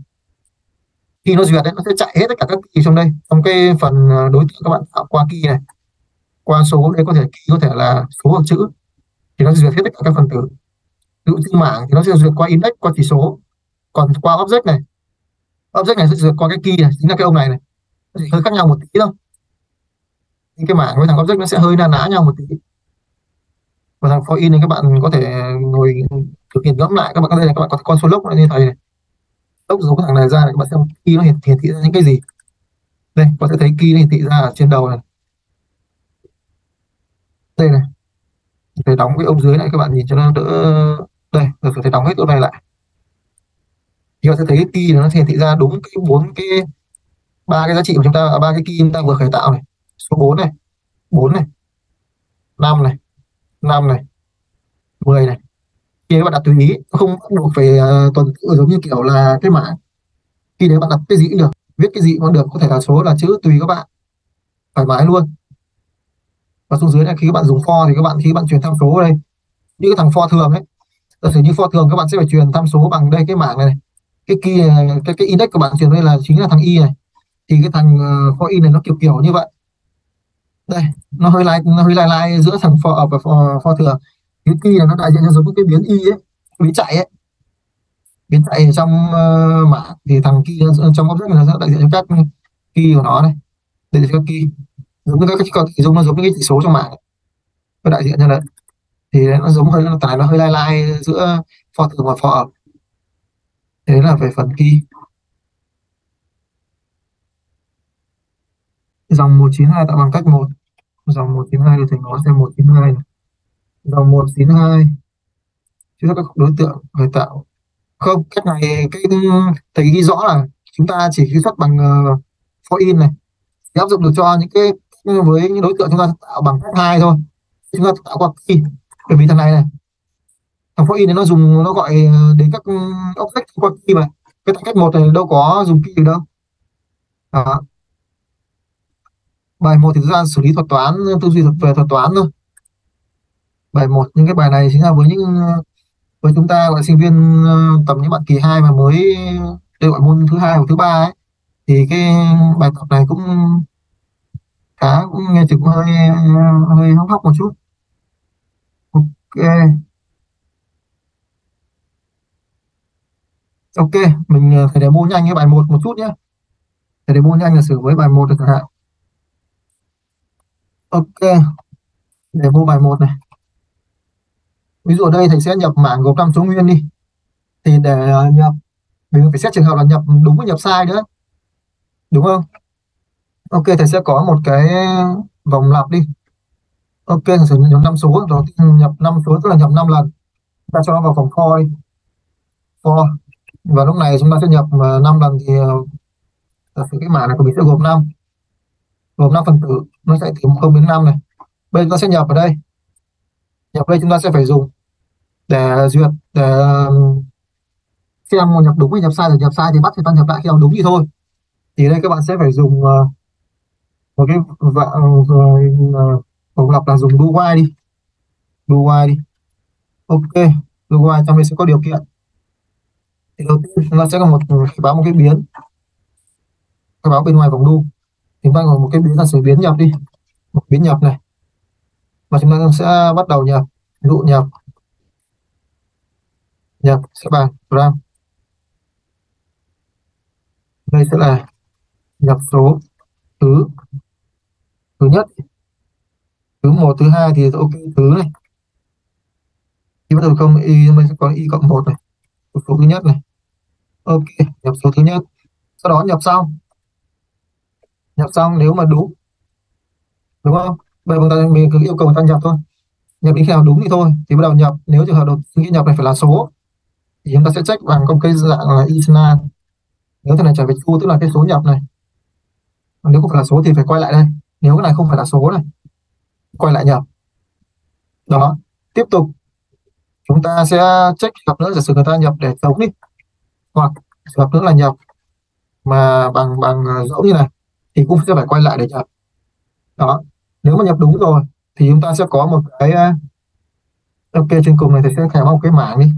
Khi nó duyệt đấy nó sẽ chạy hết tất cả các key trong đây. Trong cái phần à, đối tượng các bạn tạo qua key này. Qua số đây có thể key có thể là số hoặc chữ thì nó duyệt hết tất cả các phần tử. Ví dụ trên mảng thì nó sẽ duyệt qua index qua chỉ số. Còn qua object này object này sẽ duyệt qua cái key này chính là cái ông này này. Nó chỉ hơi khác nhau một tí thôi. Những cái mảng với thằng object nó sẽ hơi na ná nhau một tí. Và thằng for in thì các bạn có thể ngồi thực hiện ngẫm lại. Các bạn có thể các bạn có con số lốc như thầy này. Lốc dùng cái thằng này ra các bạn xem key nó hiển, hiển thị ra những cái gì. Đây có thể thấy key nó hiển thị ra ở trên đầu này. Đây này thầy đóng cái ông dưới này các bạn nhìn cho nó đỡ đây rồi thầy đóng hết chỗ này lại. Thì bạn sẽ thấy cái key nó hiển thị ra đúng cái bốn cái ba cái giá trị của chúng ta à, ba cái key chúng ta vừa khởi tạo này. Số 4 này 4 này 5 này 5 này 10 này. Khi các bạn đặt tùy ý không buộc phải uh, tuần tự giống như kiểu là cái mã khi đấy bạn đặt cái gì cũng được. Viết cái gì cũng được có thể là số là chữ tùy các bạn. Thoải mái luôn và xuống dưới này khi các bạn dùng for thì các bạn khi các bạn truyền tham số ở đây như cái thằng for thường ấy giả sử như for thường các bạn sẽ phải truyền tham số bằng đây cái mảng này, này. cái kia cái cái index của bạn truyền đây là chính là thằng y này. Thì cái thằng uh, for in này nó kiểu kiểu như vậy. Đây nó hơi lai nó hơi lai lai giữa thằng for ờ, và for, for thường. Cái key là nó đại diện cho giống cái biến y ấy biến chạy ấy. Biến chạy trong uh, mảng thì thằng key trong object này nó sẽ đại diện cho các key của nó đây đây là các key giống như các cái chỉ giống nó giống như cái chỉ số trong mạng nó đại diện cho đấy. Thì nó giống hơi nó tải nó hơi lai lai giữa for thường và for thế là về phần key. Dòng 192 tạo bằng cách một. Dòng 192 thì thầy nói xem 192 này. dòng 192 chúng ta các đối tượng phải tạo. Không cách này cái thầy ghi rõ là chúng ta chỉ ghi xuất bằng ờ, uh, for in này. Thì áp dụng được cho những cái với những đối tượng chúng ta tạo bằng cách hai thôi. Chúng ta tạo qua key. Bởi vì thằng này này, thằng for in này nó dùng, nó gọi ờ, đến các ừ, object qua key mà. Cái cách một này đâu có dùng key được đâu. Đó. Bài 1 thì chúng ta xử lý thuật toán, tư duy thuật, về thuật toán thôi. Bài 1 những cái bài này chính là với những ờ, với chúng ta gọi sinh viên ờ, tầm những bạn kỳ 2 mà mới đây gọi môn thứ hai hoặc thứ ba ấy. Thì cái bài tập này cũng cả cũng nghe chừng hơi hơi hóc hóc một chút. Ok. Ok, mình ờ, phải để mua nhanh cái bài một một chút nhé. Phải mua nhanh là xử với bài một được chẳng hạn. Ok. Để mua bài một này. Ví dụ ở đây thầy sẽ nhập mảng gồm năm số nguyên đi. Thì để ờ, nhập, mình phải xét trường hợp là nhập đúng hay nhập sai nữa. Đúng không? Ok thầy sẽ có một cái vòng lặp đi. Ok thầy sử dụng nhập 5 số rồi nhập 5 số tức là nhập 5 lần. Ta cho nó vào vòng for đi. For và lúc này chúng ta sẽ nhập ờ, 5 lần thì uh, cái mã này của mình sẽ gồm 5 gồm 5 phần tử nó sẽ từ 0 đến 5 này. Bây giờ ta sẽ nhập ở đây. Nhập đây chúng ta sẽ phải dùng để duyệt để xem nhập đúng hay nhập sai. Thì nhập sai thì bắt thì ta nhập lại theo đúng thì thôi. Thì đây các bạn sẽ phải dùng uh, một cái vợ rồi ờ, vòng lọc là dùng do while đi. Do while đi. Ok do while trong đây sẽ có điều kiện. Thì đầu tiên chúng ta sẽ có một, khai báo một cái biến. Khai báo bên ngoài vòng đu. Chúng ta có một cái biến là sử biến nhập đi. Một biến nhập này. Và chúng ta sẽ bắt đầu nhập. Ví dụ nhập. Nhập, sẽ bằng gram đây sẽ là nhập số thứ thứ nhất thứ một, thứ hai thì ok, thứ này. Khi bắt đầu không y mình sẽ có y cộng một này. Số thứ nhất này. Ok, nhập số thứ nhất. Sau đó nhập xong. Nhập xong nếu mà đúng. Đúng không? Vậy chúng ta, mình cứ yêu cầu người ta nhập thôi. Nhập đến khi nào đúng thì thôi. Thì bắt đầu nhập. Nếu trường hợp đầu tiên nhập này phải là số. Thì chúng ta sẽ check bằng công cái dạng là isna nếu thằng này trở về true tức là cái số nhập này. Nếu không phải là số thì phải quay lại đây nếu cái này không phải là số này, quay lại nhập đó, tiếp tục. Chúng ta sẽ check gặp hợp nữa, giả sử người ta nhập để giống đi, hoặc gặp hợp nữa là nhập mà bằng bằng ờ, dấu như này, thì cũng sẽ phải quay lại để nhập. Đó, nếu mà nhập đúng rồi, thì chúng ta sẽ có một cái ờ, ok, trên cùng này thì sẽ kèm một cái mảng đi.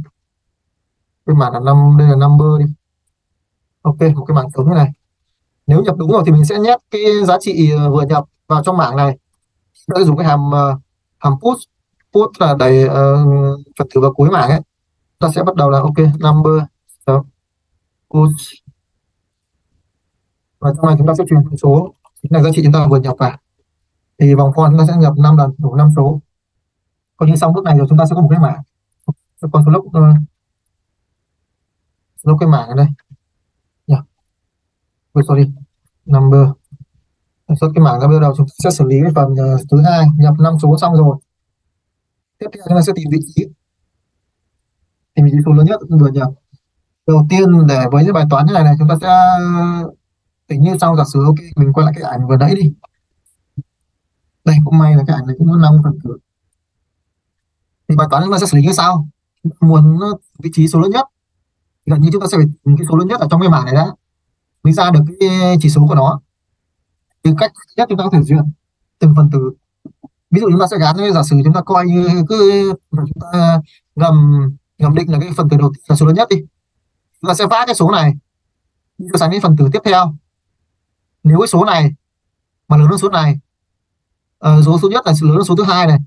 Cái mảng là năm, đây là number đi. Ok, một cái mảng giống như này. Nếu nhập đúng rồi thì mình sẽ nhét cái giá trị ờ, vừa nhập vào trong mảng này. Sẽ dùng cái hàm ờ, hàm put put là đầy ờ, uh, phần tử vào cuối mảng ấy. Ta sẽ bắt đầu là ok number đó. put. Và trong này chúng ta sẽ truyền số. Chính là giá trị chúng ta vừa nhập vào. Thì vòng for chúng ta sẽ nhập 5 lần đủ 5 số. Còn như xong bước này rồi chúng ta sẽ có một cái mảng còn số lúc uh, ờ, số cái mảng ở đây. Yeah. Wait, sorry. Number xuất cái mảng ra bắt đầu chúng ta sẽ xử lý cái phần ờ, thứ hai, nhập năm số xong rồi. Tiếp theo chúng ta sẽ tìm vị trí. Tìm vị trí số lớn nhất, vừa nhập. Đầu tiên để với những bài toán như này này, chúng ta sẽ ờ, tính như sau giả sử, ok, mình quay lại cái ảnh vừa nãy đi. Đây, cũng may là cái ảnh này cũng có năm phần tử. Thì bài toán chúng ta sẽ xử lý như sau. Muốn ờ, vị trí số lớn nhất. Thì gần như chúng ta sẽ phải tìm cái số lớn nhất ở trong cái mảng này đã. Mới ra được cái chỉ số của nó thì cách nhất chúng ta có thể duyệt từng phần tử ví dụ chúng ta sẽ gắn giả sử chúng ta coi như cứ chúng ta ngầm ngầm định là cái phần tử đầu tiên là số lớn nhất đi. Chúng ta sẽ vác cái số này so sánh với phần tử tiếp theo. Nếu cái số này mà lớn hơn số này ờ, uh, số số nhất là lớn hơn số thứ hai này.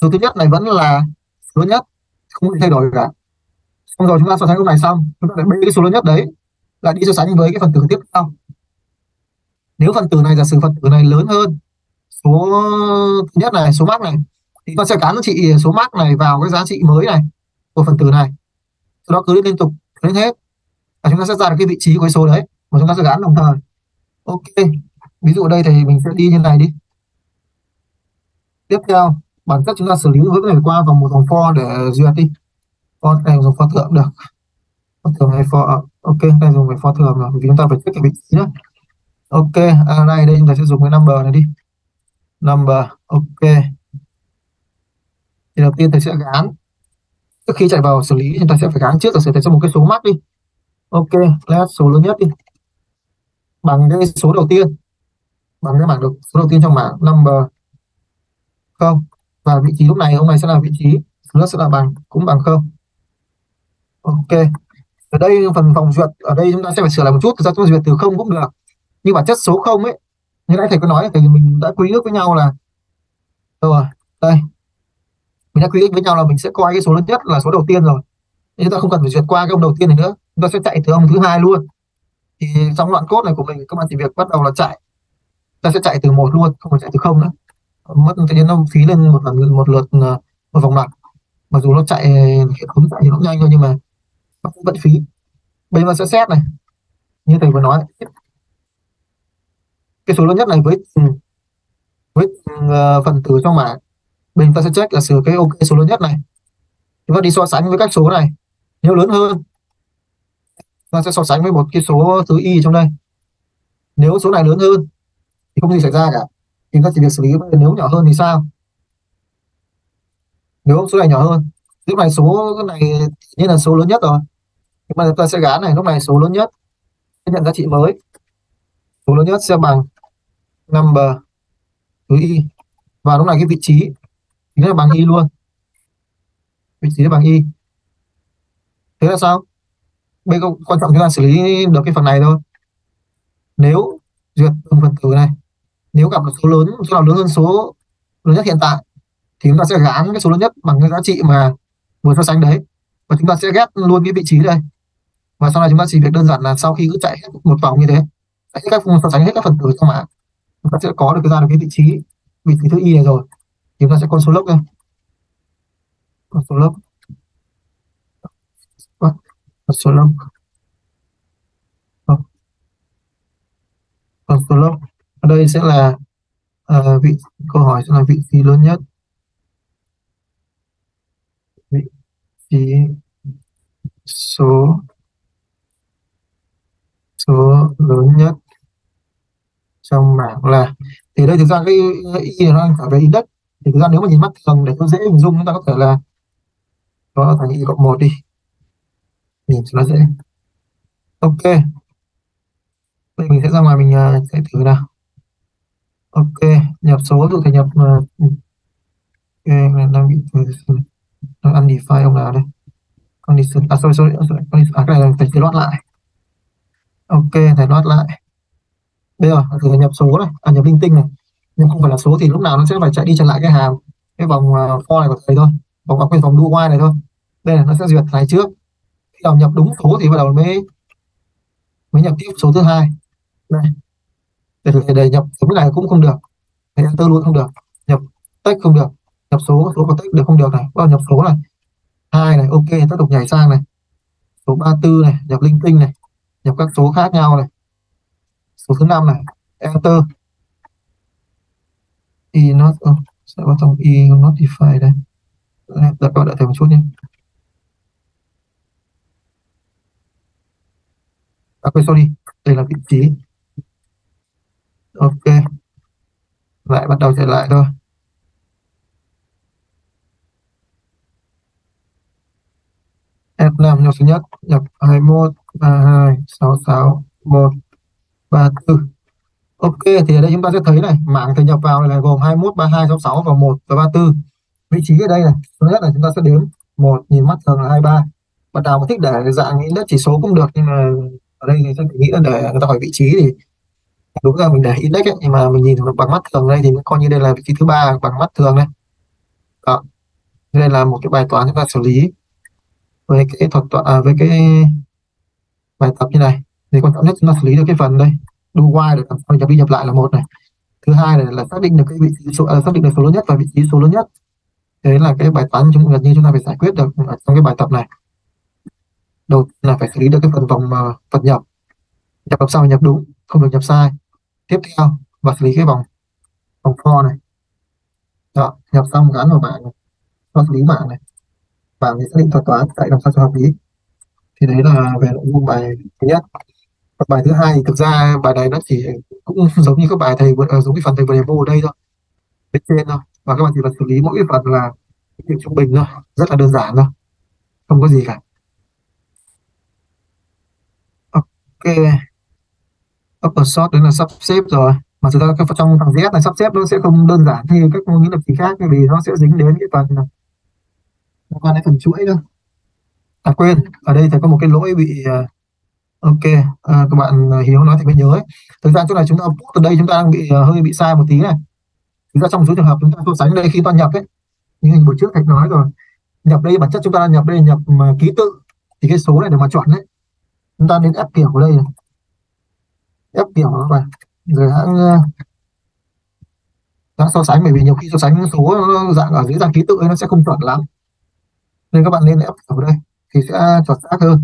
Số thứ nhất này vẫn là số lớn nhất không thay đổi cả. Xong rồi chúng ta so sánh lúc này xong chúng ta lại bê cái số lớn nhất đấy lại đi so sánh với cái phần tử tiếp theo nếu phần tử này giả sử phần tử này lớn hơn số, thứ nhất này, số mắc này, thì con sẽ gắn giá trị số mắc này vào cái giá trị mới này của phần tử này. Sau đó cứ liên tục đến hết và chúng ta sẽ ra được cái vị trí của cái số đấy mà chúng ta sẽ gắn đồng thời. Ok, ví dụ đây thì mình sẽ đi như này đi. Tiếp theo, bản chất chúng ta xử lý bước này qua vào một dòng for để duyệt đi. For này dùng for thượng được. For thượng hay for, ok đây dùng cái for thượng rồi, vì chúng ta phải check cái vị trí nữa ok à, đây đây chúng ta sẽ dùng cái number này đi. Number ok. Thì đầu tiên thầy sẽ gán. Trước khi chạy vào xử lý chúng ta sẽ phải gán trước là sẽ cho một cái số mắc đi. Ok let số lớn nhất đi. Bằng cái số đầu tiên. Bằng cái bảng được số đầu tiên trong bảng number. Không. Và vị trí lúc này ông này sẽ là vị trí nó sẽ là bằng cũng bằng không. Ok. Ở đây phần phòng duyệt ở đây chúng ta sẽ phải sửa lại một chút thực ra chúng ta duyệt từ không cũng được nhưng bản chất số không ấy, như nãy thầy có nói thì mình đã quy ước với nhau là rồi đây, mình đã quy ước với nhau là mình sẽ coi cái số lớn nhất là số đầu tiên rồi. Nên chúng ta không cần phải duyệt qua cái ông đầu tiên này nữa, chúng ta sẽ chạy từ ông thứ hai luôn. Thì trong đoạn cốt này của mình, các bạn chỉ việc bắt đầu là chạy. Ta sẽ chạy từ một luôn, không phải chạy từ không nữa. Mất, tự nhiên nó phí lên một lần, một lượt ờ, một vòng lặp mặc dù nó chạy, hệ thống chạy thì nó nhanh thôi nhưng mà nó cũng vẫn phí. Bây giờ sẽ xét này. Như thầy vừa nói cái số lớn nhất này với ừ, với uh, phần tử trong mảng. Mình ta sẽ check là sửa cái ok số lớn nhất này. Chúng ta đi so sánh với các số này nếu lớn hơn ta sẽ so sánh với một cái số thứ y trong đây. Nếu số này lớn hơn thì không gì xảy ra cả. Thì ta chỉ việc xử lý nếu nhỏ hơn thì sao? Nếu số này nhỏ hơn lúc này số này như là số lớn nhất rồi. Nhưng mà ta sẽ gán này lúc này số lớn nhất nhận giá trị mới. Số lớn nhất sẽ bằng number. Thứ y. Và lúc này cái vị trí chính là bằng y luôn. Vị trí là bằng y. Thế là sao? Bây giờ quan trọng chúng ta xử lý được cái phần này thôi. Nếu duyệt từng phần tử này, nếu gặp được số lớn, số nào lớn hơn số lớn nhất hiện tại, thì chúng ta sẽ gán cái số lớn nhất bằng cái giá trị mà vừa so sánh đấy. Và chúng ta sẽ ghép luôn cái vị trí đây. Và sau này chúng ta chỉ việc đơn giản là sau khi cứ chạy hết một vòng như thế, chạy các, so sánh hết các phần tử trong mạng chúng ta sẽ có được ra được cái vị trí vị trí thứ y này rồi. Thì chúng ta sẽ con số lốc đây con số lốc. Vâng, con số lốc. Vâng. Con số lốc. Ở đây sẽ là uh, vị câu hỏi sẽ là vị trí lớn nhất. Vị trí số số lớn nhất trong bảng là thì đây thực ra cái y nó cả về index thì thực ra nếu mà nhìn mắt thường để cho dễ hình dung chúng ta có thể là đó thành y cộng một đi. Nhìn cho nó dễ. Ok. Đây mình sẽ ra ngoài mình uh, sẽ thử nào. Ok. Nhập số rồi dụ thể nhập uh, ok đang bị ừ, đang ăn define ông nào đây? Condition à sorry sorry, sorry à cái này là phải loát lại. Ok thầy loát lại bây giờ thử nhập số này à nhập linh tinh này. Nhưng không phải là số thì lúc nào nó sẽ phải chạy đi trở lại cái hàm cái vòng à, uh, for này của thầy thôi vòng à, có vòng do while này thôi. Đây là nó sẽ duyệt này trước. Khi nào nhập đúng số thì bắt đầu mới mới nhập tiếp số thứ hai. Đây. Để thử để nhập số này cũng không được. Thầy enter luôn không được. Nhập tách không được. Nhập số số của tách được không được này. Bao nhập số này. Hai này ok tiếp tục nhảy sang này. Số 34 này nhập linh tinh này. Nhập các số khác nhau này số thứ năm này enter. Y not oh, sẽ vào trong y notify đây. Đặt các bạn đợi thêm một chút nhé. À, quên sorry đây là vị trí. Ok. Lại bắt đầu trở lại thôi. F5 nhập số nhất nhập 21 32 66 1 34 ừ, Ok thì ở đây chúng ta sẽ thấy này mảng thì nhập vào này là gồm 21 32 66 và 1 và 34 vị trí ở đây này thứ nhất là chúng ta sẽ đếm. Một nhìn mắt thường là 23 bạn nào mà thích để dạng nghĩ đất chỉ số cũng được nhưng mà ở đây thì tôi nghĩ là để người ta hỏi vị trí thì đúng ra mình để index ấy, nhưng mà mình nhìn bằng mắt thường đây thì coi như đây là vị trí thứ ba bằng mắt thường này đó. Đây là một cái bài toán chúng ta xử lý với cái thuật toán à, với cái bài tập như này thì quan trọng nhất chúng ta xử lý được cái phần đây. Do while để làm sao nhập đi nhập lại là một này. Thứ hai này là xác định được cái vị trí số à, xác định được số lớn nhất và vị trí số lớn nhất. Đấy là cái bài toán chúng gần như chúng ta phải giải quyết được ở trong cái bài tập này. Đầu tiên là phải xử lý được cái phần vòng à, uh, phần nhập. Nhập làm sao nhập đúng không được nhập sai. Tiếp theo và xử lý cái vòng vòng for này. Đó nhập xong gắn vào bảng này. Xử lý bảng này. Bảng thì xác định thuật toán tại làm sao cho hợp lý. Thì đấy là về nội dung bài thứ nhất. Còn bài thứ hai thì thực ra bài này nó chỉ cũng giống như các bài thầy vừa uh, giống cái phần thầy vừa demo ở đây thôi. Bên trên thôi. Và các bạn chỉ cần xử lý mỗi cái phần là điểm trung bình thôi. Rất là đơn giản thôi. Không có gì cả. Ok. Upper sort đấy là sắp xếp rồi. Mà thực ra cái trong thằng Z này sắp xếp nó sẽ không đơn giản như các những lập trình khác vì nó sẽ dính đến cái phần ờ, liên quan đến phần chuỗi thôi. À quên. Ở đây thì có một cái lỗi bị uh, ok à, các bạn à, hiếu nói thì mới nhớ ấy. thực ra chỗ này chúng ta từ đây chúng ta đang bị uh, hơi bị sai một tí này. Thực ra trong số trường hợp chúng ta so sánh đây khi ta nhập ấy như hình buổi trước thầy nói rồi. Nhập đây bản chất chúng ta nhập đây nhập mà ký tự thì cái số này để mà chọn đấy chúng ta nên ép kiểu ở đây này. ép kiểu các bạn, rồi hãng à, đã so sánh bởi vì nhiều khi so sánh số dạng ở dưới dạng ký tự ấy, nó sẽ không chuẩn lắm. Nên các bạn nên ép kiểu ở đây thì sẽ chuẩn xác hơn.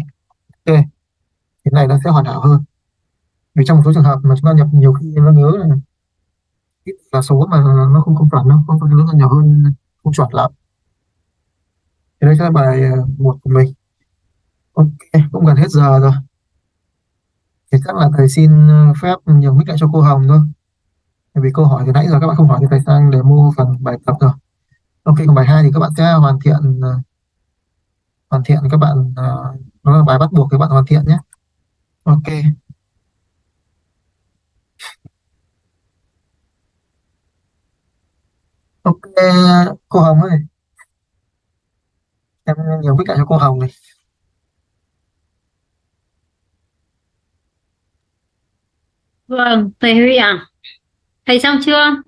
Ok thế này nó sẽ hoàn hảo hơn. Vì trong một số trường hợp mà chúng ta nhập nhiều khi nó nhớ là là số mà nó không không chuẩn đâu, không có lớn nhiều hơn, không chuẩn lắm. Thì đây là bài ờ, một của mình. Ok, cũng gần hết giờ rồi. Thì chắc là thầy xin ờ, phép nhiều mic lại cho cô Hồng thôi. Bởi vì câu hỏi từ nãy giờ các bạn không hỏi thì thầy sang để mua phần bài tập rồi. Ok, còn bài hai thì các bạn sẽ hoàn thiện ờ, hoàn thiện các bạn nó là bài bắt buộc các bạn hoàn thiện nhé ok ok cô Hồng ơi em nhiều mic lại cho cô Hồng này Vâng, thầy Huy à? Thầy xong chưa?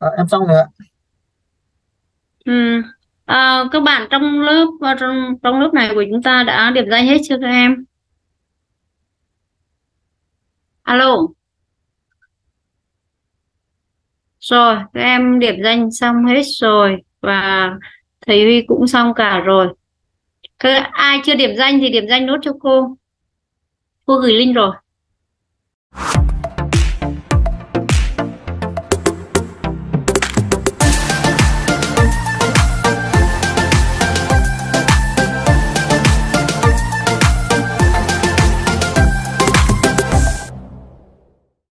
à, em xong rồi ạ Ừ. À, các bạn trong lớp trong trong lớp này của chúng ta đã điểm danh hết chưa các em? Alo. Rồi, các em điểm danh xong hết rồi và thầy Huy cũng xong cả rồi. Các ai chưa điểm danh thì điểm danh nốt cho cô. Cô gửi link rồi.